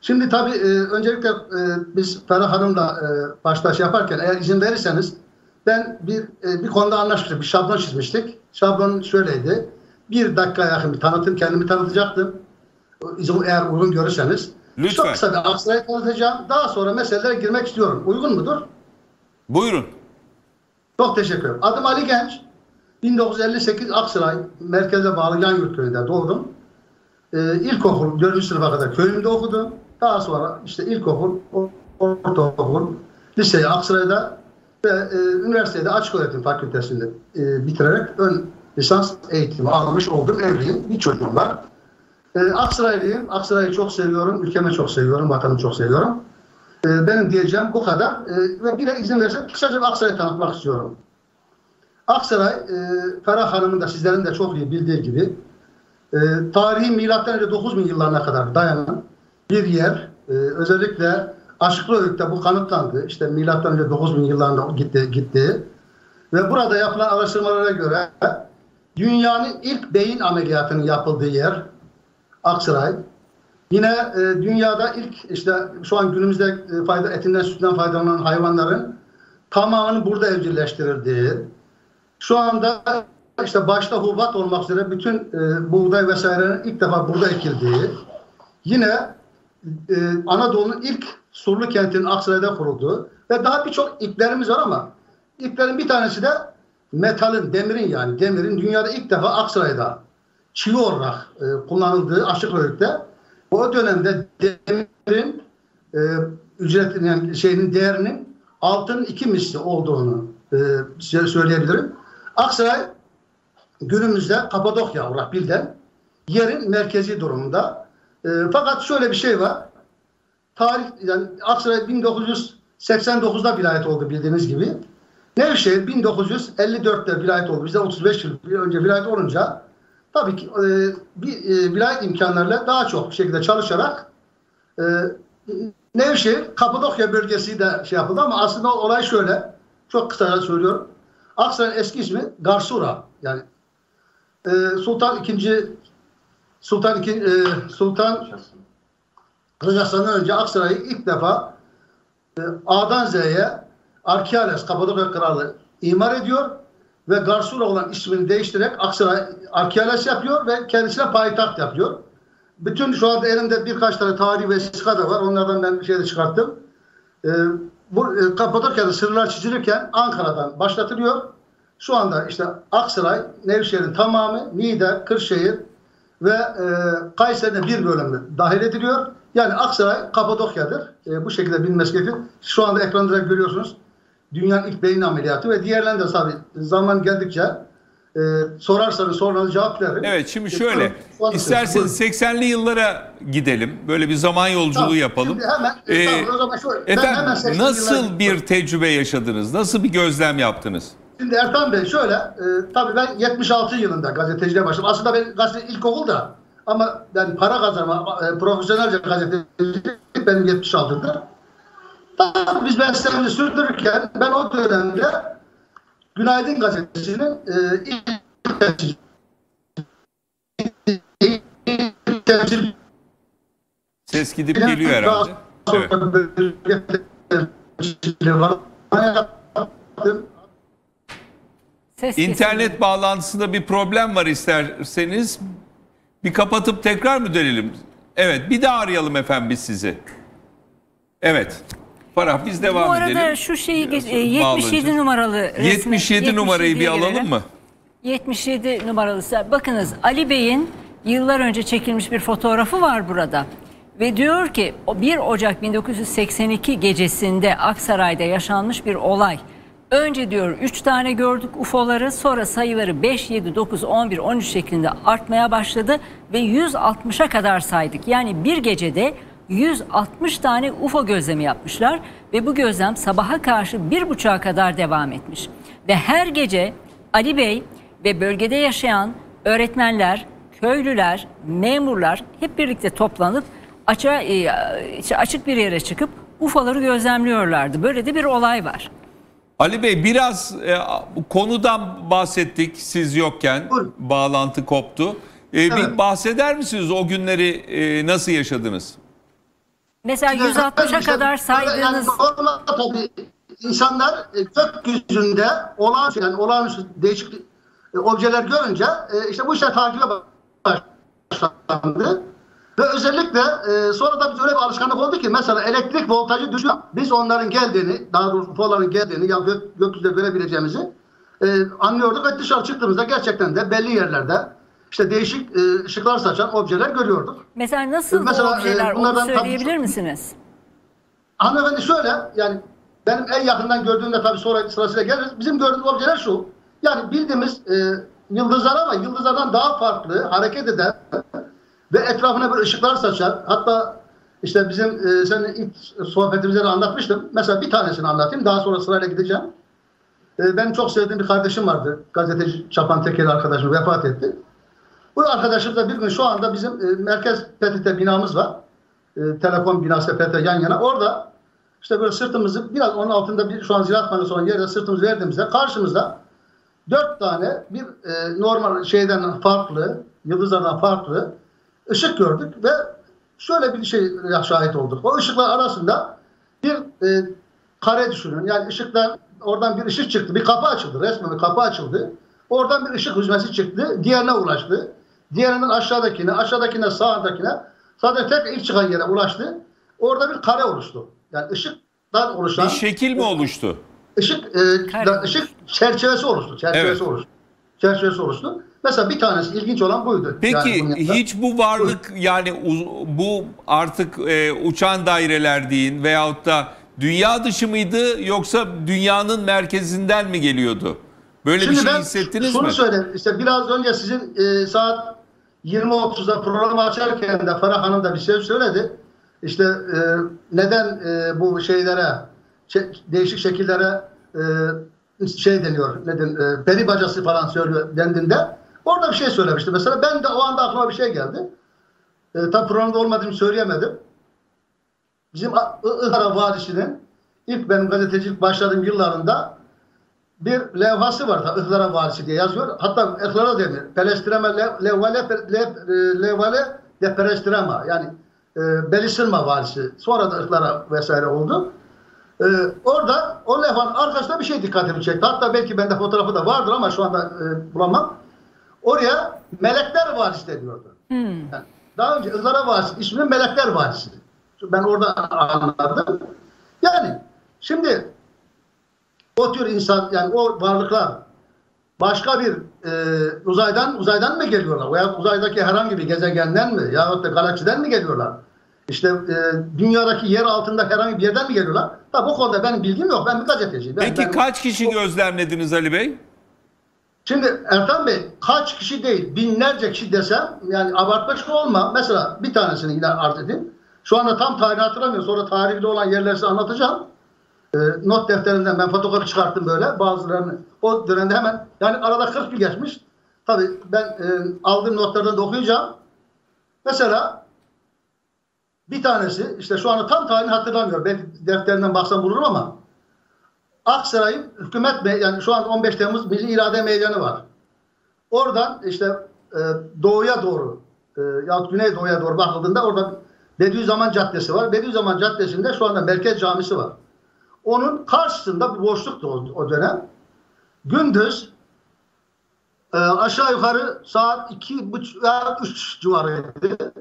Şimdi tabii e, öncelikle e, biz Ferah Hanım'la e, başta yaparken eğer izin verirseniz ben bir e, bir konuda anlaşmıştık. Bir şablon çizmiştik. Şablon şöyleydi. Bir dakika yakın bir tanıtım kendimi tanıtacaktım. Eğer uygun görürseniz. Lütfen. Çok kısa bir Aksaray'ı tanıtacağım. Daha sonra meselelere girmek istiyorum. Uygun mudur? Buyurun. Çok teşekkür ederim. Adım Ali Genç. 1958 Aksaray merkeze bağlı Yanyurt köyünde doğdum. Ee, ilkokul 4. sınıfa kadar köyümde okudum. Daha sonra işte ilkokul, ortaokul, liseyi Aksaray'da ve e, üniversitede açık öğretim fakültesinde e, bitirerek ön lisans eğitimi almış oldum. Evliyim. Bir çocuğum var. E, Aksaraylıyım. Aksaray'ı çok seviyorum. Ülkemi çok seviyorum. Vatanımı çok seviyorum. E, benim diyeceğim bu kadar. E, ve bir de izin verirseniz kısaca Aksaray'ı tanıtmak istiyorum. Aksaray, e, Ferah Hanım'ın da sizlerin de çok iyi bildiği gibi e, tarihi milattan önce 9000 yıllarına kadar dayanan bir yer. E, özellikle Aşıklıöyük'te bu kanıtlandı. İşte milattan önce 9000 yıllarında gitti, gitti. Ve burada yapılan araştırmalara göre dünyanın ilk beyin ameliyatının yapıldığı yer Aksaray. Yine e, dünyada ilk işte şu an günümüzde e, fayda etinden sütünden faydalanan hayvanların tamamının burada evcilleştirildiği, şu anda işte başta hubat olmak üzere bütün e, buğday vesairenin ilk defa burada ekildiği, yine e, Anadolu'nun ilk surlu kentinin Aksaray'da kurulduğu ve daha birçok iplerimiz var ama iplerin bir tanesi de metalin, demirin yani demirin dünyada ilk defa Aksaray'da çivi olarak e, kullanıldığı Aşıköy'de o dönemde demirin e, ücretinin yani şeyinin değerinin altının iki misli olduğunu e, size söyleyebilirim. Aksaray günümüzde Kapadokya olarak bilinen yerin merkezi durumunda. E, fakat şöyle bir şey var. Tarih yani Aksaray 1989'da vilayet oldu bildiğiniz gibi. Nevşehir 1954'te vilayet oldu. Bize 35 yıl önce vilayet olunca tabii ki e, bir e, vilayet imkanlarıyla daha çok şekilde çalışarak e, Nevşehir, Kapadokya bölgesi de şey yapıldı ama aslında olay şöyle. Çok kısaca söylüyorum. Aksaray'ın eski ismi Garsura. Yani e, Sultan II. Sultan II. E, Sultan Rıcas'tan önce Aksaray'ı ilk defa e, A'dan Z'ye Arkeales, Kapadokya Kralı imar ediyor ve Garsura olan ismini değiştirerek Aksaray Arkeales yapıyor ve kendisine payitaht yapıyor. Bütün şu anda elimde birkaç tane tarihi vesika da var. Onlardan ben bir şey de çıkarttım. E, bu e, Kapadokya'da sırlar çizilirken Ankara'dan başlatılıyor. Şu anda işte Aksaray, Nevşehir'in tamamı, Niğde, Kırşehir ve e, Kayseri'de bir bölümü dahil ediliyor. Yani Aksaray Kapadokya'dır. E, bu şekilde bilmesi gerekiyor. Şu anda ekranda görüyorsunuz. Dünyanın ilk beyin ameliyatı ve diğerlerinde tabii zaman geldikçe e, sorarsanız sorularınızı cevap verin. Evet şimdi şöyle e, isterseniz 80'li yıllara gidelim. Böyle bir zaman yolculuğu tamam, yapalım. Hemen, ee, tamam, o zaman şöyle, efendim, hemen nasıl bir tecrübe yaşadınız? Nasıl bir gözlem yaptınız? Şimdi Ertan Bey şöyle, e, tabii ben 76 yılında gazeteciliğe başladım. Aslında ben gazete ilkokulda ama yani para kazanma, e, profesyonelce gazetecilik benim 76'dır. Tabii biz mesleğimizi sürdürürken ben o dönemde Günaydın Gazetesi'nin e, ilk temsil Ses gidip geliyor herhalde. Evet. Ses İnternet bağlantısında bir problem var isterseniz. Bir kapatıp tekrar mı dönelim? Evet bir daha arayalım efendim biz sizi. Evet. Farah biz devam Bu arada edelim. şu şeyi e, 77 numaralı resmi, 77 numarayı bir alalım mı? 77 numaralısı. Bakınız Ali Bey'in yıllar önce çekilmiş bir fotoğrafı var burada. Ve diyor ki 1 Ocak 1982 gecesinde Aksaray'da yaşanmış bir olay. Önce diyor 3 tane gördük UFO'ları sonra sayıları 5, 7, 9, 11, 13 şeklinde artmaya başladı ve 160'a kadar saydık. Yani bir gecede 160 tane UFO gözlemi yapmışlar ve bu gözlem sabaha karşı bir buçuğa kadar devam etmiş. Ve her gece Ali Bey ve bölgede yaşayan öğretmenler, köylüler, memurlar hep birlikte toplanıp açığa, e, açık bir yere çıkıp UFO'ları gözlemliyorlardı. Böyle de bir olay var. Ali Bey biraz e, konudan bahsettik siz yokken Buyurun. bağlantı koptu. E, evet. Bir bahseder misiniz o günleri e, nasıl yaşadınız? Mesela 160'a kadar saydığınız... Yani normal tabii insanlar e, gökyüzünde olağanüstü yani olağanüstü değişik e, objeler görünce e, işte bu işler takibe başlandı. Ve özellikle e, sonra da biz öyle bir alışkanlık oldu ki mesela elektrik voltajı düşüyor. Biz onların geldiğini, daha doğrusu UFO'ların geldiğini ya gök, gökyüzünde görebileceğimizi e, anlıyorduk ve dışarı çıktığımızda gerçekten de belli yerlerde işte değişik e, ışıklar saçan objeler görüyorduk. Mesela nasıl Mesela, bu objeler e, onu söyleyebilir tabii, misiniz? Hanımefendi şöyle yani benim en yakından gördüğümde tabii sonra sırasıyla geliriz. Bizim gördüğümüz objeler şu. Yani bildiğimiz e, yıldızlar ama yıldızlardan daha farklı hareket eden ve etrafına bir ışıklar saçan hatta işte bizim e, senin ilk sohbetimizde de anlatmıştım. Mesela bir tanesini anlatayım. Daha sonra sırayla gideceğim. E, benim çok sevdiğim bir kardeşim vardı. Gazeteci Çapan Tekeli arkadaşım vefat etti. Bu arkadaşım da bir gün şu anda bizim e, merkez PTT binamız var. E, Telekom binası PTT yan yana. Orada işte böyle sırtımızı biraz onun altında bir şu an ziraat bankası olan yerde sırtımızı verdiğimizde karşımızda dört tane bir e, normal şeyden farklı, yıldızlardan farklı ışık gördük ve şöyle bir şey şahit olduk. O ışıklar arasında bir e, kare düşünün. Yani ışıktan oradan bir ışık çıktı. Bir kapı açıldı. Resmen bir kapı açıldı. Oradan bir ışık hüzmesi çıktı. Diğerine ulaştı. Diğerinin aşağıdakine, aşağıdakine, sağdakine sadece tek ilk çıkan yere ulaştı. Orada bir kare oluştu. Yani ışıktan oluşan... Bir şekil mi oluştu? Işık, e, ışık çerçevesi oluştu. Çerçevesi evet. oluştu. Çerçevesi oluştu. Mesela bir tanesi ilginç olan buydu. Peki yani hiç bu varlık Buyur. yani bu artık e, uçan daireler deyin veyahut da dünya dışı mıydı yoksa dünyanın merkezinden mi geliyordu? Böyle Şimdi bir şey hissettiniz şunu mi? Şunu söyleyeyim. İşte biraz önce sizin e, saat 20.30'da programı açarken de Farah Hanım da bir şey söyledi. İşte e, neden e, bu şeylere değişik şekillere e, şey deniyor neden e, peri bacası falan söylüyor dendiğinde orada bir şey söylemişti mesela ben de o anda aklıma bir şey geldi. E, tam programda olmadığımı söyleyemedim. bizim Ihara Vadisi'nin ilk benim gazetecilik başladığım yıllarında bir levhası var. Ihlara Vadisi diye yazıyor. Hatta Ihlara demiyor. Pelestreme levvale levvale de Pelestrema yani e, Belisırma Vadisi. Sonra da Ihlara vesaire oldu. E, orada o levhanın arkasında bir şey dikkatimi çekti. Hatta belki bende fotoğrafı da vardır ama şu anda e, bulamam. Oraya Melekler Vadisi deniyordu. Hmm. Yani daha önce Ihlara Vadisi ismi Melekler Vadisi. Ben orada anladım. Yani şimdi o tür insan yani o varlıklar başka bir e, uzaydan uzaydan mı geliyorlar? Veya uzaydaki herhangi bir gezegenden mi? Yahut da galaksiden mi geliyorlar? İşte e, dünyadaki yer altında herhangi bir yerden mi geliyorlar? Tabi bu konuda benim bilgim yok. Ben bir gazeteciyim. Ben, Peki ben, kaç kişi o, gözlemlediniz Ali Bey? Şimdi Ertan Bey kaç kişi değil binlerce kişi desem yani abartmış olma. Mesela bir tanesini yine arz edeyim. Şu anda tam tarihini hatırlamıyorum. Sonra tarihli olan yerleri size anlatacağım. E, not defterinden ben fotoğrafı çıkarttım böyle bazılarını. O dönemde hemen yani arada 40 yıl geçmiş. Tabii ben e, aldığım notlardan da okuyacağım. Mesela bir tanesi işte şu anda tam tarihini hatırlamıyorum. Belki defterinden baksam bulurum ama Aksaray'ın hükümet yani şu an 15 Temmuz Milli İrade Meydanı var. Oradan işte e, doğuya doğru e, yahut güneydoğuya doğru bakıldığında orada Bediüzzaman Caddesi var. Bediüzzaman Caddesi'nde şu anda Merkez Camisi var. Onun karşısında bir boşluktu o, o dönem. Gündüz e, aşağı yukarı saat iki buçuk veya üç civarıydı.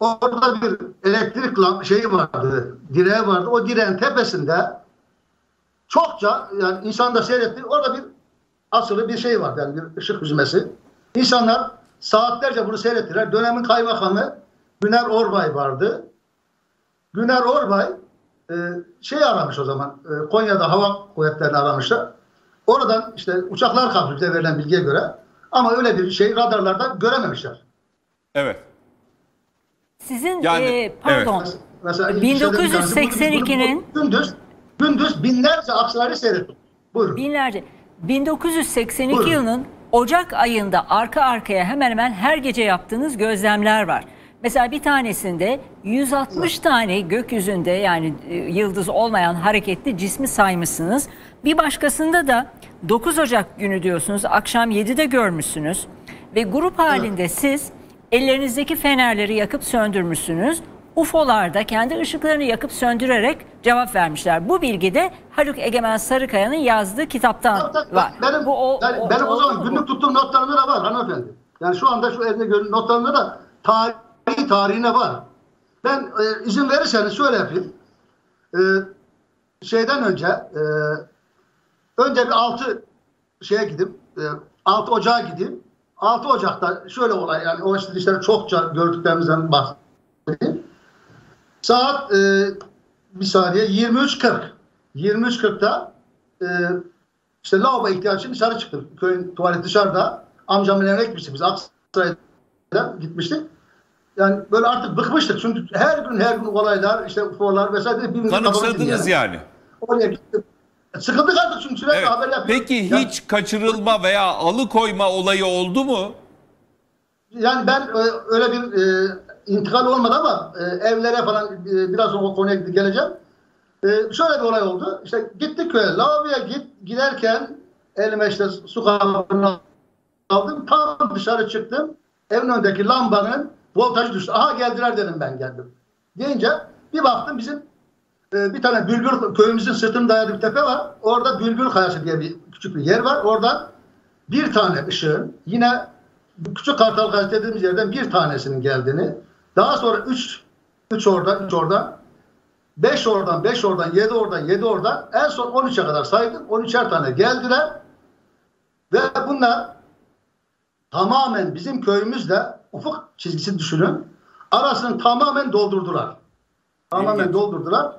Orada bir elektrik şeyi vardı, direği vardı. O direğin tepesinde çokça yani insan da seyretti. Orada bir asılı bir şey vardı yani bir ışık hüzmesi. İnsanlar saatlerce bunu seyrettiler. Dönemin kaymakamı Güner Orbay vardı. Güner Orbay e, şey aramış o zaman. E, Konya'da hava kuvvetlerini aramışlar. Oradan işte uçaklar kalkmış bize verilen bilgiye göre. Ama öyle bir şey radarlarda görememişler. Evet. Sizin yani, e, pardon. Evet. Mesela 1982'nin gündüz gündüz binlerce aksarayı seyrettim. Buyurun. Binlerce. 1982 Buyurun. yılının Ocak ayında arka arkaya hemen hemen her gece yaptığınız gözlemler var. Mesela bir tanesinde 160 tane gökyüzünde yani e, yıldız olmayan hareketli cismi saymışsınız. Bir başkasında da 9 Ocak günü diyorsunuz akşam 7'de görmüşsünüz. Ve grup halinde siz ellerinizdeki fenerleri yakıp söndürmüşsünüz. UFO'lar da kendi ışıklarını yakıp söndürerek cevap vermişler. Bu bilgi de Haluk Egemen Sarıkaya'nın yazdığı kitaptan tabii, var. Benim, bu, o, yani o, benim o, o zaman günlük tuttuğum notlarımda da var hanımefendi. Yani şu anda şu elimde gördüğüm notlarımda da tarih tarihine var. Ben e, izin verirseniz şöyle yapayım. E, şeyden önce e, önce bir 6 şeye gidip e, 6 Ocağa gideyim. 6 Ocak'ta şöyle olay yani o işte çokça gördüklerimizden bahsedeyim. Saat e, bir saniye 23.40 23.40'da e, işte lavabo ihtiyacı için dışarı çıktım. Köyün tuvalet dışarıda. Amcamın evine gitmiştik biz. Aksaray'da gitmiştik. Yani böyle artık bıkmıştık. Çünkü her gün her gün olaylar, işte UFO'lar vesaire birbirimize Kanıksadınız yani. yani. Oraya gittim. Sıkıldık artık çünkü sürekli evet. haber yapıyoruz. Peki yani, hiç kaçırılma veya alıkoyma olayı oldu mu? Yani ben e, öyle bir e, intikal olmadı ama e, evlere falan e, biraz o konuya geleceğim. E, şöyle bir olay oldu. İşte gittik köye. Lavaboya git, giderken elime işte su kabını aldım. Tam dışarı çıktım. Evin önündeki lambanın Voltaj düştü. Aha geldiler dedim ben geldim. Deyince bir baktım bizim e, bir tane Bülbül köyümüzün sırtını dayadığı bir tepe var. Orada Bülbül Kayası diye bir küçük bir yer var. Oradan bir tane ışığın yine küçük kartal kayası dediğimiz yerden bir tanesinin geldiğini daha sonra üç, üç oradan, üç oradan beş oradan, beş oradan, yedi oradan, yedi oradan en son on üçe kadar saydım. on üçer tane geldiler ve bunlar tamamen bizim köyümüzle ufuk çizgisini düşünün. Arasını tamamen doldurdular. Tamamen evet. doldurdular.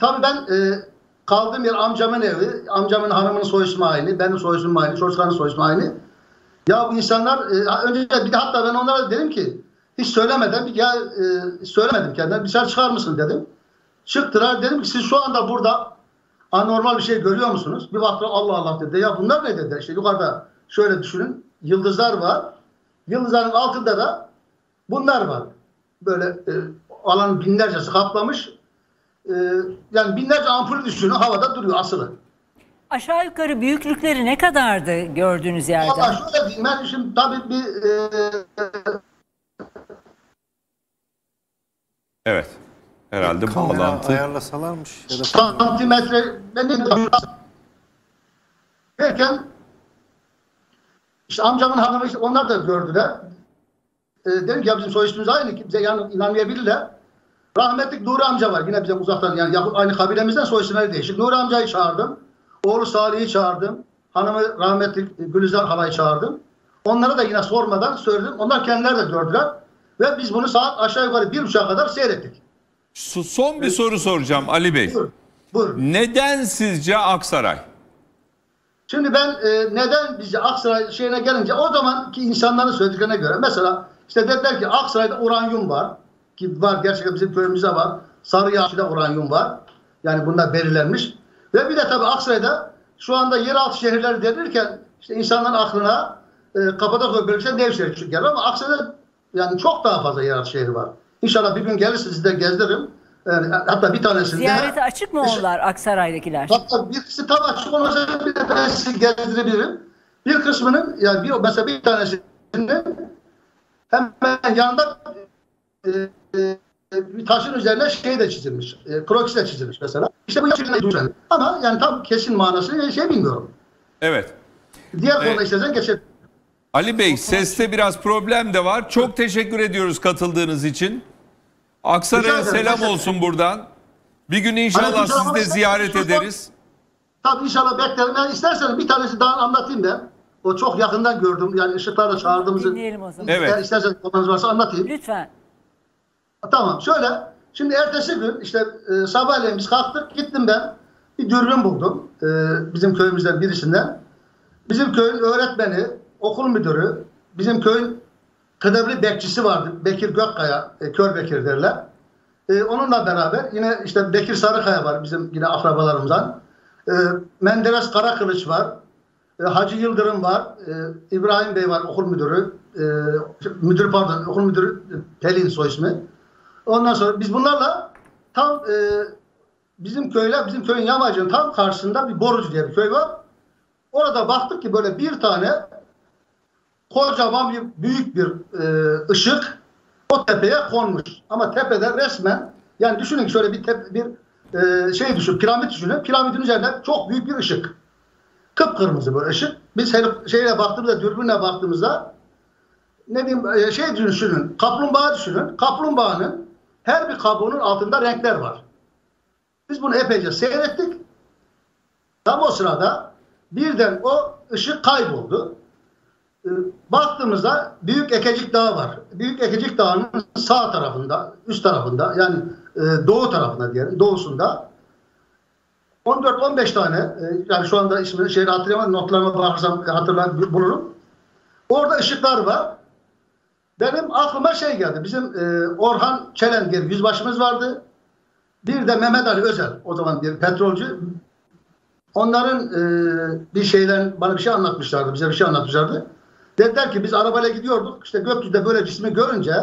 Tabii ben e, kaldığım yer amcamın evi. Amcamın hanımının soy ismi aynı. Benim soy ismim aynı. Çocukların soy ismi aynı. Ya bu insanlar e, önce bir de hatta ben onlara dedim ki hiç söylemeden ya e, söylemedim kendime dışarı çıkar mısın dedim. Çıktılar dedim ki siz şu anda burada anormal bir şey görüyor musunuz? Bir baktı Allah Allah dedi. Ya bunlar ne dediler? İşte yukarıda şöyle düşünün. Yıldızlar var. Yıldızların altında da bunlar var. Böyle e, alanın binlercesi kaplamış. E, yani binlerce ampul düşünün havada duruyor asılı. Aşağı yukarı büyüklükleri ne kadardı gördüğünüz yerden? Valla şöyle diyeyim ben şimdi tabii bir e, Evet. Herhalde Kamera bağlantı. ayarlasalarmış ya da santimetre benim derken işte amcamın hanımı işte onlar da gördüler. E, dedim ki ya bizim soy ismimiz aynı kimse yani inanmayabilirler. Rahmetlik Nuri amca var yine bize uzaktan yani aynı kabilemizden soy isimleri değişik. Nuri amcayı çağırdım. Oğlu Salih'i çağırdım. Hanımı rahmetli Gülizar halayı çağırdım. Onlara da yine sormadan söyledim. Onlar kendileri de gördüler. Ve biz bunu saat aşağı yukarı bir buçuğa kadar seyrettik. Son bir soru soracağım Ali Bey. Buyurun. Buyurun. Neden sizce Aksaray? Şimdi ben e, neden bizi Aksaray şeyine gelince o zamanki insanların söylediklerine göre mesela işte dediler ki Aksaray'da uranyum var ki var gerçekten bizim köyümüzde var. Sarıyağaç'ta uranyum var. Yani bunlar belirlenmiş. Ve bir de tabii Aksaray'da şu anda yeraltı şehirleri denirken işte insanların aklına e, Kapadokya bölgesinde Nevşehir gelir ama Aksaray'da yani çok daha fazla yeraltı şehri var. İnşallah bir gün gelirse sizi de gezdiririm. Yani, hatta bir tanesinde Ziyarete açık mı onlar Aksaray'dakiler? Hatta birisi tam açık olmasa bir de ben sizi gezdirebilirim. Bir kısmının yani bir, mesela bir tanesinin hemen yanında e, e, bir taşın üzerine şey de çizilmiş. E, kroki de çizilmiş mesela. İşte bu yaşında Ama yani tam kesin manası şey bilmiyorum. Evet. Diğer konuda Evet. istersen geçelim. Ali Bey seste biraz problem de var. Çok teşekkür ediyoruz katıldığınız için. Aksaray'a ederim. selam Teşekkür olsun buradan. Bir gün inşallah Aleykümselam. sizi de ziyaret ederiz. Tabii inşallah beklerim. Yani isterseniz bir tanesi daha anlatayım ben. O çok yakından gördüm. Yani ışıklarla çağırdığımızı. Dinleyelim o zaman. Evet. Eğer isterseniz konularınız varsa anlatayım. Lütfen. Tamam şöyle. Şimdi ertesi gün işte e, sabahleyin biz kalktık gittim ben. Bir dürbün buldum. E, bizim köyümüzden birisinden. Bizim köyün öğretmeni, okul müdürü, bizim köyün kıdemli bekçisi vardı. Bekir Gökkaya, e, Kör Bekir derler. E, onunla beraber yine işte Bekir Sarıkaya var bizim yine akrabalarımızdan. E, Menderes Karakılıç var. E, Hacı Yıldırım var. E, İbrahim Bey var okul müdürü. E, müdür pardon okul müdürü Pelin soy ismi. Ondan sonra biz bunlarla tam e, bizim köyler, bizim köyün yamacının tam karşısında bir Borucu diye bir köy var. Orada baktık ki böyle bir tane kocaman bir büyük bir e, ışık o tepeye konmuş. Ama tepede resmen yani düşünün ki şöyle bir tep- bir e, şey düşün, piramit düşünün. Piramidin üzerinde çok büyük bir ışık. Kıpkırmızı böyle ışık. Biz heli- şeyle baktığımızda, dürbünle baktığımızda ne diyeyim e, şey düşünün, kaplumbağa düşünün. Kaplumbağanın her bir kabuğunun altında renkler var. Biz bunu epeyce seyrettik. Tam o sırada birden o ışık kayboldu. Baktığımızda Büyük Ekecik Dağı var. Büyük Ekecik Dağı'nın sağ tarafında, üst tarafında yani e, doğu tarafında diyelim, doğusunda 14-15 tane e, yani şu anda ismini şehri hatırlayamadım notlarıma bakarsam hatırlar bulurum. Orada ışıklar var. Benim aklıma şey geldi. Bizim e, Orhan Çelenger yüzbaşımız vardı. Bir de Mehmet Ali Özel o zaman bir petrolcü. Onların e, bir şeyden bana bir şey anlatmışlardı. Bize bir şey anlatmışlardı. Dediler ki biz arabayla gidiyorduk. İşte gökyüzünde böyle cismi görünce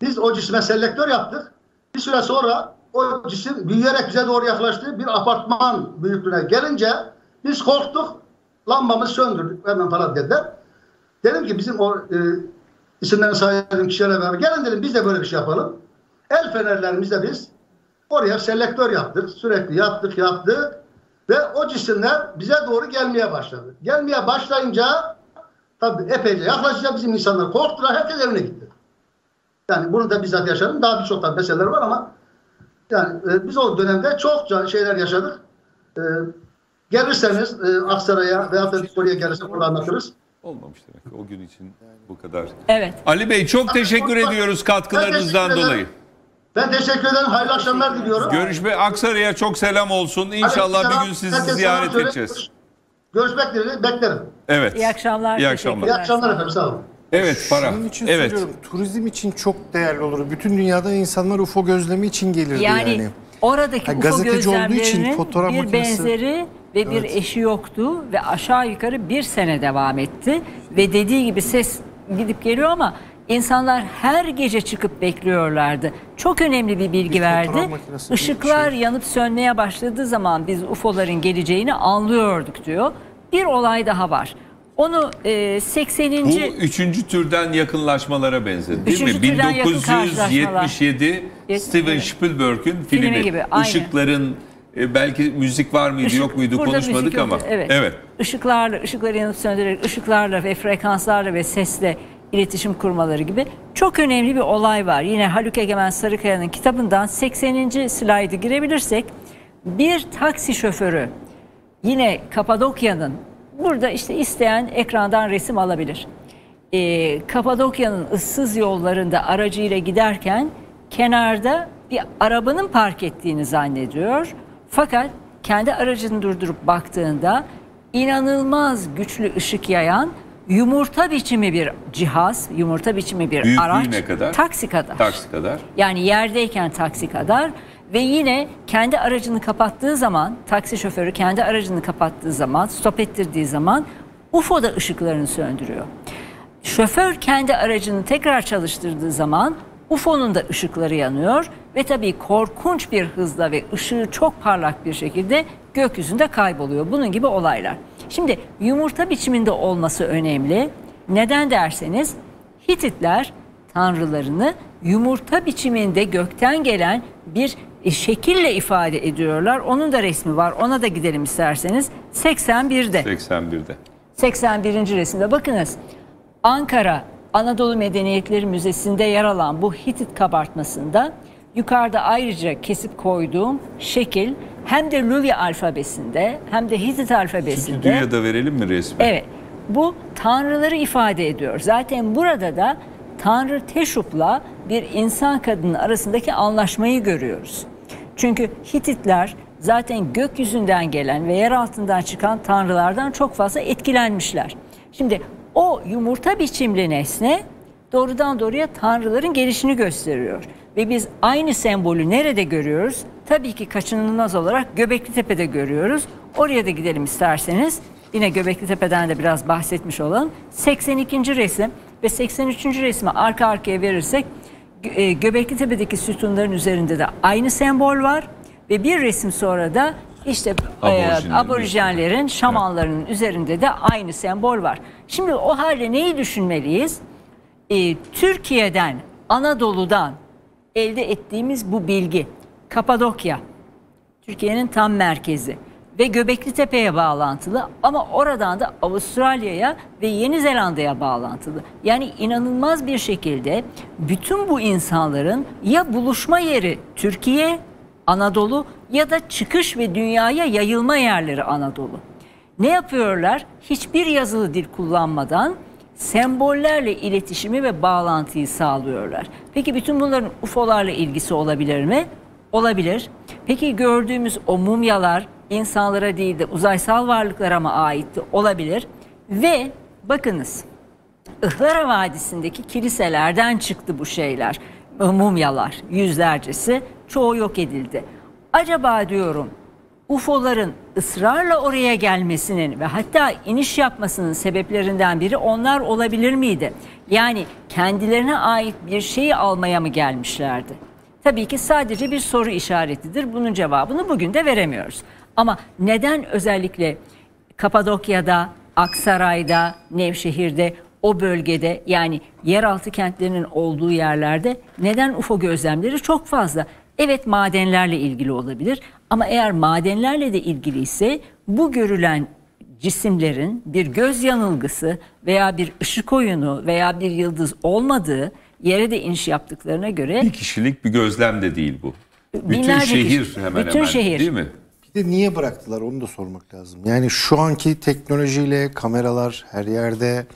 biz o cisme selektör yaptık. Bir süre sonra o cisim büyüyerek bize doğru yaklaştı. Bir apartman büyüklüğüne gelince biz korktuk. Lambamızı söndürdük hemen falan dediler. Dedim ki bizim o e, isimlerini saydığım kişilerle beraber gelin dedim biz de böyle bir şey yapalım. El fenerlerimizle biz oraya selektör yaptık. Sürekli yaptık yaptık. Ve o cisimler bize doğru gelmeye başladı. Gelmeye başlayınca tabii epeyce yaklaşınca bizim insanlar korktular. Herkes evine gitti. Yani bunu da bizzat yaşadım. Daha birçok da meseleler var ama yani e, biz o dönemde çokça şeyler yaşadık. E, gelirseniz e, Aksaray'a veya da oraya gelirsek orada anlatırız. Olmamış demek. O gün için bu kadar. Evet. Ali Bey çok teşekkür ediyoruz katkılarınızdan teşekkür dolayı. Ben teşekkür ederim. Hayırlı akşamlar diliyorum. Görüşme Aksaray'a çok selam olsun. İnşallah bir gün sizi ziyaret edeceğiz. Görüşmek dileğiyle beklerim. Evet. İyi akşamlar. İyi akşamlar. İyi akşamlar efendim. Sağ olun. Evet para. Bunun için Evet. söylüyorum. Turizm için çok değerli olur. Bütün dünyada insanlar UFO gözlemi için gelirdi yani. Yani, oradaki Ha, UFO gazeteci olduğu için gözlemlerinin fotoğraf bir makinesi- benzeri ve bir Evet. eşi yoktu ve aşağı yukarı bir sene devam etti ve dediği gibi ses gidip geliyor ama İnsanlar her gece çıkıp bekliyorlardı. Çok önemli bir bilgi bir verdi. Işıklar şey. yanıp sönmeye başladığı zaman biz UFO'ların geleceğini anlıyorduk diyor. Bir olay daha var. Onu e, 80. Bu üçüncü türden yakınlaşmalara benzedi değil üçüncü mi? 1977 Steven Spielberg'ün filmi. filmi gibi, Işıkların e, belki müzik var mıydı Işık, yok muydu konuşmadık ama. Evet. evet. Işıklarla, ışıkları yanıp söndürerek ışıklarla ve frekanslarla ve sesle iletişim kurmaları gibi çok önemli bir olay var. Yine Haluk Egemen Sarıkaya'nın kitabından 80. slaydı girebilirsek bir taksi şoförü yine Kapadokya'nın burada işte isteyen ekrandan resim alabilir. Ee, Kapadokya'nın ıssız yollarında aracıyla giderken kenarda bir arabanın park ettiğini zannediyor. Fakat kendi aracını durdurup baktığında inanılmaz güçlü ışık yayan yumurta biçimi bir cihaz, yumurta biçimi bir Büyüklüğü araç. ne kadar? Taksi kadar. Taksi kadar. Yani yerdeyken taksi kadar ve yine kendi aracını kapattığı zaman, taksi şoförü kendi aracını kapattığı zaman, stop ettirdiği zaman UFO da ışıklarını söndürüyor. Şoför kendi aracını tekrar çalıştırdığı zaman UFO'nun da ışıkları yanıyor ve tabii korkunç bir hızla ve ışığı çok parlak bir şekilde gökyüzünde kayboluyor. Bunun gibi olaylar. Şimdi yumurta biçiminde olması önemli. Neden derseniz Hititler tanrılarını yumurta biçiminde gökten gelen bir şekille ifade ediyorlar. Onun da resmi var. Ona da gidelim isterseniz. 81'de. 81'de. 81. resimde bakınız. Ankara Anadolu Medeniyetleri Müzesi'nde yer alan bu Hitit kabartmasında yukarıda ayrıca kesip koyduğum şekil hem de Luvi alfabesinde hem de Hitit alfabesinde. Stüdyoya da verelim mi resmi? Evet. Bu tanrıları ifade ediyor. Zaten burada da Tanrı Teşup'la bir insan kadının arasındaki anlaşmayı görüyoruz. Çünkü Hititler zaten gökyüzünden gelen ve yer altından çıkan tanrılardan çok fazla etkilenmişler. Şimdi o yumurta biçimli nesne doğrudan doğruya tanrıların gelişini gösteriyor. Ve biz aynı sembolü nerede görüyoruz? Tabii ki kaçınılmaz olarak Göbekli Tepe'de görüyoruz. Oraya da gidelim isterseniz. Yine Göbekli Tepe'den de biraz bahsetmiş olalım. 82. resim ve 83. resmi arka arkaya verirsek e, Göbekli Tepe'deki sütunların üzerinde de aynı sembol var. Ve bir resim sonra da işte e, aborjenlerin, şamanların evet. üzerinde de aynı sembol var. Şimdi o halde neyi düşünmeliyiz? Ee, Türkiye'den, Anadolu'dan elde ettiğimiz bu bilgi, Kapadokya, Türkiye'nin tam merkezi ve Göbekli Tepe'ye bağlantılı ama oradan da Avustralya'ya ve Yeni Zelanda'ya bağlantılı. Yani inanılmaz bir şekilde bütün bu insanların ya buluşma yeri Türkiye, Anadolu ya da çıkış ve dünyaya yayılma yerleri Anadolu. Ne yapıyorlar? Hiçbir yazılı dil kullanmadan sembollerle iletişimi ve bağlantıyı sağlıyorlar. Peki bütün bunların UFO'larla ilgisi olabilir mi? Olabilir. Peki gördüğümüz o mumyalar insanlara değil de uzaysal varlıklara mı aitti? Olabilir. Ve bakınız Ihlara Vadisi'ndeki kiliselerden çıktı bu şeyler. Mumyalar yüzlercesi çoğu yok edildi. Acaba diyorum UFO'ların ısrarla oraya gelmesinin ve hatta iniş yapmasının sebeplerinden biri onlar olabilir miydi? Yani kendilerine ait bir şeyi almaya mı gelmişlerdi? Tabii ki sadece bir soru işaretidir. Bunun cevabını bugün de veremiyoruz. Ama neden özellikle Kapadokya'da, Aksaray'da, Nevşehir'de o bölgede yani yeraltı kentlerinin olduğu yerlerde neden UFO gözlemleri çok fazla? Evet madenlerle ilgili olabilir ama eğer madenlerle de ilgili ise bu görülen cisimlerin bir göz yanılgısı veya bir ışık oyunu veya bir yıldız olmadığı yere de iniş yaptıklarına göre bir kişilik bir gözlem de değil bu. Bütün şehir kişi, hemen bütün hemen şehir. değil mi? Bir de niye bıraktılar onu da sormak lazım. Yani şu anki teknolojiyle kameralar her yerde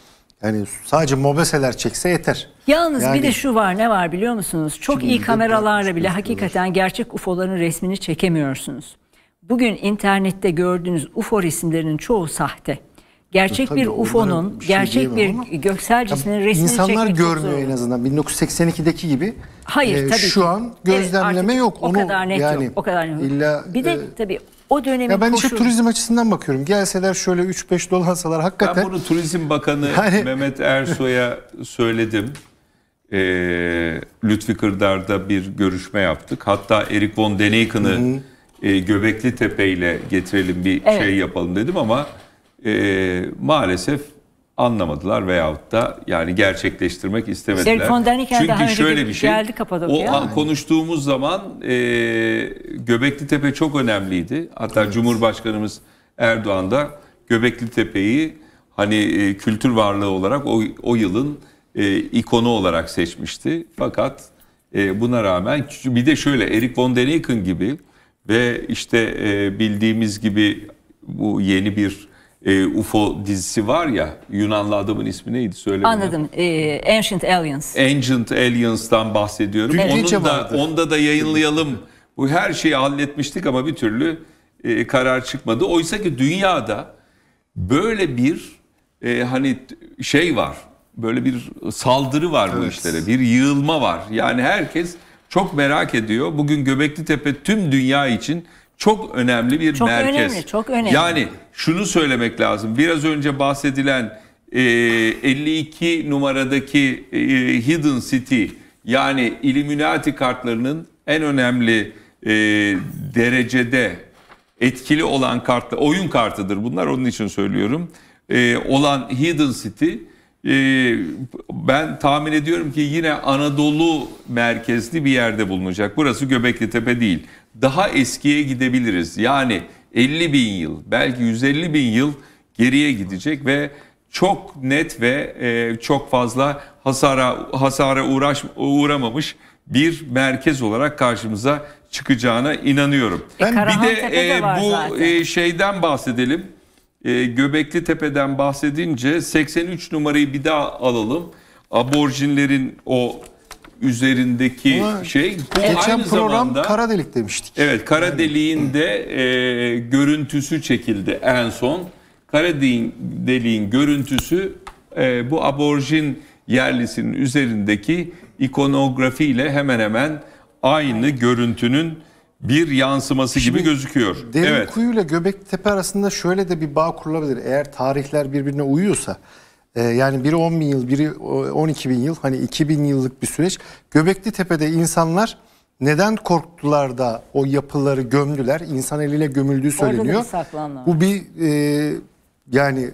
yani sadece mobeseler çekse yeter. Yalnız yani, bir de şu var ne var biliyor musunuz? Çok iyi kameralarla bile hakikaten gerçek UFO'ların resmini çekemiyorsunuz. Bugün internette gördüğünüz UFO resimlerinin çoğu sahte. Gerçek bir UFO'nun, şey gerçek bir ama, göksel cismin resmini insanlar çekmek görmüyor en azından 1982'deki gibi. Hayır e, tabii Şu ki. an gözlemleme evet, yok. O kadar net yani, yok. O kadar net. Illa, bir de e, tabii o dönemin ya ben koşul... işte turizm açısından bakıyorum. Gelseler şöyle 3-5 dolansalar hakikaten. Ben bunu Turizm Bakanı yani... Mehmet Ersoy'a söyledim. e, Lütfi Kırdar'da bir görüşme yaptık. Hatta Erik von Däniken'ı e, Göbekli Tepe ile getirelim bir evet. şey yapalım dedim ama e, maalesef anlamadılar veyahut da yani gerçekleştirmek istemediler. Çünkü şöyle bir şey. Geldi o konuştuğumuz zaman e, Göbekli Tepe çok önemliydi. Hatta evet. Cumhurbaşkanımız Erdoğan da Göbekli Tepe'yi hani e, kültür varlığı olarak o, o yılın e, ikonu olarak seçmişti. Fakat e, buna rağmen bir de şöyle Erik von Däniken gibi ve işte e, bildiğimiz gibi bu yeni bir e, UFO dizisi var ya Yunanlı adamın ismi neydi söyle Anladım. E, Ancient Aliens. Ancient Aliens'tan bahsediyorum. Evet. Onun da onda da yayınlayalım. Bu her şeyi halletmiştik ama bir türlü e, karar çıkmadı. Oysa ki dünyada böyle bir e, hani şey var. Böyle bir saldırı var evet. bu işlere. Bir yığılma var. Yani herkes çok merak ediyor. Bugün Göbekli Tepe tüm dünya için çok önemli bir çok merkez. Çok önemli, çok önemli. Yani şunu söylemek lazım. Biraz önce bahsedilen e, 52 numaradaki e, Hidden City yani Illuminati kartlarının en önemli e, derecede etkili olan kartlar, oyun kartıdır bunlar onun için söylüyorum. E, olan Hidden City e, ben tahmin ediyorum ki yine Anadolu merkezli bir yerde bulunacak. Burası Göbekli Tepe değil. Daha eskiye gidebiliriz. Yani 50 bin yıl belki 150 bin yıl geriye gidecek ve çok net ve e, çok fazla hasara hasara uğraş uğramamış bir merkez olarak karşımıza çıkacağına inanıyorum. E, bir de, e, bu e, şeyden bahsedelim. E, Göbekli Tepe'den bahsedince 83 numarayı bir daha alalım. Aborjinlerin o üzerindeki Ama şey bu geçen aynı program zamanda, kara delik demiştik. Evet kara yani. deliğin de e, görüntüsü çekildi en son. Kara deliğin, deliğin görüntüsü e, bu aborjin yerlisinin üzerindeki ikonografiyle hemen hemen aynı görüntünün bir yansıması Şimdi, gibi gözüküyor. Derin evet. Kuyu ile Göbektepe arasında şöyle de bir bağ kurulabilir. Eğer tarihler birbirine uyuyorsa e, yani biri 10 bin yıl, biri 12 bin yıl hani 2000 yıllık bir süreç. Göbekli Tepe'de insanlar neden korktular da o yapıları gömdüler? İnsan eliyle gömüldüğü söyleniyor. Bu bir e, yani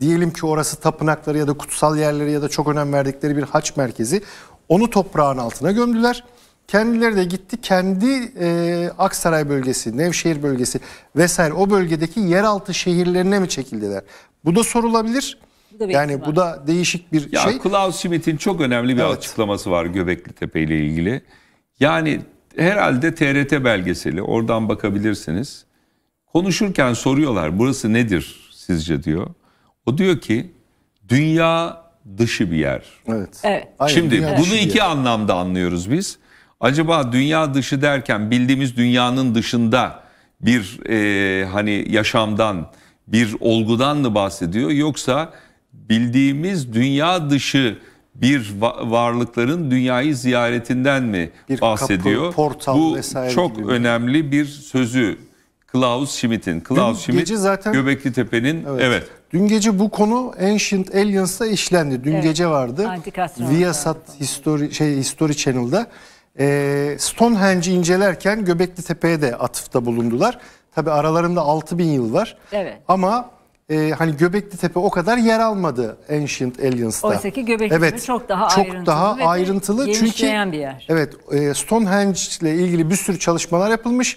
diyelim ki orası tapınakları ya da kutsal yerleri ya da çok önem verdikleri bir haç merkezi. Onu toprağın altına gömdüler. Kendileri de gitti kendi e, Aksaray bölgesi, Nevşehir bölgesi vesaire o bölgedeki yeraltı şehirlerine mi çekildiler? Bu da sorulabilir. Bu yani var. bu da değişik bir ya, şey. Klaus Schmidt'in çok önemli bir evet. açıklaması var Göbekli Tepe ile ilgili. Yani herhalde TRT belgeseli oradan bakabilirsiniz. Konuşurken soruyorlar burası nedir sizce diyor. O diyor ki dünya dışı bir yer. Evet. evet. Şimdi Aynen, bunu iki yer. anlamda anlıyoruz biz. Acaba dünya dışı derken bildiğimiz dünyanın dışında bir e, hani yaşamdan, bir olgudan mı bahsediyor yoksa bildiğimiz dünya dışı bir varlıkların dünyayı ziyaretinden mi bir bahsediyor? Kapı, portal Bu vesaire çok gibi. önemli bir sözü Klaus Schmidt'in. Klaus Dün Schmidt zaten, Göbekli Tepe'nin evet. evet. Dün gece bu konu Ancient Aliens'ta işlendi. Dün evet. gece vardı. Viasat History şey History Channel'da. Ee, Stonehenge'i incelerken Göbekli Tepe'ye de atıfta bulundular. Tabi aralarında 6000 yıl var. Evet. Ama e, hani Göbekli Tepe o kadar yer almadı Ancient Aliens'ta. Oysa ki Göbekli evet, Tepe çok daha çok ayrıntılı daha ve ayrıntılı çünkü bir yer. Evet, e, Stonehenge ile ilgili bir sürü çalışmalar yapılmış.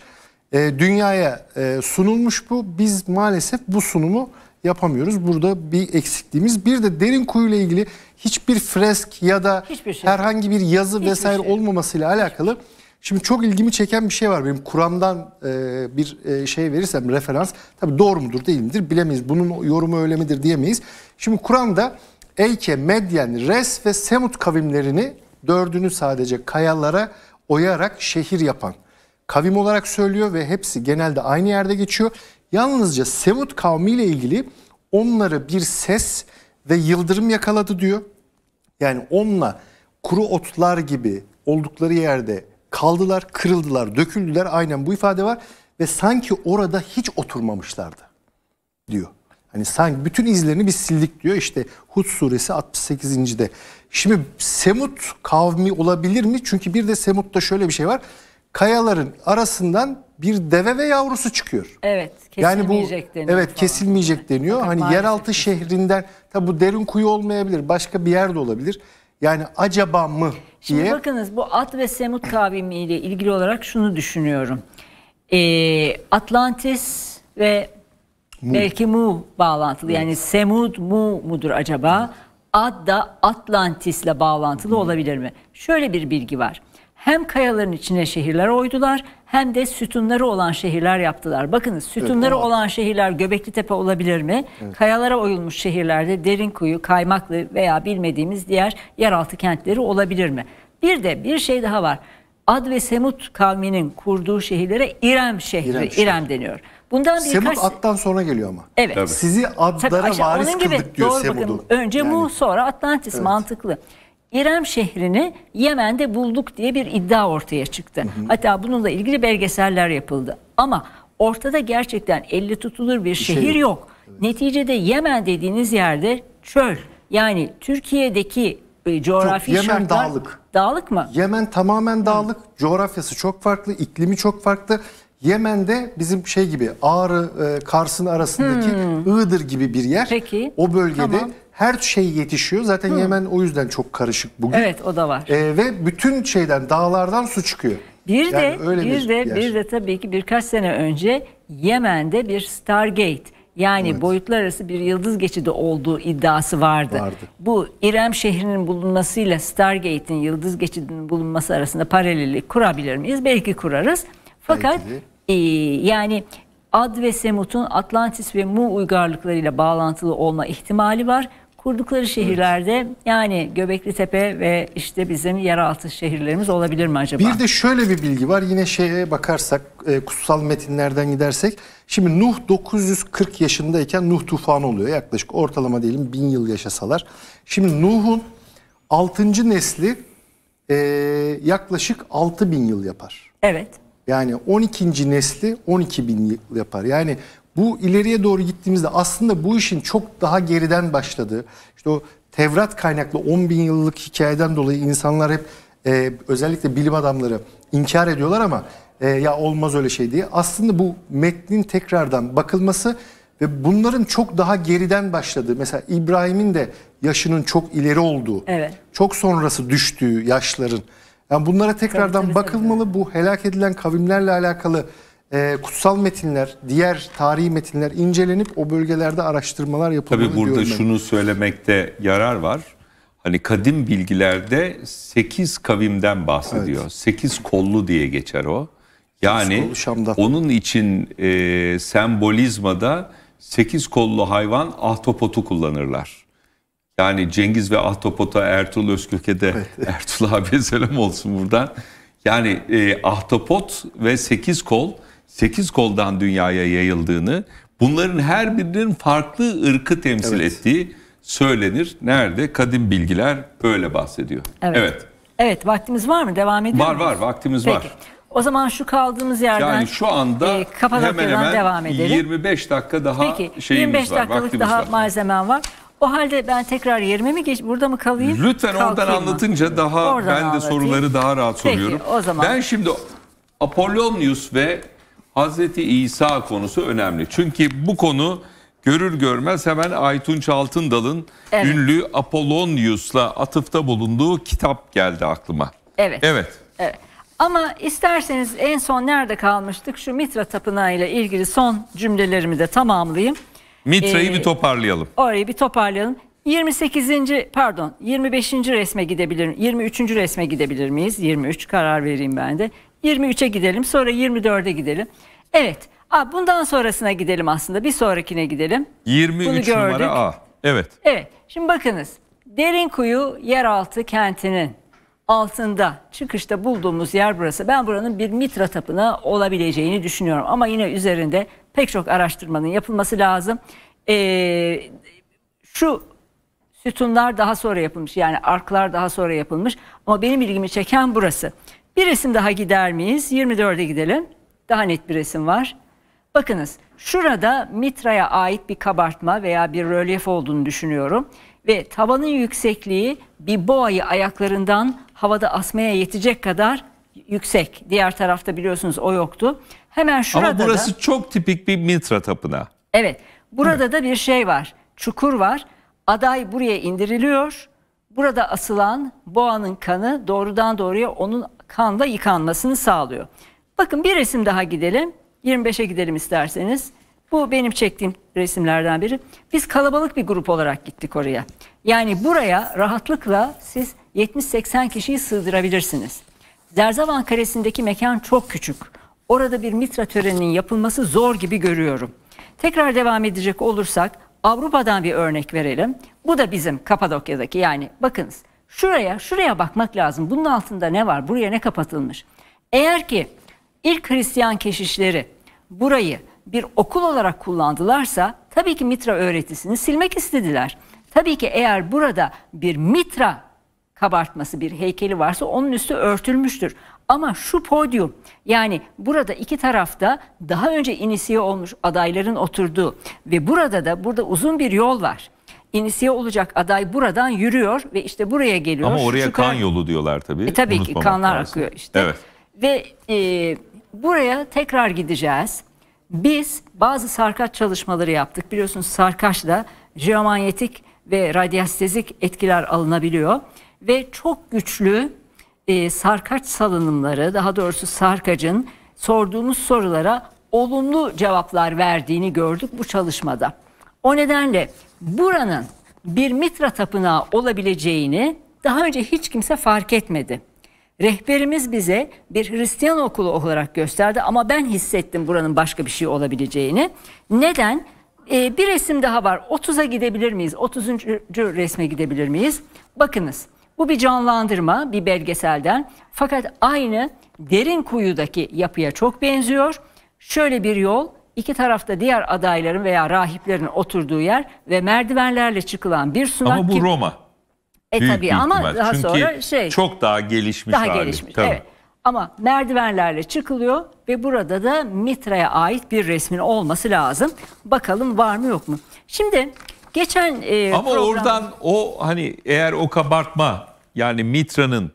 E, dünyaya e, sunulmuş bu. Biz maalesef bu sunumu yapamıyoruz. Burada bir eksikliğimiz. Bir de derin kuyu ile ilgili hiçbir fresk ya da şey. herhangi bir yazı hiçbir vesaire şey. olmamasıyla alakalı. Şimdi çok ilgimi çeken bir şey var benim Kur'an'dan e, bir e, şey verirsem referans tabi doğru mudur değil midir bilemeyiz bunun yorumu öyle midir diyemeyiz. Şimdi Kur'an'da Eyke, Medyen, Res ve Semut kavimlerini dördünü sadece kayalara oyarak şehir yapan kavim olarak söylüyor ve hepsi genelde aynı yerde geçiyor. Yalnızca Semut kavmiyle ilgili onları bir ses ve yıldırım yakaladı diyor. Yani onunla kuru otlar gibi oldukları yerde kaldılar, kırıldılar, döküldüler. Aynen bu ifade var ve sanki orada hiç oturmamışlardı diyor. Hani sanki bütün izlerini biz sildik diyor. İşte Hud suresi 68.de. Şimdi Semut kavmi olabilir mi? Çünkü bir de Semut'ta şöyle bir şey var. Kayaların arasından bir deve ve yavrusu çıkıyor. Evet, kesilmeyecek yani bu, deniyor. Evet, falan. kesilmeyecek deniyor. Fakat hani yeraltı şehrinden tabi bu derin kuyu olmayabilir. Başka bir yerde olabilir. Yani acaba mı diye. Şimdi bakınız bu At ve Semut kavmiyle ilgili olarak şunu düşünüyorum. Ee, Atlantis ve Mu. belki Mu bağlantılı. Evet. Yani Semud Mu mudur acaba? Ad da Atlantis'le bağlantılı Mu. olabilir mi? Şöyle bir bilgi var. Hem kayaların içine şehirler oydular hem de sütunları olan şehirler yaptılar. Bakınız sütunları evet, olan şehirler Göbekli Tepe olabilir mi? Evet. Kayalara oyulmuş şehirlerde Derinkuyu, Kaymaklı veya bilmediğimiz diğer yeraltı kentleri olabilir mi? Bir de bir şey daha var. Ad ve Semut kavminin kurduğu şehirlere İrem şehri, İrem, şehri. İrem deniyor. Bundan Semut birkaç... attan sonra geliyor ama. Evet. Tabii. Sizi adlara Tabii, varis gibi, kıldık diyor. Bakın, önce yani. Mu sonra Atlantis evet. mantıklı. İrem şehrini Yemen'de bulduk diye bir iddia ortaya çıktı. Hı hı. Hatta bununla ilgili belgeseller yapıldı. Ama ortada gerçekten elle tutulur bir, bir şehir şey yok. yok. Evet. Neticede Yemen dediğiniz yerde çöl. Yani Türkiye'deki e, coğrafi çok, Yemen şartlar dağlık. Dağlık mı? Yemen tamamen dağlık. Hı. Coğrafyası çok farklı, iklimi çok farklı. Yemen'de bizim şey gibi Ağrı, e, Kars'ın arasındaki hmm. Iğdır gibi bir yer. Peki. O bölgede tamam. Her şey yetişiyor. Zaten hmm. Yemen o yüzden çok karışık bugün. Evet, o da var. E, ve bütün şeyden dağlardan su çıkıyor. Bir yani de öyle bir, bir de yer. bir de tabii ki birkaç sene önce Yemen'de bir Stargate yani evet. boyutlar arası bir yıldız geçidi olduğu iddiası vardı. vardı. Bu İrem şehrinin bulunmasıyla Stargate'in yıldız geçidinin bulunması arasında paralellik kurabilir miyiz? Belki kurarız. Fakat e, yani Ad ve Semut'un Atlantis ve Mu uygarlıklarıyla bağlantılı olma ihtimali var. Kurdukları şehirlerde yani Göbekli Tepe ve işte bizim yeraltı şehirlerimiz olabilir mi acaba? Bir de şöyle bir bilgi var. Yine şeye bakarsak e, kutsal metinlerden gidersek. Şimdi Nuh 940 yaşındayken Nuh tufanı oluyor. Yaklaşık ortalama diyelim bin yıl yaşasalar. Şimdi Nuh'un 6. nesli e, yaklaşık 6 bin yıl yapar. Evet. Yani 12. nesli 12 bin yıl yapar. Yani bu ileriye doğru gittiğimizde aslında bu işin çok daha geriden başladığı, işte o Tevrat kaynaklı 10 bin yıllık hikayeden dolayı insanlar hep e, özellikle bilim adamları inkar ediyorlar ama e, ya olmaz öyle şey diye. Aslında bu metnin tekrardan bakılması ve bunların çok daha geriden başladığı, mesela İbrahim'in de yaşının çok ileri olduğu, evet. çok sonrası düştüğü yaşların yani bunlara tekrardan tabii, tabii, bakılmalı. Tabii. Bu helak edilen kavimlerle alakalı e, kutsal metinler, diğer tarihi metinler incelenip o bölgelerde araştırmalar yapılmalı Tabii burada şunu söylemekte yarar var. Hani kadim bilgilerde 8 kavimden bahsediyor. Evet. 8 kollu diye geçer o. Yani onun için e, sembolizmada 8 kollu hayvan ahtopotu kullanırlar. Yani Cengiz ve Ahtapot'a Ertuğrul Özkök'e de evet. Ertuğrul abiye selam olsun buradan. Yani e, ahtapot ve sekiz kol, sekiz koldan dünyaya yayıldığını, bunların her birinin farklı ırkı temsil evet. ettiği söylenir. Nerede? Kadim bilgiler böyle bahsediyor. Evet. Evet, evet vaktimiz var mı? Devam edelim Var var vaktimiz Peki. var. O zaman şu kaldığımız yerden yani şu anda e, hemen hemen devam edelim. 25 dakika daha Peki, şeyimiz 25 var. 25 dakikalık daha var. malzemem var. O halde ben tekrar yerime mi geç burada mı kalayım? Lütfen Kalkayım oradan mı? anlatınca daha oradan ben de anlatayım. soruları daha rahat soruyorum. Peki, o zaman. Ben şimdi Apollonius ve Hazreti İsa konusu önemli. Çünkü bu konu görür görmez hemen Aytunç Altındal'ın evet. ünlü Apollonius'la atıfta bulunduğu kitap geldi aklıma. Evet. Evet. Evet. Ama isterseniz en son nerede kalmıştık? Şu Mitra Tapınağı ile ilgili son cümlelerimi de tamamlayayım. Mitra'yı ee, bir toparlayalım. Orayı bir toparlayalım. 28. pardon 25. resme gidebilir 23. resme gidebilir miyiz? 23 karar vereyim ben de. 23'e gidelim sonra 24'e gidelim. Evet. Aa, bundan sonrasına gidelim aslında. Bir sonrakine gidelim. 23 numara A. Evet. Evet. Şimdi bakınız. Derinkuyu yeraltı kentinin altında çıkışta bulduğumuz yer burası. Ben buranın bir Mitra tapınağı olabileceğini düşünüyorum. Ama yine üzerinde pek çok araştırmanın yapılması lazım. Ee, şu sütunlar daha sonra yapılmış yani arklar daha sonra yapılmış ama benim ilgimi çeken burası. Bir resim daha gider miyiz? 24'e gidelim. Daha net bir resim var. Bakınız şurada Mitra'ya ait bir kabartma veya bir rölyef olduğunu düşünüyorum. Ve tavanın yüksekliği bir boğayı ayaklarından havada asmaya yetecek kadar yüksek. Diğer tarafta biliyorsunuz o yoktu. Hemen şurada Ama burası da, çok tipik bir Mitra tapınağı. Evet. Burada evet. da bir şey var. Çukur var. Aday buraya indiriliyor. Burada asılan boğanın kanı doğrudan doğruya onun kanla yıkanmasını sağlıyor. Bakın bir resim daha gidelim. 25'e gidelim isterseniz. Bu benim çektiğim resimlerden biri. Biz kalabalık bir grup olarak gittik oraya. Yani buraya rahatlıkla siz 70-80 kişiyi sığdırabilirsiniz. Zerzavan Kalesi'ndeki mekan çok küçük. Orada bir mitra töreninin yapılması zor gibi görüyorum. Tekrar devam edecek olursak Avrupa'dan bir örnek verelim. Bu da bizim Kapadokya'daki yani bakınız şuraya şuraya bakmak lazım. Bunun altında ne var? Buraya ne kapatılmış? Eğer ki ilk Hristiyan keşişleri burayı bir okul olarak kullandılarsa tabii ki Mitra öğretisini silmek istediler. Tabii ki eğer burada bir Mitra kabartması bir heykeli varsa onun üstü örtülmüştür. Ama şu podyum yani burada iki tarafta daha önce inisiye olmuş adayların oturduğu ve burada da burada uzun bir yol var. İnisiye olacak aday buradan yürüyor ve işte buraya geliyor. Ama oraya şu kan yolu diyorlar tabii. E, tabii ki kanlar lazım. akıyor işte. Evet. Ve e, buraya tekrar gideceğiz. Biz bazı sarkaç çalışmaları yaptık. Biliyorsunuz sarkaçla jeomanyetik ve radyestezik etkiler alınabiliyor. Ve çok güçlü e, sarkaç salınımları daha doğrusu sarkacın sorduğumuz sorulara olumlu cevaplar verdiğini gördük bu çalışmada. O nedenle buranın bir mitra tapınağı olabileceğini daha önce hiç kimse fark etmedi. Rehberimiz bize bir Hristiyan okulu olarak gösterdi ama ben hissettim buranın başka bir şey olabileceğini. Neden? Ee, bir resim daha var. 30'a gidebilir miyiz? 30. resme gidebilir miyiz? Bakınız bu bir canlandırma bir belgeselden. Fakat aynı derin kuyudaki yapıya çok benziyor. Şöyle bir yol iki tarafta diğer adayların veya rahiplerin oturduğu yer ve merdivenlerle çıkılan bir sunak. Ama bu Roma. E Büyük tabii ama ihtimal. daha Çünkü sonra şey çok daha gelişmiş daha hali. gelişmiş. Tabii. Evet. Ama merdivenlerle çıkılıyor ve burada da Mitra'ya ait bir resmin olması lazım. Bakalım var mı yok mu? Şimdi geçen e, Ama program... oradan o hani eğer o kabartma yani Mitra'nın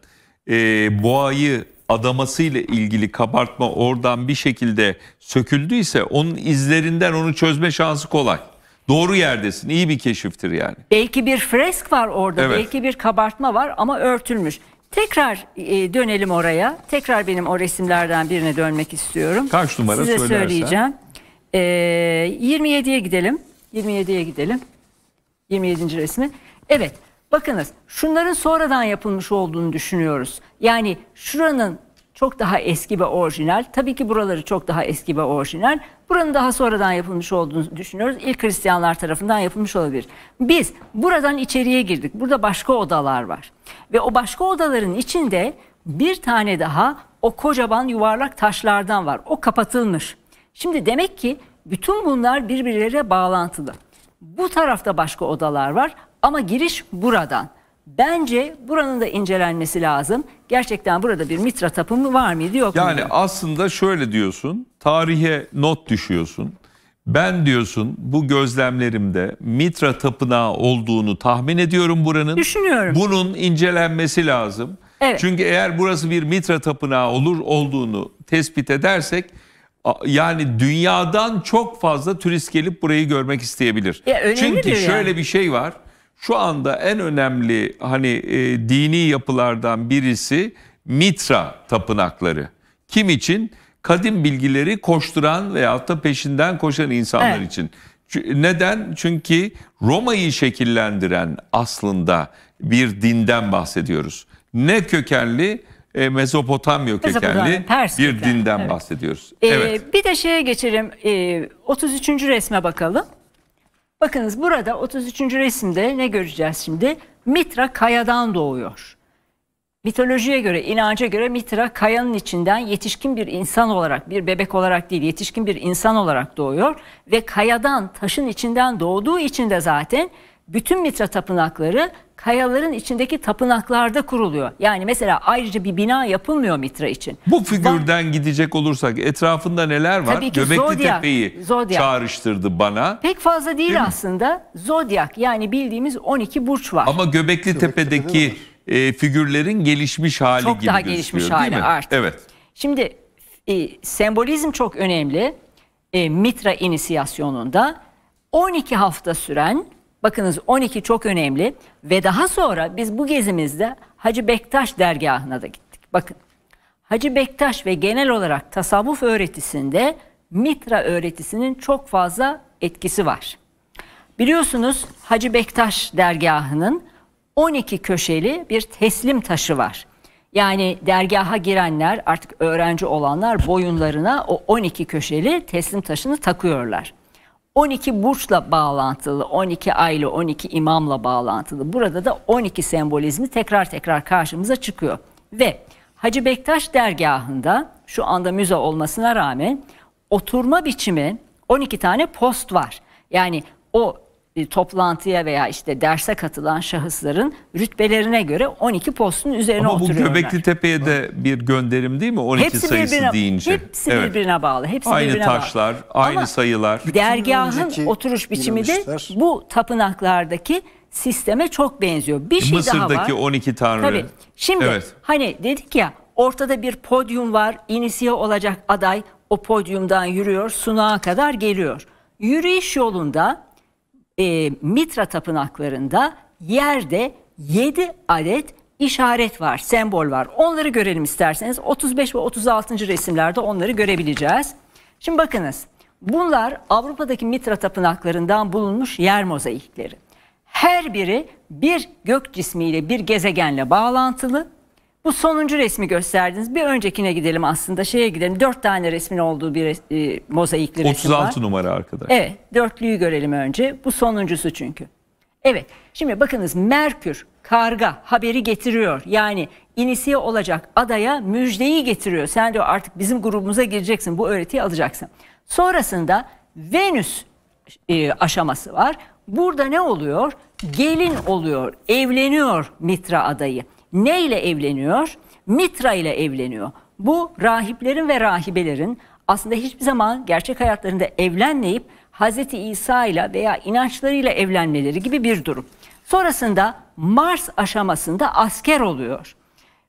e, boğayı adamasıyla ilgili kabartma oradan bir şekilde söküldüyse onun izlerinden onu çözme şansı kolay. Doğru yerdesin. İyi bir keşiftir yani. Belki bir fresk var orada. Evet. Belki bir kabartma var ama örtülmüş. Tekrar e, dönelim oraya. Tekrar benim o resimlerden birine dönmek istiyorum. Kaç numara Size söylersen. söyleyeceğim. E, 27'ye gidelim. 27'ye gidelim. 27. resmi. Evet. Bakınız şunların sonradan yapılmış olduğunu düşünüyoruz. Yani şuranın çok daha eski ve orijinal. Tabii ki buraları çok daha eski ve orijinal. Buranın daha sonradan yapılmış olduğunu düşünüyoruz. İlk Hristiyanlar tarafından yapılmış olabilir. Biz buradan içeriye girdik. Burada başka odalar var. Ve o başka odaların içinde bir tane daha o kocaman yuvarlak taşlardan var. O kapatılmış. Şimdi demek ki bütün bunlar birbirleriyle bağlantılı. Bu tarafta başka odalar var ama giriş buradan. Bence buranın da incelenmesi lazım. Gerçekten burada bir mitra tapımı var mıydı yok mu? Yani aslında şöyle diyorsun, tarihe not düşüyorsun. Ben diyorsun bu gözlemlerimde Mitra tapınağı olduğunu tahmin ediyorum buranın. Düşünüyorum. Bunun incelenmesi lazım. Evet. Çünkü eğer burası bir Mitra tapınağı olur olduğunu tespit edersek yani dünyadan çok fazla turist gelip burayı görmek isteyebilir. Ya, Çünkü şöyle yani. bir şey var şu anda en önemli hani e, dini yapılardan birisi Mitra tapınakları. Kim için? Kadim bilgileri koşturan veyahut da peşinden koşan insanlar evet. için. Neden? Çünkü Roma'yı şekillendiren aslında bir dinden bahsediyoruz. Ne kökenli? E, Mezopotamya kökenli Pers bir kökenli. dinden evet. bahsediyoruz. Ee, evet. Bir de şeye geçelim. Ee, 33. resme bakalım. Bakınız burada 33. resimde ne göreceğiz şimdi? Mitra kayadan doğuyor. Mitolojiye göre, inanca göre Mitra kayanın içinden yetişkin bir insan olarak, bir bebek olarak değil, yetişkin bir insan olarak doğuyor ve kayadan, taşın içinden doğduğu için de zaten bütün Mitra tapınakları kayaların içindeki tapınaklarda kuruluyor. Yani mesela ayrıca bir bina yapılmıyor Mitra için. Bu figürden Bak, gidecek olursak etrafında neler var? Tabii ki Göbekli Zodiac, Tepe'yi Zodiac. çağrıştırdı bana. Pek fazla değil, değil aslında. Mi? Zodiac yani bildiğimiz 12 burç var. Ama Göbekli Tepe'deki e, figürlerin gelişmiş hali çok gibi daha gelişmiş hali artık. Evet. Şimdi e, sembolizm çok önemli. E, Mitra inisiyasyonunda 12 hafta süren Bakınız 12 çok önemli ve daha sonra biz bu gezimizde Hacı Bektaş dergahına da gittik. Bakın Hacı Bektaş ve genel olarak tasavvuf öğretisinde Mitra öğretisinin çok fazla etkisi var. Biliyorsunuz Hacı Bektaş dergahının 12 köşeli bir teslim taşı var. Yani dergaha girenler artık öğrenci olanlar boyunlarına o 12 köşeli teslim taşını takıyorlar. 12 burçla bağlantılı, 12 aylı, 12 imamla bağlantılı. Burada da 12 sembolizmi tekrar tekrar karşımıza çıkıyor. Ve Hacı Bektaş dergahında şu anda müze olmasına rağmen oturma biçimi 12 tane post var. Yani o e, toplantıya veya işte derse katılan şahısların rütbelerine göre 12 postun üzerine Ama oturuyorlar. Ama bu Göbekli Tepe'ye de bir gönderim değil mi? 12 hepsi sayısı birbirine, deyince. Hepsi evet. birbirine bağlı. Hepsi aynı birbirine taşlar, bağlı. aynı Ama sayılar. Dergahın oturuş biçimi de bu tapınaklardaki sisteme çok benziyor. Bir şey Mısır'daki daha var. 12 tanrı. Tabii. Şimdi evet. hani dedik ya ortada bir podyum var. İnisiye olacak aday o podyumdan yürüyor, sunağa kadar geliyor. Yürüyüş yolunda e, Mitra tapınaklarında yerde 7 adet işaret var, sembol var. Onları görelim isterseniz. 35 ve 36. resimlerde onları görebileceğiz. Şimdi bakınız. Bunlar Avrupa'daki Mitra tapınaklarından bulunmuş yer mozaikleri. Her biri bir gök cismiyle, bir gezegenle bağlantılı. Bu sonuncu resmi gösterdiniz. Bir öncekine gidelim aslında. Şeye gidelim. Dört tane resmin olduğu bir e, mozaikli resim var. 36 numara arkadaş. Evet. Dörtlüyü görelim önce. Bu sonuncusu çünkü. Evet. Şimdi bakınız Merkür karga haberi getiriyor. Yani inisiye olacak adaya müjdeyi getiriyor. Sen diyor artık bizim grubumuza gireceksin. Bu öğretiyi alacaksın. Sonrasında Venüs e, aşaması var. Burada ne oluyor? Gelin oluyor, evleniyor Mitra adayı. Ne ile evleniyor? Mitra ile evleniyor. Bu rahiplerin ve rahibelerin aslında hiçbir zaman gerçek hayatlarında evlenmeyip Hz. İsa ile veya inançlarıyla evlenmeleri gibi bir durum. Sonrasında Mars aşamasında asker oluyor.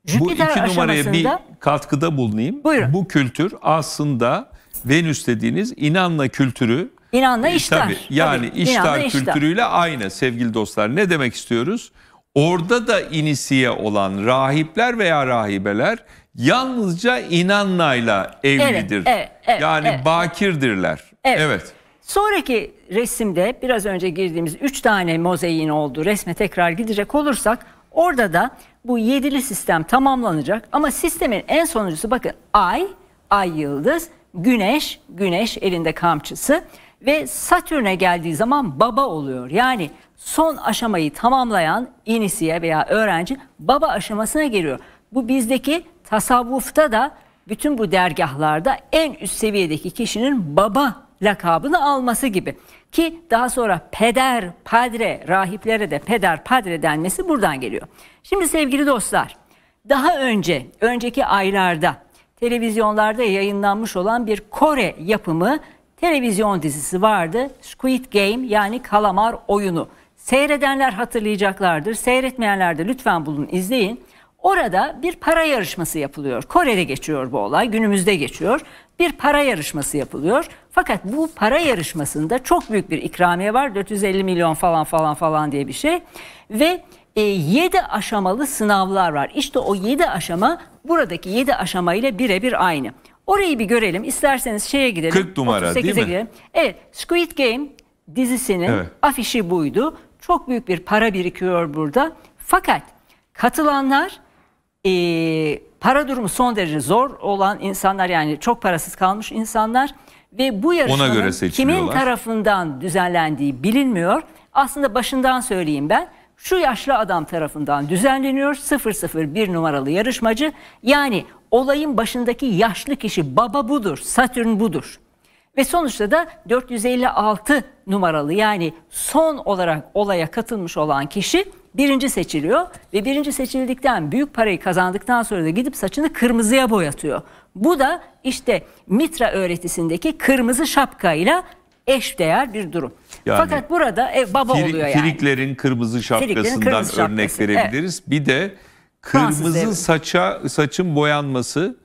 Jüpiter Bu iki numaraya bir katkıda bulunayım. Buyurun. Bu kültür aslında Venüs dediğiniz inanla kültürü İnanla e, iştar. Tabii, yani tabii, iştar kültürüyle iştar. aynı sevgili dostlar. Ne demek istiyoruz? Orada da inisiye olan rahipler veya rahibeler yalnızca inanlayla evlidir. Evet, evet, evet, yani evet. bakirdirler. Evet. evet. Sonraki resimde biraz önce girdiğimiz üç tane mozaiğin olduğu resme tekrar gidecek olursak orada da bu yedili sistem tamamlanacak ama sistemin en sonuncusu bakın ay, ay yıldız, güneş, güneş elinde kamçısı ve Satürn'e geldiği zaman baba oluyor. Yani son aşamayı tamamlayan inisiye veya öğrenci baba aşamasına geliyor. Bu bizdeki tasavvufta da bütün bu dergahlarda en üst seviyedeki kişinin baba lakabını alması gibi. Ki daha sonra peder, padre, rahiplere de peder, padre denmesi buradan geliyor. Şimdi sevgili dostlar, daha önce, önceki aylarda televizyonlarda yayınlanmış olan bir Kore yapımı televizyon dizisi vardı. Squid Game yani kalamar oyunu. Seyredenler hatırlayacaklardır. Seyretmeyenler de lütfen bulun izleyin. Orada bir para yarışması yapılıyor. Kore'de geçiyor bu olay, günümüzde geçiyor. Bir para yarışması yapılıyor. Fakat bu para yarışmasında çok büyük bir ikramiye var. 450 milyon falan falan falan diye bir şey. Ve e, 7 aşamalı sınavlar var. İşte o 7 aşama buradaki 7 aşamayla birebir aynı. Orayı bir görelim. İsterseniz şeye gidelim. 40 numara değil mi? Gidelim. Evet, Squid Game dizisinin evet. afişi buydu. Çok büyük bir para birikiyor burada. Fakat katılanlar e, para durumu son derece zor olan insanlar yani çok parasız kalmış insanlar ve bu yarışmanın kimin tarafından düzenlendiği bilinmiyor. Aslında başından söyleyeyim ben. Şu yaşlı adam tarafından düzenleniyor 001 numaralı yarışmacı. Yani olayın başındaki yaşlı kişi baba budur, Satürn budur. Ve sonuçta da 456 numaralı yani son olarak olaya katılmış olan kişi birinci seçiliyor. Ve birinci seçildikten büyük parayı kazandıktan sonra da gidip saçını kırmızıya boyatıyor. Bu da işte Mitra öğretisindeki kırmızı şapkayla eş değer bir durum. Yani, Fakat burada e, baba firi, oluyor yani. Firiklerin kırmızı şapkasından kırmızı örnek şapkası. verebiliriz. Evet. Bir de kırmızı saça saçın boyanması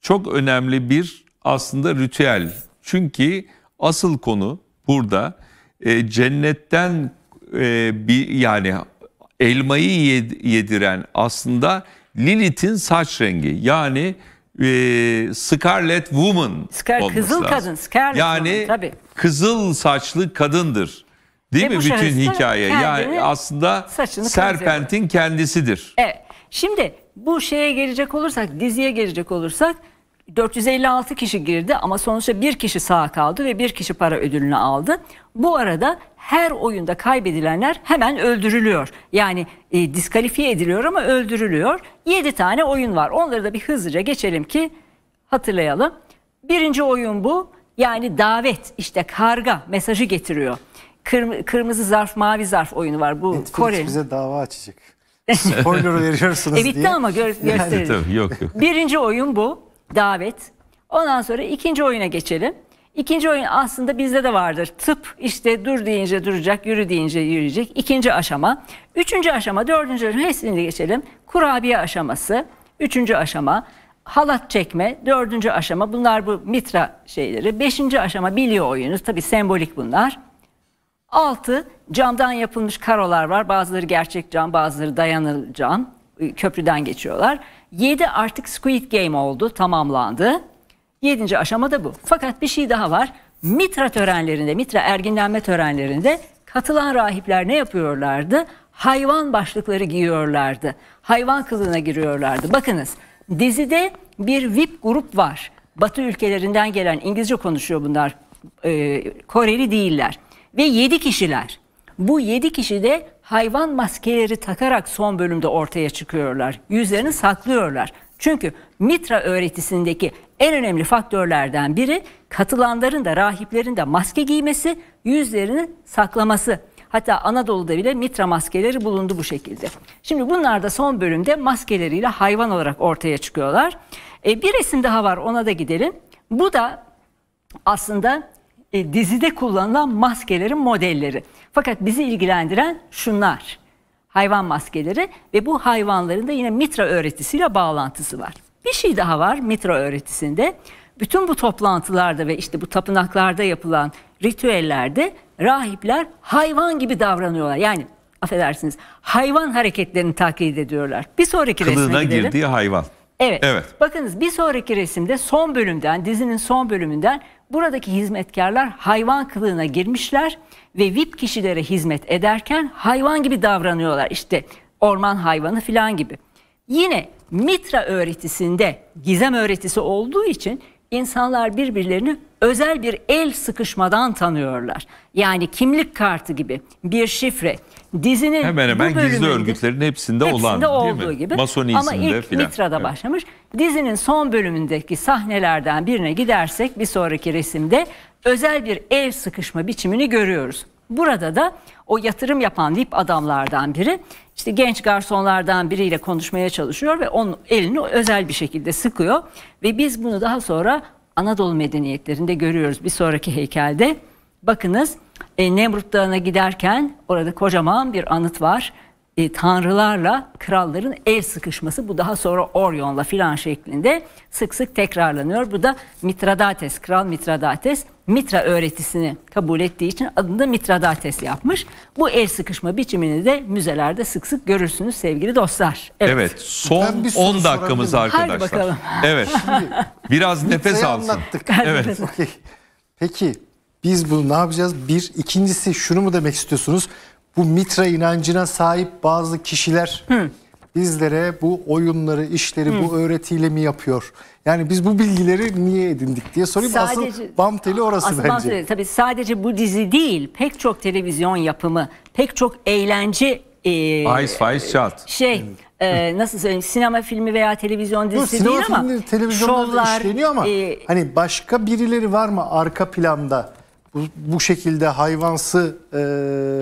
çok önemli bir aslında ritüel. Çünkü asıl konu burada e, cennetten e, bir yani elmayı yediren aslında Lilith'in saç rengi. Yani e, Scarlet Woman Scar Kızıl lazım. kadın. Scarlet yani woman, tabii. kızıl saçlı kadındır. Değil Ve mi bütün hikaye? Yani aslında Serpent'in kendisidir. Evet. Şimdi bu şeye gelecek olursak, diziye gelecek olursak 456 kişi girdi ama sonuçta bir kişi sağ kaldı ve bir kişi para ödülünü aldı. Bu arada her oyunda kaybedilenler hemen öldürülüyor. Yani e, diskalifiye ediliyor ama öldürülüyor. 7 tane oyun var. Onları da bir hızlıca geçelim ki hatırlayalım. Birinci oyun bu. Yani davet işte karga mesajı getiriyor. Kırm kırmızı zarf mavi zarf oyunu var bu Netflix Kore. bize dava açacak. Spoiler veriyorsunuz e, bitti diye. ama gö gösterelim. Tabii, yok, yok. Birinci oyun bu davet. Ondan sonra ikinci oyuna geçelim. İkinci oyun aslında bizde de vardır. Tıp işte dur deyince duracak, yürü deyince yürüyecek. İkinci aşama. Üçüncü aşama, dördüncü aşama hepsini de geçelim. Kurabiye aşaması. Üçüncü aşama. Halat çekme. Dördüncü aşama. Bunlar bu mitra şeyleri. Beşinci aşama biliyor oyunu. Tabi sembolik bunlar. Altı camdan yapılmış karolar var. Bazıları gerçek cam, bazıları dayanır cam. Köprüden geçiyorlar. Yedi artık Squid Game oldu, tamamlandı. Yedinci aşama da bu. Fakat bir şey daha var. Mitra törenlerinde, Mitra erginlenme törenlerinde katılan rahipler ne yapıyorlardı? Hayvan başlıkları giyiyorlardı. Hayvan kılığına giriyorlardı. Bakınız dizide bir VIP grup var. Batı ülkelerinden gelen İngilizce konuşuyor bunlar. Ee, Koreli değiller. Ve yedi kişiler. Bu yedi kişi de hayvan maskeleri takarak son bölümde ortaya çıkıyorlar. Yüzlerini saklıyorlar. Çünkü Mitra öğretisindeki en önemli faktörlerden biri katılanların da rahiplerin de maske giymesi, yüzlerini saklaması. Hatta Anadolu'da bile mitra maskeleri bulundu bu şekilde. Şimdi bunlar da son bölümde maskeleriyle hayvan olarak ortaya çıkıyorlar. E, bir resim daha var ona da gidelim. Bu da aslında e, dizide kullanılan maskelerin modelleri. Fakat bizi ilgilendiren şunlar. Hayvan maskeleri ve bu hayvanların da yine mitra öğretisiyle bağlantısı var. Bir şey daha var mitra öğretisinde. Bütün bu toplantılarda ve işte bu tapınaklarda yapılan ritüellerde rahipler hayvan gibi davranıyorlar. Yani affedersiniz hayvan hareketlerini taklit ediyorlar. Bir sonraki Kılığına resme gidelim. girdiği hayvan. Evet. evet. Bakınız bir sonraki resimde son bölümden dizinin son bölümünden buradaki hizmetkarlar hayvan kılığına girmişler ve VIP kişilere hizmet ederken hayvan gibi davranıyorlar. İşte orman hayvanı falan gibi. Yine Mitra öğretisinde gizem öğretisi olduğu için insanlar birbirlerini özel bir el sıkışmadan tanıyorlar. Yani kimlik kartı gibi bir şifre. Dizinin hemen hemen bu gizli örgütlerin hepsinde, hepsinde olan olduğu değil mi? gibi. Ama ilk falan. Mitra'da evet. başlamış. Dizinin son bölümündeki sahnelerden birine gidersek bir sonraki resimde özel bir el sıkışma biçimini görüyoruz. Burada da o yatırım yapan VIP adamlardan biri işte genç garsonlardan biriyle konuşmaya çalışıyor ve onun elini özel bir şekilde sıkıyor ve biz bunu daha sonra Anadolu medeniyetlerinde görüyoruz bir sonraki heykelde. Bakınız e, Nemrut Dağı'na giderken orada kocaman bir anıt var. E, tanrılarla kralların el sıkışması bu daha sonra Orion'la filan şeklinde sık sık tekrarlanıyor. Bu da Mitradates, Kral Mitradates Mitra öğretisini kabul ettiği için adını da Mitradates yapmış. Bu el sıkışma biçimini de müzelerde sık sık görürsünüz sevgili dostlar. Evet, evet son 10 dakikamız arkadaşlar. Hadi bakalım. Evet. Biraz nefes alsın. anlattık. Evet. Peki biz bunu ne yapacağız? Bir, ikincisi şunu mu demek istiyorsunuz? Bu Mitra inancına sahip bazı kişiler Hı. bizlere bu oyunları, işleri Hı. bu öğretiyle mi yapıyor? Yani biz bu bilgileri niye edindik diye sorayım. Sadece, asıl bam teli orası asıl bence. tabii sadece bu dizi değil, pek çok televizyon yapımı, pek çok eğlence e, Faiz faiz çat. Şey e, nasıl söyleyeyim sinema filmi veya televizyon dizisi Yok, değil ama filmleri, televizyonlarda şovlar, işleniyor ama e, hani başka birileri var mı arka planda bu, bu şekilde hayvansı e,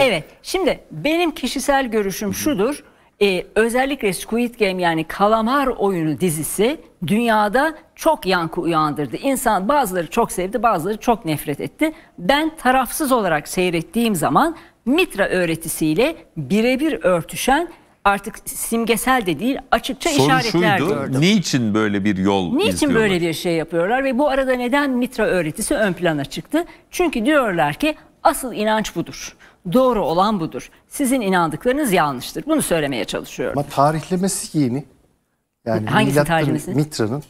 Evet. Şimdi benim kişisel görüşüm şudur. Ee, özellikle Squid Game yani Kalamar Oyunu dizisi dünyada çok yankı uyandırdı. İnsan bazıları çok sevdi, bazıları çok nefret etti. Ben tarafsız olarak seyrettiğim zaman Mitra öğretisiyle birebir örtüşen artık simgesel de değil açıkça Soru işaretler şuydu. gördüm. Niçin böyle bir yol Niçin izliyorlar? böyle bir şey yapıyorlar ve bu arada neden Mitra öğretisi ön plana çıktı? Çünkü diyorlar ki asıl inanç budur. Doğru olan budur. Sizin inandıklarınız yanlıştır. Bunu söylemeye çalışıyorum. ama tarihlemesi yeni. Yani milattan tarihlemesi? Mitra'nın.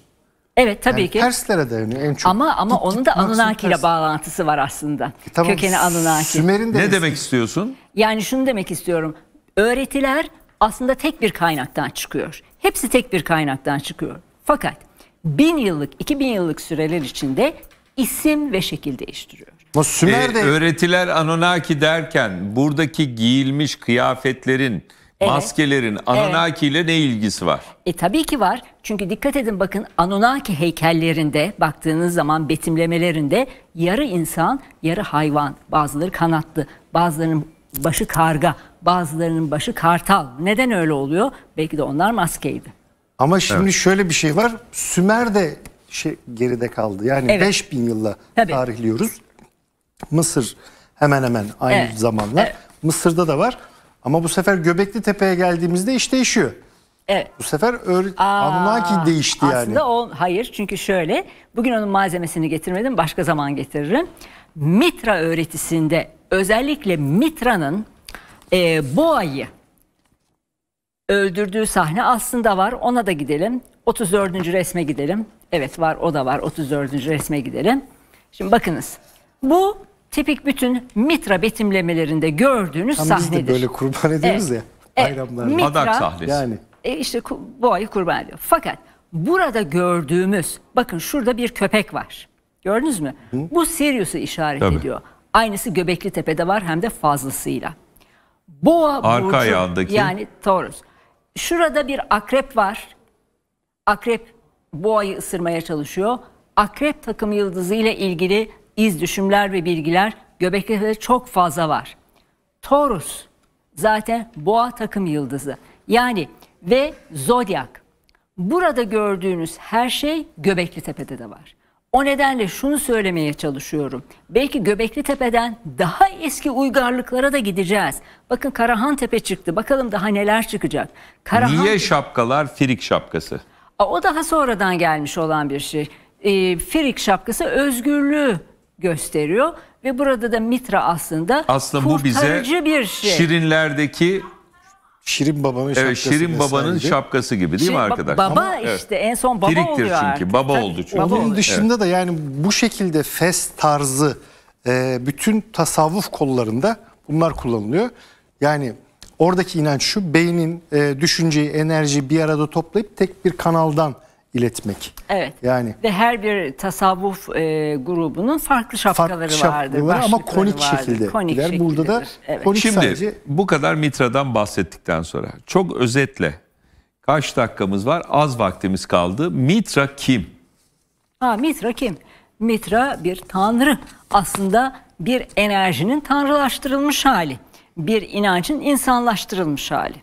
Evet tabii Yani ki. Perslere dayanıyor en çok. Ama ama Git- onun da Anunnaki ile bağlantısı var aslında. Tamam, Kökeni Anunnaki. Sümer'in de Ne eski- demek istiyorsun? Yani şunu demek istiyorum. Öğretiler aslında tek bir kaynaktan çıkıyor. Hepsi tek bir kaynaktan çıkıyor. Fakat bin yıllık, iki bin yıllık süreler içinde isim ve şekil değiştiriyor. Ama Sümer Ee, de öğretiler Anunnaki derken buradaki giyilmiş kıyafetlerin, Evet. maskelerin Anunnaki ile ne ilgisi var? E tabii ki var. Çünkü dikkat edin bakın Anunnaki heykellerinde baktığınız zaman betimlemelerinde yarı insan, yarı hayvan. Bazıları kanatlı, bazılarının başı karga, bazılarının başı kartal. Neden öyle oluyor? Belki de onlar maskeydi. ama şimdi şöyle bir şey var. Sümer de şey geride kaldı. Yani Evet. 5000 yılla Tabii. tarihliyoruz. Mısır hemen hemen aynı Evet. zamanlar. Evet. Mısır'da da var. Ama bu sefer Göbekli Tepe'ye geldiğimizde iş değişiyor. Evet. Bu sefer Anunnaki değişti yani. Aslında o hayır çünkü şöyle bugün onun malzemesini getirmedim başka zaman getiririm. Mitra öğretisinde özellikle Mitra'nın e, boğayı öldürdüğü sahne aslında var ona da gidelim. 34. resme gidelim. Evet var o da var 34. resme gidelim. Şimdi bakınız bu tipik bütün Mitra betimlemelerinde gördüğünüz Tam biz de sahnedir. böyle kurban ederiz Evet. ya Evet. bayramlarda. Mitra- Adak sahnesi. Yani e işte ku- boğayı kurban ediyor. Fakat burada gördüğümüz bakın şurada bir köpek var. Gördünüz mü? Bu Sirius'u işaret Tabii. ediyor. Aynısı Göbekli Tepe'de var hem de fazlasıyla. Boğa Arka burcu, ayağındaki. yani Taurus. Şurada bir akrep var. Akrep boğayı ısırmaya çalışıyor. Akrep takım yıldızı ile ilgili iz düşümler ve bilgiler Göbekli Tepe'de çok fazla var. Taurus zaten boğa takım yıldızı. Yani ve zodyak. Burada gördüğünüz her şey Göbekli Tepe'de de var. O nedenle şunu söylemeye çalışıyorum. Belki Göbekli Tepe'den daha eski uygarlıklara da gideceğiz. Bakın Karahan Tepe çıktı. Bakalım daha neler çıkacak. Karahan Niye şapkalar firik şapkası? Aa, O daha sonradan gelmiş olan bir şey. Ee, Firik şapkası özgürlüğü gösteriyor ve burada da Mitra aslında Aslında bu bize kurtarıcı bir şey. Şirinlerdeki Şirin Baba'nın evet, şapkası Şirin Babanın vesaire. şapkası gibi değil mi Şey, ba- arkadaş? Baba Ama- evet. işte en son baba Firiktir oluyor çünkü, artık. baba oldu çünkü. baba Onun oluyor. dışında da yani bu şekilde fes tarzı e, bütün tasavvuf kollarında bunlar kullanılıyor. Yani oradaki inanç şu beynin e, düşünceyi, enerjiyi bir arada toplayıp tek bir kanaldan iletmek. Evet. Yani Ve her bir tasavvuf e, grubunun farklı şapkaları farklı vardır. şapkaları var ama konik vardır. şekilde Konik gider. Burada da. Evet. konik Şimdi sadece bu kadar Mitra'dan bahsettikten sonra çok özetle kaç dakikamız var? Az vaktimiz kaldı. Mitra kim? Ha Mitra kim? Mitra bir tanrı. Aslında bir enerjinin tanrılaştırılmış hali. Bir inancın insanlaştırılmış hali.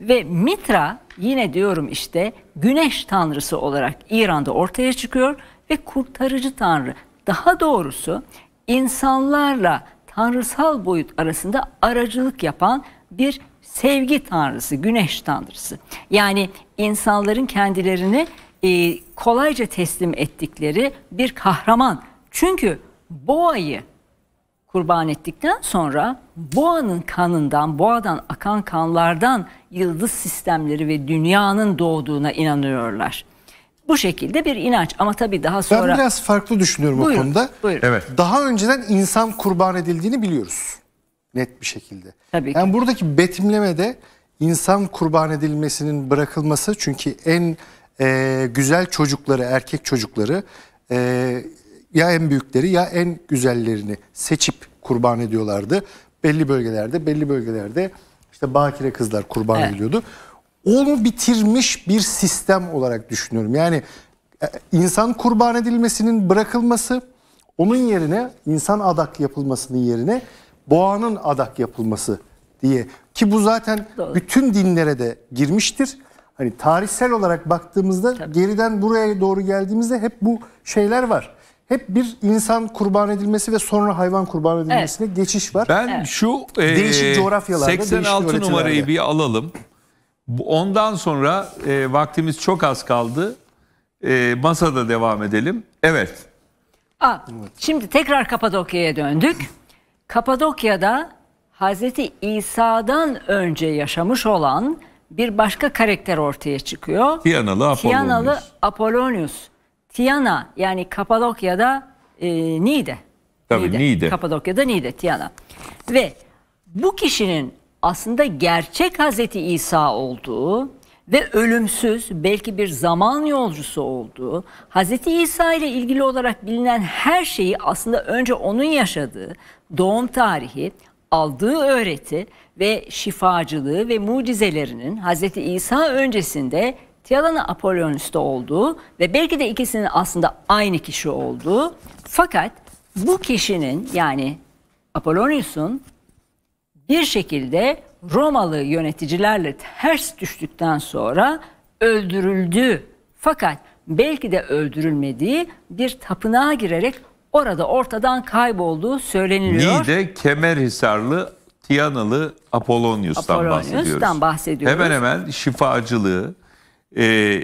Ve Mitra yine diyorum işte güneş tanrısı olarak İran'da ortaya çıkıyor ve kurtarıcı tanrı. Daha doğrusu insanlarla tanrısal boyut arasında aracılık yapan bir sevgi tanrısı, güneş tanrısı. Yani insanların kendilerini e, kolayca teslim ettikleri bir kahraman. Çünkü boğayı kurban ettikten sonra boğanın kanından, boğadan akan kanlardan yıldız sistemleri ve dünyanın doğduğuna inanıyorlar. Bu şekilde bir inanç ama tabii daha ben sonra... biraz farklı düşünüyorum Buyurun, o konuda. buyurun. Evet. Daha önceden insan kurban edildiğini biliyoruz. Net bir şekilde. Tabii ki. Yani buradaki betimlemede insan kurban edilmesinin bırakılması çünkü en e, güzel çocukları, erkek çocukları e, ya en büyükleri ya en güzellerini seçip kurban ediyorlardı. Belli bölgelerde, belli bölgelerde işte bakire kızlar kurban evet. ediliyordu. Onu bitirmiş bir sistem olarak düşünüyorum. Yani e, insan kurban edilmesinin bırakılması, onun yerine insan adak yapılmasının yerine boğanın adak yapılması diye ki bu zaten Doğru. bütün dinlere de girmiştir. Hani tarihsel olarak baktığımızda Tabii. geriden buraya doğru geldiğimizde hep bu şeyler var. Hep bir insan kurban edilmesi ve sonra hayvan kurban edilmesine evet. geçiş var. Ben evet. şu e, değişik coğrafyalarda 86 değişik numarayı bir alalım. Ondan sonra e, vaktimiz çok az kaldı. E, masada devam edelim. Evet. Aa, şimdi tekrar Kapadokya'ya döndük. Kapadokya'da Hazreti İsa'dan önce yaşamış olan bir başka karakter ortaya çıkıyor. Tianalı Apollonius. Tianalı Apollonius. Tiana yani Kapadokya'da e, Niğde. Tabii Niğde. Niğde. Kapadokya'da Niğde, Tiana. Ve bu kişinin aslında gerçek Hazreti İsa olduğu ve ölümsüz belki bir zaman yolcusu olduğu, Hazreti İsa ile ilgili olarak bilinen her şeyi aslında önce onun yaşadığı, doğum tarihi, aldığı öğreti ve şifacılığı ve mucizelerinin Hazreti İsa öncesinde Tialana Apollonius'ta olduğu ve belki de ikisinin aslında aynı kişi olduğu fakat bu kişinin yani Apollonius'un bir şekilde Romalı yöneticilerle ters düştükten sonra öldürüldü. Fakat belki de öldürülmediği bir tapınağa girerek orada ortadan kaybolduğu söyleniliyor. Niğde Kemerhisarlı Tiyanalı Apollonius'tan, Apollonius'tan bahsediyoruz. bahsediyoruz. Hemen hemen şifacılığı, e,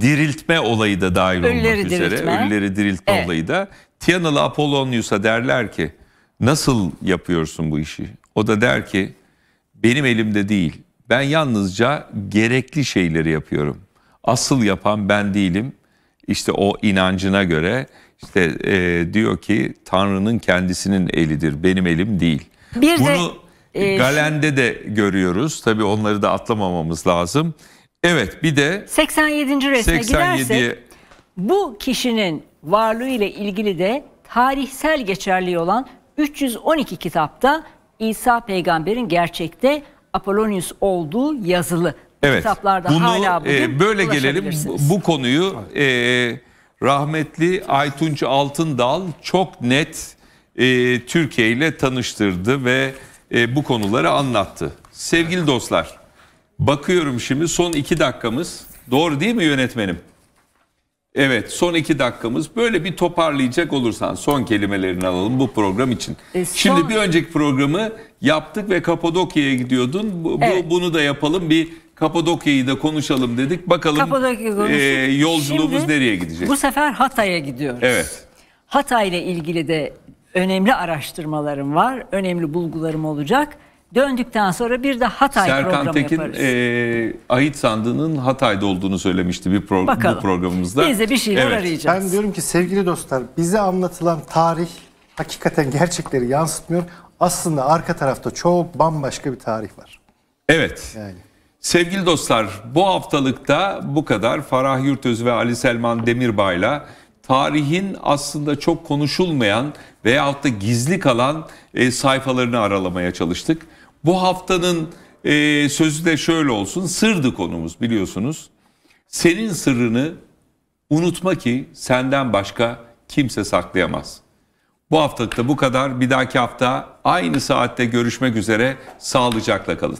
diriltme olayı da dahil Ölüleri olmak üzere. Diriltme. Ölüleri diriltme evet. olayı da. Tiyanalı Apollonius'a derler ki nasıl yapıyorsun bu işi? O da der ki benim elimde değil. Ben yalnızca gerekli şeyleri yapıyorum. Asıl yapan ben değilim. İşte o inancına göre işte e, diyor ki Tanrı'nın kendisinin elidir. Benim elim değil. Bir Bunu de, e, Galen'de de görüyoruz. Tabii onları da atlamamamız lazım. Evet bir de 87. resme 87'ye gidersek bu kişinin varlığı ile ilgili de tarihsel geçerliği olan 312 kitapta İsa peygamberin gerçekte Apollonius olduğu yazılı. Evet. Kitaplarda bunu, hala bugün e, böyle gelelim bu, bu konuyu e, rahmetli Aytunç Altındal çok net e, Türkiye ile tanıştırdı ve e, bu konuları anlattı. Sevgili dostlar bakıyorum şimdi son iki dakikamız doğru değil mi yönetmenim? Evet son iki dakikamız böyle bir toparlayacak olursan son kelimelerini alalım bu program için. E, son... Şimdi bir önceki programı yaptık ve Kapadokya'ya gidiyordun. Bu, evet. bu, bunu da yapalım bir Kapadokya'yı da konuşalım dedik. Bakalım e, yolculuğumuz Şimdi, nereye gidecek? Bu sefer Hatay'a gidiyoruz. Evet. Hatay ile ilgili de önemli araştırmalarım var. Önemli bulgularım olacak. Döndükten sonra bir de Hatay Serkan programı Tekin, yaparız. Serkan Tekin Ahit Sandığı'nın Hatay'da olduğunu söylemişti bir pro Bakalım. bu programımızda. Biz de bir şeyler evet. arayacağız. Ben diyorum ki sevgili dostlar bize anlatılan tarih hakikaten gerçekleri yansıtmıyor. Aslında arka tarafta çok bambaşka bir tarih var. Evet. Yani. Sevgili dostlar bu haftalıkta bu kadar. Farah Yurtöz ve Ali Selman Demirbay'la tarihin aslında çok konuşulmayan veyahut da gizli kalan e, sayfalarını aralamaya çalıştık. Bu haftanın e, sözü de şöyle olsun. Sırdı konumuz biliyorsunuz. Senin sırrını unutma ki senden başka kimse saklayamaz. Bu haftalıkta bu kadar. Bir dahaki hafta aynı saatte görüşmek üzere. Sağlıcakla kalın.